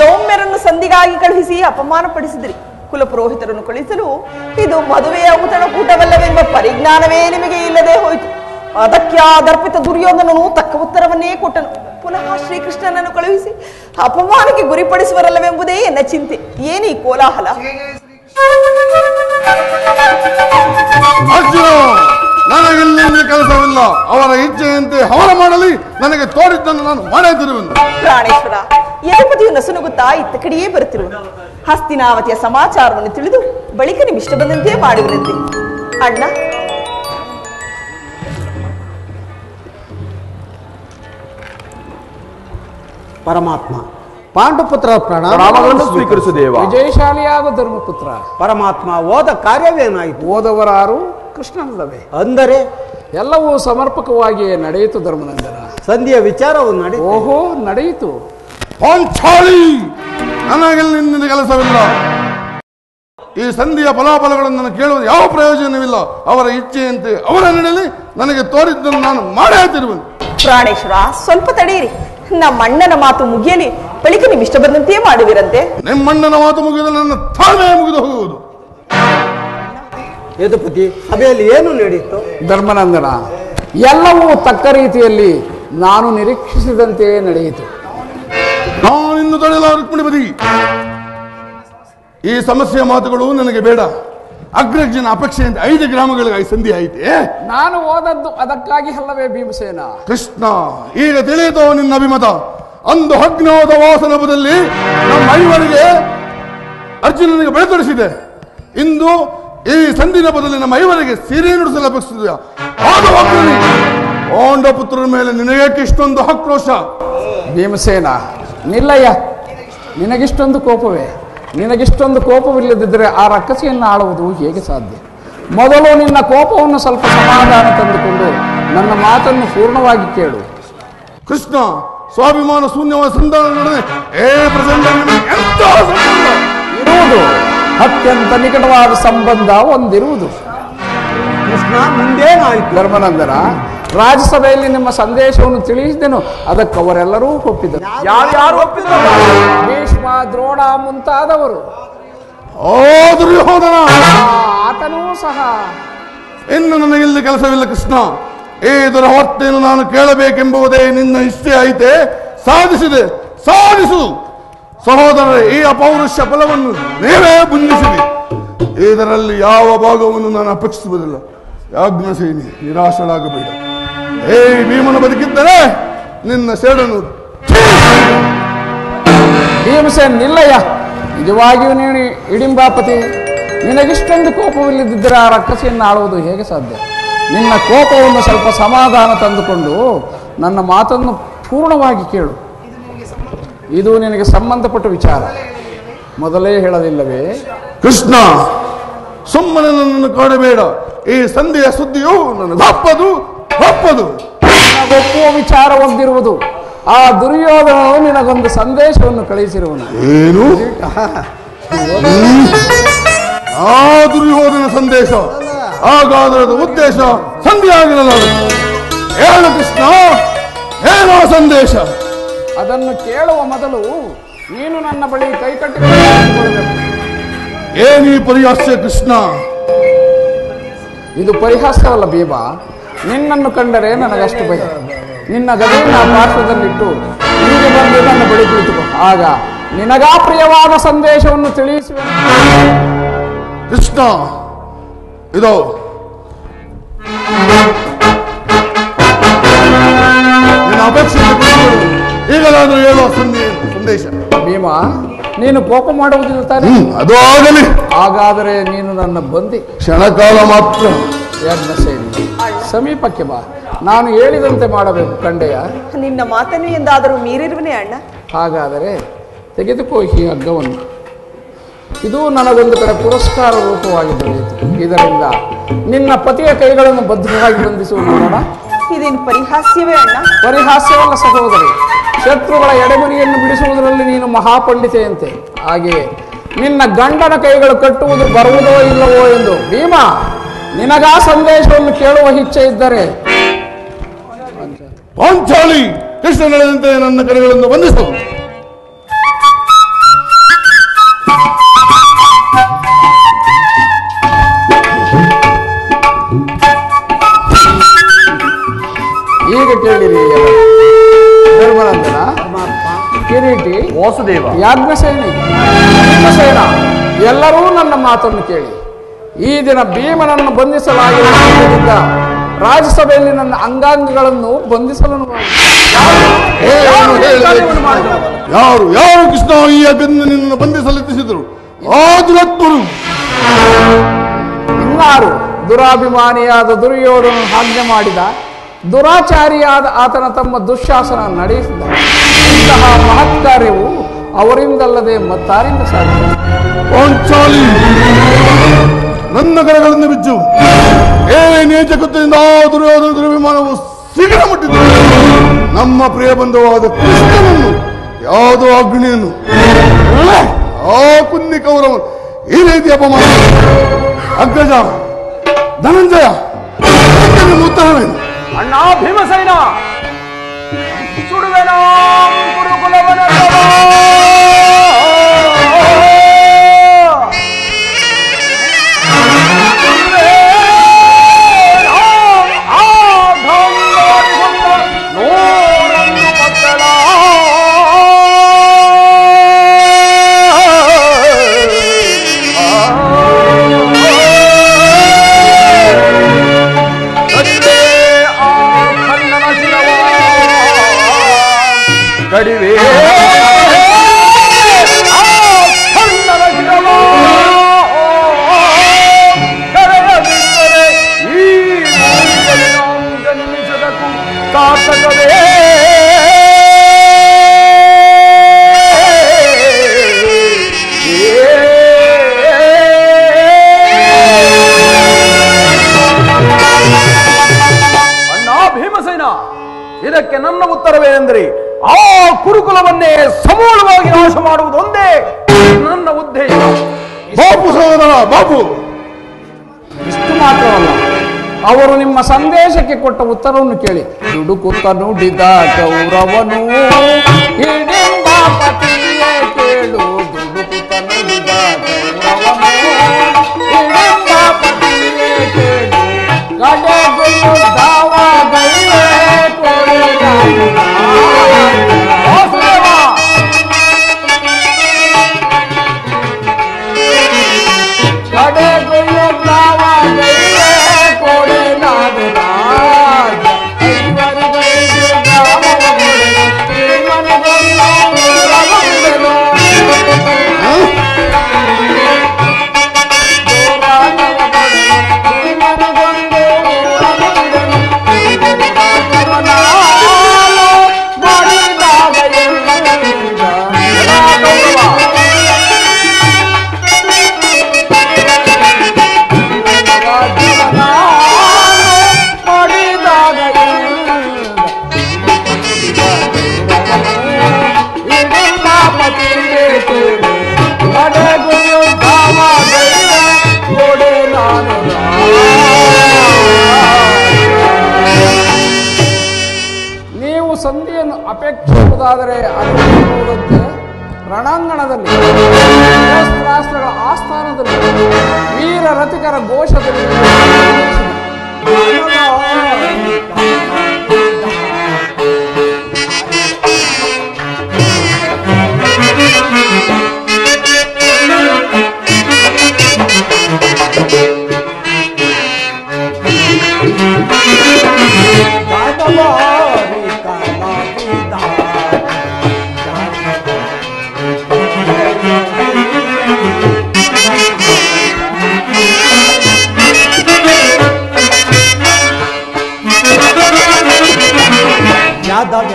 S12: ದೌಮ್ಯರನ್ನು ಸಂಧಿಗಾಗಿ ಕಳುಹಿಸಿ ಅಪಮಾನ ಪಡಿಸಿದ್ರಿ. ಕುಲಪುರೋಹಿತರನ್ನು ಕಳುಹಿಸಲು ಇದು ಮದುವೆಯ ಔತಣಕೂಟವಲ್ಲವೆಂಬ ಪರಿಜ್ಞಾನವೇ ನಿಮಗೆ ಇಲ್ಲದೆ ಹೋಯಿತು. ಅದಕ್ಕೆ ಆದರ್ಪಿತ ದುರ್ಯೋಧನನು ತಕ್ಕ ಉತ್ತರವನ್ನೇ ಕೊಟ್ಟನು. ಪುನಃ ಶ್ರೀಕೃಷ್ಣನನ್ನು ಕಳುಹಿಸಿ ಅಪಮಾನಕ್ಕೆ ಗುರಿಪಡಿಸುವರಲ್ಲವೆಂಬುದೇ ಎನ್ನ ಚಿಂತೆ. ಈ ಕೋಲಾಹಲ.
S13: ನನಗಿಲ್ಲಿ ಕೆಲಸವಿಲ್ಲ. ಅವರ ಇಚ್ಛೆಯಂತೆ ಹವನ ಮಾಡಲಿ. ನನಗೆ ತೋರಿದ್ದನ್ನು ನಾನು ಮಾಡೇ ತಿರುವೆನು
S12: ಪ್ರಾಣೇಶ್ವರ ಯದುಪತಿಯು ನಸುನುಗುತ್ತಾ ಇತ್ತ ಕಡೆಯೇ ಬರುತ್ತಿರುವನು. ಹಸ್ತಿನಾವತಿಯ ಸಮಾಚಾರವನ್ನು ತಿಳಿದು ಬಳಿಕ ನಿಮ್ಮಿಷ್ಟ ಬಂದಂತೆ ಮಾಡುವರಂತೆ ಅಣ್ಣ
S10: ಪರಮಾತ್ಮ. ಪಾಂಡುಪುತ್ರ
S14: ಪ್ರಣಾಮಗಳನ್ನು ಸ್ವೀಕರಿಸು ದೇವ.
S7: ವಿಜಯಶಾಲಿಯಾದ ಧರ್ಮಪುತ್ರ.
S10: ಪರಮಾತ್ಮ ಓದ ಕಾರ್ಯವೇನಾಯಿತು?
S7: ಓದವರಾರು ಕೃಷ್ಣನಲ್ಲವೇ.
S10: ಅಂದರೆ?
S7: ಎಲ್ಲವೂ ಸಮರ್ಪಕವಾಗಿಯೇ ನಡೆಯಿತು ಧರ್ಮನಂದನ.
S10: ಸಂಧಿಯ ವಿಚಾರವು ನಡೆ
S7: ಓಹೋ ನಡೆಯಿತು.
S13: ನಿನ್ನ ಕೆಲಸವಿಲ್ಲ. ಈ ಸಂಧಿಯ ಫಲಾಫಲಗಳನ್ನು ನಾನು ಕೇಳುವುದು ಯಾವ ಪ್ರಯೋಜನವಿಲ್ಲ. ಅವರ ಇಚ್ಛೆಯಂತೆ ಅವರ ನಡೆಯಲಿ ನನಗೆ ತೋರಿದ್ದನ್ನು ನಾನು ಮಾಡೇ ತಿರುವೆನು.
S12: ಪ್ರಾಣೇಶ್ವರ ಸ್ವಲ್ಪ ತಡೆಯಿರಿ. ನಮ್ಮ ಅಣ್ಣನ ಮಾತು ಮುಗಿಯಲಿ ಬಳಿಕ ನೀವು ಇಷ್ಟ ಬಂದಂತೆ ಮಾಡುವಿರಂತೆ.
S13: ನಿಮ್ಮಣ್ಣನ ಮಾತು ಮುಗಿದ ನನ್ನ ತಾಳ್ಮೆ ಮುಗಿದು ಹೋಗುವುದು.
S10: ಯದುಪತಿ ಸಭೆಯಲ್ಲಿ ಏನು ನಡೆಯಿತು
S7: ಧರ್ಮನಂದನ ಎಲ್ಲವೂ ತಕ್ಕ ರೀತಿಯಲ್ಲಿ ನಾನು ನಿರೀಕ್ಷಿಸಿದಂತೆಯೇ ನಡೆಯಿತು.
S13: ನಾನಿನ್ನು ರುಕ್ಮಿಣಿ ಬದಿ ಈ ಸಮಸ್ಯೆಯ ಮಾತುಗಳು ನನಗೆ ಬೇಡ. ಅಗ್ರಜನ ಅಪೇಕ್ಷೆಯಿಂದ ಐದು ಗ್ರಾಮಗಳಿಗಾಗಿ ಸಂಧಿ ಐತೆ.
S7: ನಾನು ಓದದ್ದು ಅದಕ್ಕಾಗಿ ಅಲ್ಲವೇ ಭೀಮಸೇನ?
S13: ಕೃಷ್ಣ ಈಗ ತಿಳಿಯಿತೋ ನಿನ್ನ ಅಭಿಮತ. ಅಂದು ಅಗ್ನೋದ ವಾಸನಭದಲ್ಲಿ ನಮ್ಮ ಐವರಿಗೆ ಅರ್ಜುನನಿಗೆ ಬೆಳೆತೊಡಿಸಿದೆ ಇಂದು ಈ ಸಂಧಿನ ಬದಲು ನಮ್ಮ ಐವರಿಗೆ ಸೀರೆ ನುಡಿಸಲು ಅಪೇಕ್ಷಿಸಿದೆಯಾ ಪಾಂಡ ಪುತ್ರರ ಮೇಲೆ ನಿನಗೇಕೆ ಇಷ್ಟೊಂದು ಆಕ್ರೋಶ.
S7: ಭೀಮಸೇನ ನಿಲ್ಲಯ್ಯ. ನಿನಗಿಷ್ಟೊಂದು ಕೋಪವೇ? ನಿನಗಿಷ್ಟೊಂದು ಕೋಪವಿಲ್ಲದಿದ್ದರೆ ಆ ರಕ್ಕಸಿಯನ್ನು ಆಳುವುದು ಹೇಗೆ ಸಾಧ್ಯ? ಮೊದಲು ನಿನ್ನ ಕೋಪವನ್ನು ಸ್ವಲ್ಪ ಸಮಾಧಾನ ತಂದುಕೊಂಡು ನನ್ನ ಮಾತನ್ನು ಪೂರ್ಣವಾಗಿ ಕೇಳು.
S13: ಕೃಷ್ಣ ಸ್ವಾಭಿಮಾನ ಶೂನ್ಯವಾದ?
S7: ಇರುವುದು. ಅತ್ಯಂತ ನಿಕಟವಾದ ಸಂಬಂಧ ಒಂದಿರುವುದು.
S10: ಕೃಷ್ಣ ಮುಂದೇನಾಯಿತು?
S7: ಧರ್ಮನಂದನ ರಾಜ್ಯಸಭೆಯಲ್ಲಿ ನಿಮ್ಮ ಸಂದೇಶವನ್ನು ತಿಳಿಸಿದೆನು. ಅದಕ್ಕೆ ಅವರೆಲ್ಲರೂ ಒಪ್ಪಿದರು.
S14: ಯಾರ್ಯಾರು ಒಪ್ಪಿದ್ರು?
S7: ಭೀಷ್ಮ ದ್ರೋಣ ಮುಂತಾದವರು. ಆತನೂ ಸಹ.
S13: ಇನ್ನು ನನಗೆ ಇಲ್ಲಿ ಕೆಲಸವಿಲ್ಲ ಕೃಷ್ಣ. ಈ ದುರವರ್ತೆಯನ್ನು ನಾನು ಕೇಳಬೇಕೆಂಬುದೇ ನಿನ್ನ ಇಷ್ಟೇ ಐತೆ. ಸಾಧಿಸಿದೆ ಸಾಧಿಸು. ಸಹೋದರರೇ ಈ ಅಪೌರುಷ ಫಲವನ್ನು ನೀವೇ ಬುಂದಿಸಿದೆ ಇದರಲ್ಲಿ ಯಾವ ಭಾಗವನ್ನು ನಾನು ಅಪೇಕ್ಷಿಸುವುದಿಲ್ಲ. ಯಾಜ್ಞಸೇನಿ ನಿರಾಶರಾಗಬೇಡ. ಏ ಭೀಮನ ಬದುಕಿದ್ದರೆ ನಿನ್ನ ಸೇಡನ್ನು
S7: ಭೀಮಸೇನ್ ನಿಲ್ಲಯ್ಯ. ನಿಜವಾಗಿಯೂ ನೀನು ಇಡಿಂಬಾಪತಿ. ನಿನಗಿಷ್ಟೊಂದು ಕೋಪವಿಲ್ಲದಿದ್ದರೆ ಆ ರಕ್ಕಸಿಯನ್ನು ಆಳುವುದು ಹೇಗೆ ಸಾಧ್ಯ? ನಿನ್ನ ಕೋಪವನ್ನು ಸ್ವಲ್ಪ ಸಮಾಧಾನ ತಂದುಕೊಂಡು ನನ್ನ ಮಾತನ್ನು ಪೂರ್ಣವಾಗಿ ಕೇಳು. ಇದು ನಿನಗೆ ಸಂಬಂಧಪಟ್ಟ ವಿಚಾರ. ಮೊದಲೇ ಹೇಳಲಿಲ್ಲವೇ?
S13: ಕೃಷ್ಣ ಸುಮ್ಮನೆ ನನ್ನನ್ನು ಕಾಡಬೇಡ. ಈ ಸಂಧಿಯ ಸುದ್ದಿಯು ನನಗೆ ಒಪ್ಪದು ಒಪ್ಪದು.
S7: ಒಪ್ಪುವ ವಿಚಾರ ಹೊಂದಿರುವುದು. ಆ ದುರ್ಯೋಧನನು ನಿನಗೊಂದು ಸಂದೇಶವನ್ನು ಕಳಿಸಿರುವನು
S13: ಏನು? ಆ ದುರ್ಯೋಧನ ಸಂದೇಶ. ಹಾಗಾದ್ರೆ ಉದ್ದೇಶ ಸಂಧಿ ಆಗಿರಲ್ಲ ಹೇಳು ಕೃಷ್ಣ. ಏನೋ ಸಂದೇಶ.
S7: ಅದನ್ನು ಕೇಳುವ ಮೊದಲು ನೀನು ನನ್ನ ಬಳಿ ಕೈಕಟ್ಟಿಕೊಳ್ಳಬೇಕು
S13: ಏನೀ ಪರಿಹಾಸ್ಯ ಕೃಷ್ಣ?
S7: ಇದು ಪರಿಹಾಸ್ಯವಲ್ಲ ಭೀಮ ನಿನ್ನನ್ನು ಕಂಡರೆ ನನಗಷ್ಟು ಭಯ. ನಿನ್ನ ಗದೆಯನ್ನು ಆ ಪಾರ್ಶ್ವದಲ್ಲಿಟ್ಟು ಹೀಗೆ ಬಂದು ನನ್ನ ಬಳಿ ಕುಳಿತುಕೋ. ಆಗ ನಿನಗಾ ಪ್ರಿಯವಾದ ಸಂದೇಶವನ್ನು ತಿಳಿಸುವ
S13: ಕೃಷ್ಣ ಇದು ಈಗ ನಾನು ಹೇಳುವ ಸಂದೇಶ.
S7: ಭೀಮ ನೀನು ಕೋಪ ಮಾಡುವುದಿಲ್ಲ ತಾನೆ?
S13: ಅದು ಆಗಲಿ.
S7: ಹಾಗಾದರೆ ನೀನು ನನ್ನ ಬಂದಿ.
S13: ಕ್ಷಣಕಾಲ ಮಾತ್ರ.
S7: ಯಜ್ಞಸೇನಿ ಸಮೀಪಕ್ಕೆ ಬಾ. ನಾನು ಹೇಳಿದಂತೆ ಮಾಡಬೇಕು ಕಂಡೆಯ.
S12: ನಿನ್ನ ಮಾತನ್ನು ಎಂದಾದರೂ ಮೀರಿರುವನೇ ಅಣ್ಣ.
S7: ಹಾಗಾದರೆ ತೆಗೆದುಕೋ ಈ ಹಗ್ಗವನ್ನು. ಇದು ನನಗೊಂದು ಕಡೆ ಪುರಸ್ಕಾರ ರೂಪವಾಗಿ ದೊರೆಯಿತು. ಇದರಿಂದ ನಿನ್ನ ಪತಿಯ ಕೈಗಳನ್ನು ಭದ್ರವಾಗಿ ಬಂಧಿಸುವುದು ನೋಡೋಣ
S12: ಇದೇನು ಪರಿಹಾಸ್ಯವೇ ಅಣ್ಣ?
S7: ಪರಿಹಾಸ್ಯವಲ್ಲ ಸಹೋದರಿ. ಶತ್ರುಗಳ ಎಡೆಮುರಿಯನ್ನು ಬಿಡಿಸುವುದರಲ್ಲಿ ನೀನು ಮಹಾಪಂಡಿತೆಯಂತೆ. ಹಾಗೆಯೇ ನಿನ್ನ ಗಂಡನ ಕೈಗಳು ಕಟ್ಟುವುದು ಬರುವುದೋ ಇಲ್ಲವೋ ಎಂದು ಭೀಮ ನಿನಗಾ ಸಂದೇಶವನ್ನು ಕೇಳುವ ಇಚ್ಛೆ ಇದ್ದರೆ?
S13: ಪಾಂಚಾಲಿ ಕೃಷ್ಣ ನಡೆದಂತೆ ನನ್ನ ಕರೆಗಳನ್ನು ಬಂಧಿಸು
S7: ಈಗ ಕೇಳಿರಿ. ಧರ್ಮನಂದನ? ಕಿರೀಟಿ?
S1: ವಾಸುದೇವ.
S7: ಯಾಜ್ಞಸೇನಿ? ಎಲ್ಲರೂ ನನ್ನ ಮಾತನ್ನು ಕೇಳಿ. ಈ ದಿನ ಭೀಮನನ್ನು ಬಂಧಿಸಲಾಗಿರುವುದರಿಂದ ರಾಜ್ಯಸಭೆಯಲ್ಲಿ ನನ್ನ ಅಂಗಾಂಗಗಳನ್ನು ಬಂಧಿಸಲು
S13: ಯಾರು ಯಾರು ಕೃಷ್ಣ ಈ ಅಭಿನಂದನೆಯನ್ನು ಬಂಧಿಸಲೆತ್ತಿಸಿದರು ಆ ದುರತ್ಮರು
S7: ಇನ್ನಾರು ದುರಾಭಿಮಾನಿಯಾದ ದುರ್ಯೋಧನನ್ನು ಆಜ್ಞೆ ಮಾಡಿದ ದುರಾಚಾರಿಯಾದ ಆತನ ತಮ್ಮ ದುಶ್ಯಾಸನ ನಡೆಸಿದ ಇಂತಹ ಮಹತ್ ಕಾರ್ಯವು ಅವರಿಂದಲ್ಲದೆ ಮತ್ತಾರಿಂದ ಸಾಧ್ಯ.
S13: ನನ್ನ ಕರೆಗಳನ್ನು ಬಿಚ್ಚು. ಏ ನೀಚ ಕೃತ್ಯದಿಂದ ಆ ದುರ್ಯೋಧನ ದುರ್ವಿಮಾನವು ಮುಟ್ಟಿತು. ನಮ್ಮ ಪ್ರಿಯ ಬಂಧುವಾದ ಕೃಷ್ಣನನ್ನು, ಯಾವುದೋ ಅಗ್ನಿಯನ್ನು ಆ ಕುನ್ನಿ ಕೌರವ ಈ ರೀತಿ ಅಪಮಾನ. ಅಗ್ರಜ ಧನಂಜಯ ಉತ್ತರವೇನು
S1: ಅಣ್ಣ ಭೀಮಸೈನ ಸುಡುವೆನಾ ಗುರುಕುಲವನ ಇದಕ್ಕೆ ನನ್ನ ಉತ್ತರವೇನೆಂದರೆ ಆ ಕುರುಕುಲವನ್ನೇ ಸಮೂಲವಾಗಿ ನಾಶ ಮಾಡುವುದೊಂದೇ ನನ್ನ ಉದ್ದೇಶ.
S13: ಬಾಬು ಸಹೋದರ ಬಾಬು
S7: ಇಷ್ಟು ಮಾತ್ರವಲ್ಲ. ಅವರು ನಿಮ್ಮ ಸಂದೇಶಕ್ಕೆ ಕೊಟ್ಟ ಉತ್ತರವನ್ನು ಕೇಳಿ. ದುಡುಕುತ್ತ ನುಡಿದ ಗೌರವನು ಅಪೇಕ್ಷಿಸುವುದಾದರೆ ಅನುಭವಿಸುವುದಂತೆ ರಣಾಂಗಣದಲ್ಲಿ ಶಸ್ತ್ರಾಸ್ತ್ರಗಳ ಆಸ್ಥಾನದಲ್ಲಿ ವೀರ ರಥಿಕರ ಘೋಷದಲ್ಲಿ.
S10: ಯಾದವೇ ನಮ್ಮ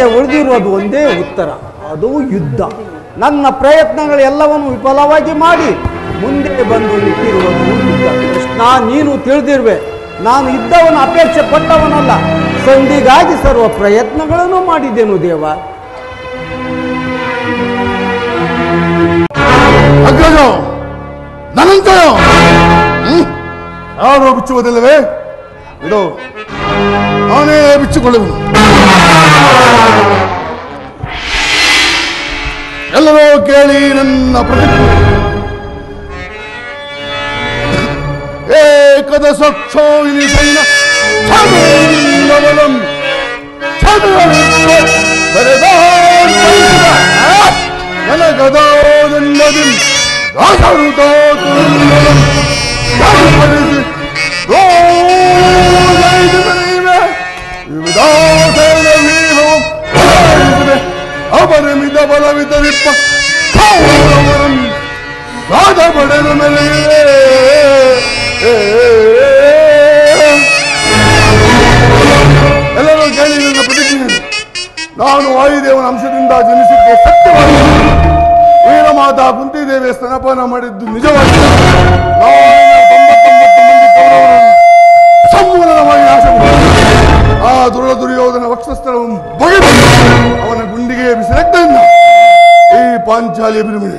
S10: ಸಂದೇಶಕ್ಕೆ ಉಳಿದಿರುವುದು ಒಂದೇ ಉತ್ತರ. ಅದು ಯುದ್ಧ. ನನ್ನ ಪ್ರಯತ್ನಗಳೆಲ್ಲವನ್ನು ವಿಫಲವಾಗಿ ಮಾಡಿ ಮುಂದೆ ಬಂದು ನಿಂತಿರುವುದು ಕೃಷ್ಣ, ನೀನು ತಿಳಿದಿರುವೆ, ನಾನು ಯುದ್ಧವನ್ನು ಅಪೇಕ್ಷೆ ಪಟ್ಟವನಲ್ಲ. ಸಂಧಿಗಾಗಿ ಸರ್ವ ಪ್ರಯತ್ನಗಳನ್ನು ಮಾಡಿದ್ದೇನು ದೇವ.
S13: ನನ್ನಂತೆಯೋ? ಯಾರೋ ಬಿಚ್ಚುವುದಿಲ್ಲವೇ? ಇಡೋ ಅವನೇ ಬಿಚ್ಚಿಕೊಳ್ಳುವನು. ಎಲ್ಲರೂ ಕೇಳಿ ನನ್ನ ಪ್ರತಿಜ್ಞೆ ಏಕದ ಸಕ್ಷೋ ಇಲಿ ಸೈನ ಛಾದೋಲ್ಲವಲಂ ಛಾದೋಲ್ಲ ಬರೆದಾನ್ ಬೈದ ನನಗದಾದಂಡದಿಂ ದಾಸರುತಾತುಲ್ಲಂ ದಾಸಪರಿಸಿ ರೋಗೈದು ಬಲವಿದರಿಪ್ಪ ರಾಜ ಪಡೆದ ಮೇಲೆ ಎಲ್ಲರೂ ಕೇಳಿ ನನ್ನ ಪ್ರತಿಜ್ಞೆ ನಾನು ವಾಯುದೇವನ ಅಂಶದಿಂದ ಜನಿಸಿದ್ದೆ ಸತ್ಯವಾಗಿ. ವೀರಮಾತಾ ಕುಂತಿದೇವಿಯ ಸ್ತನಪಾನ ಮಾಡಿದ್ದು ನಿಜವಾಗಿ. ಸಂಪೂರ್ಣವಾಗಿ ನಾಶ ಆ ದುರುಳ ದುರ್ಯೋಧನ ವಕ್ಷಸ್ಥಳವನ್ನು ಬಿರುಮಣಿ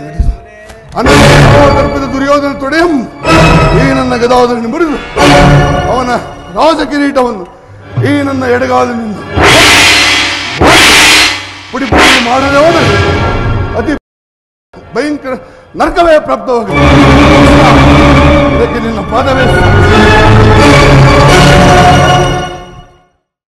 S13: ಅನಂತ ದುರ್ಯೋಧನ ತೊಡೆಯಂ, ಈ ನನ್ನ ಗದಾವಧನ ಮುರಿದು, ಅವನ ರಾಜ ಕಿರೀಟವನ್ನು ಈ ನನ್ನ ಎಡಗಾಲಿನಿಂದ ಪುಡಿ ಪುಡಿ ಮಾಡದೆ ಅತಿ ಭಯಂಕರ ನರಕವೇ ಪ್ರಾಪ್ತವಾಗಿದೆ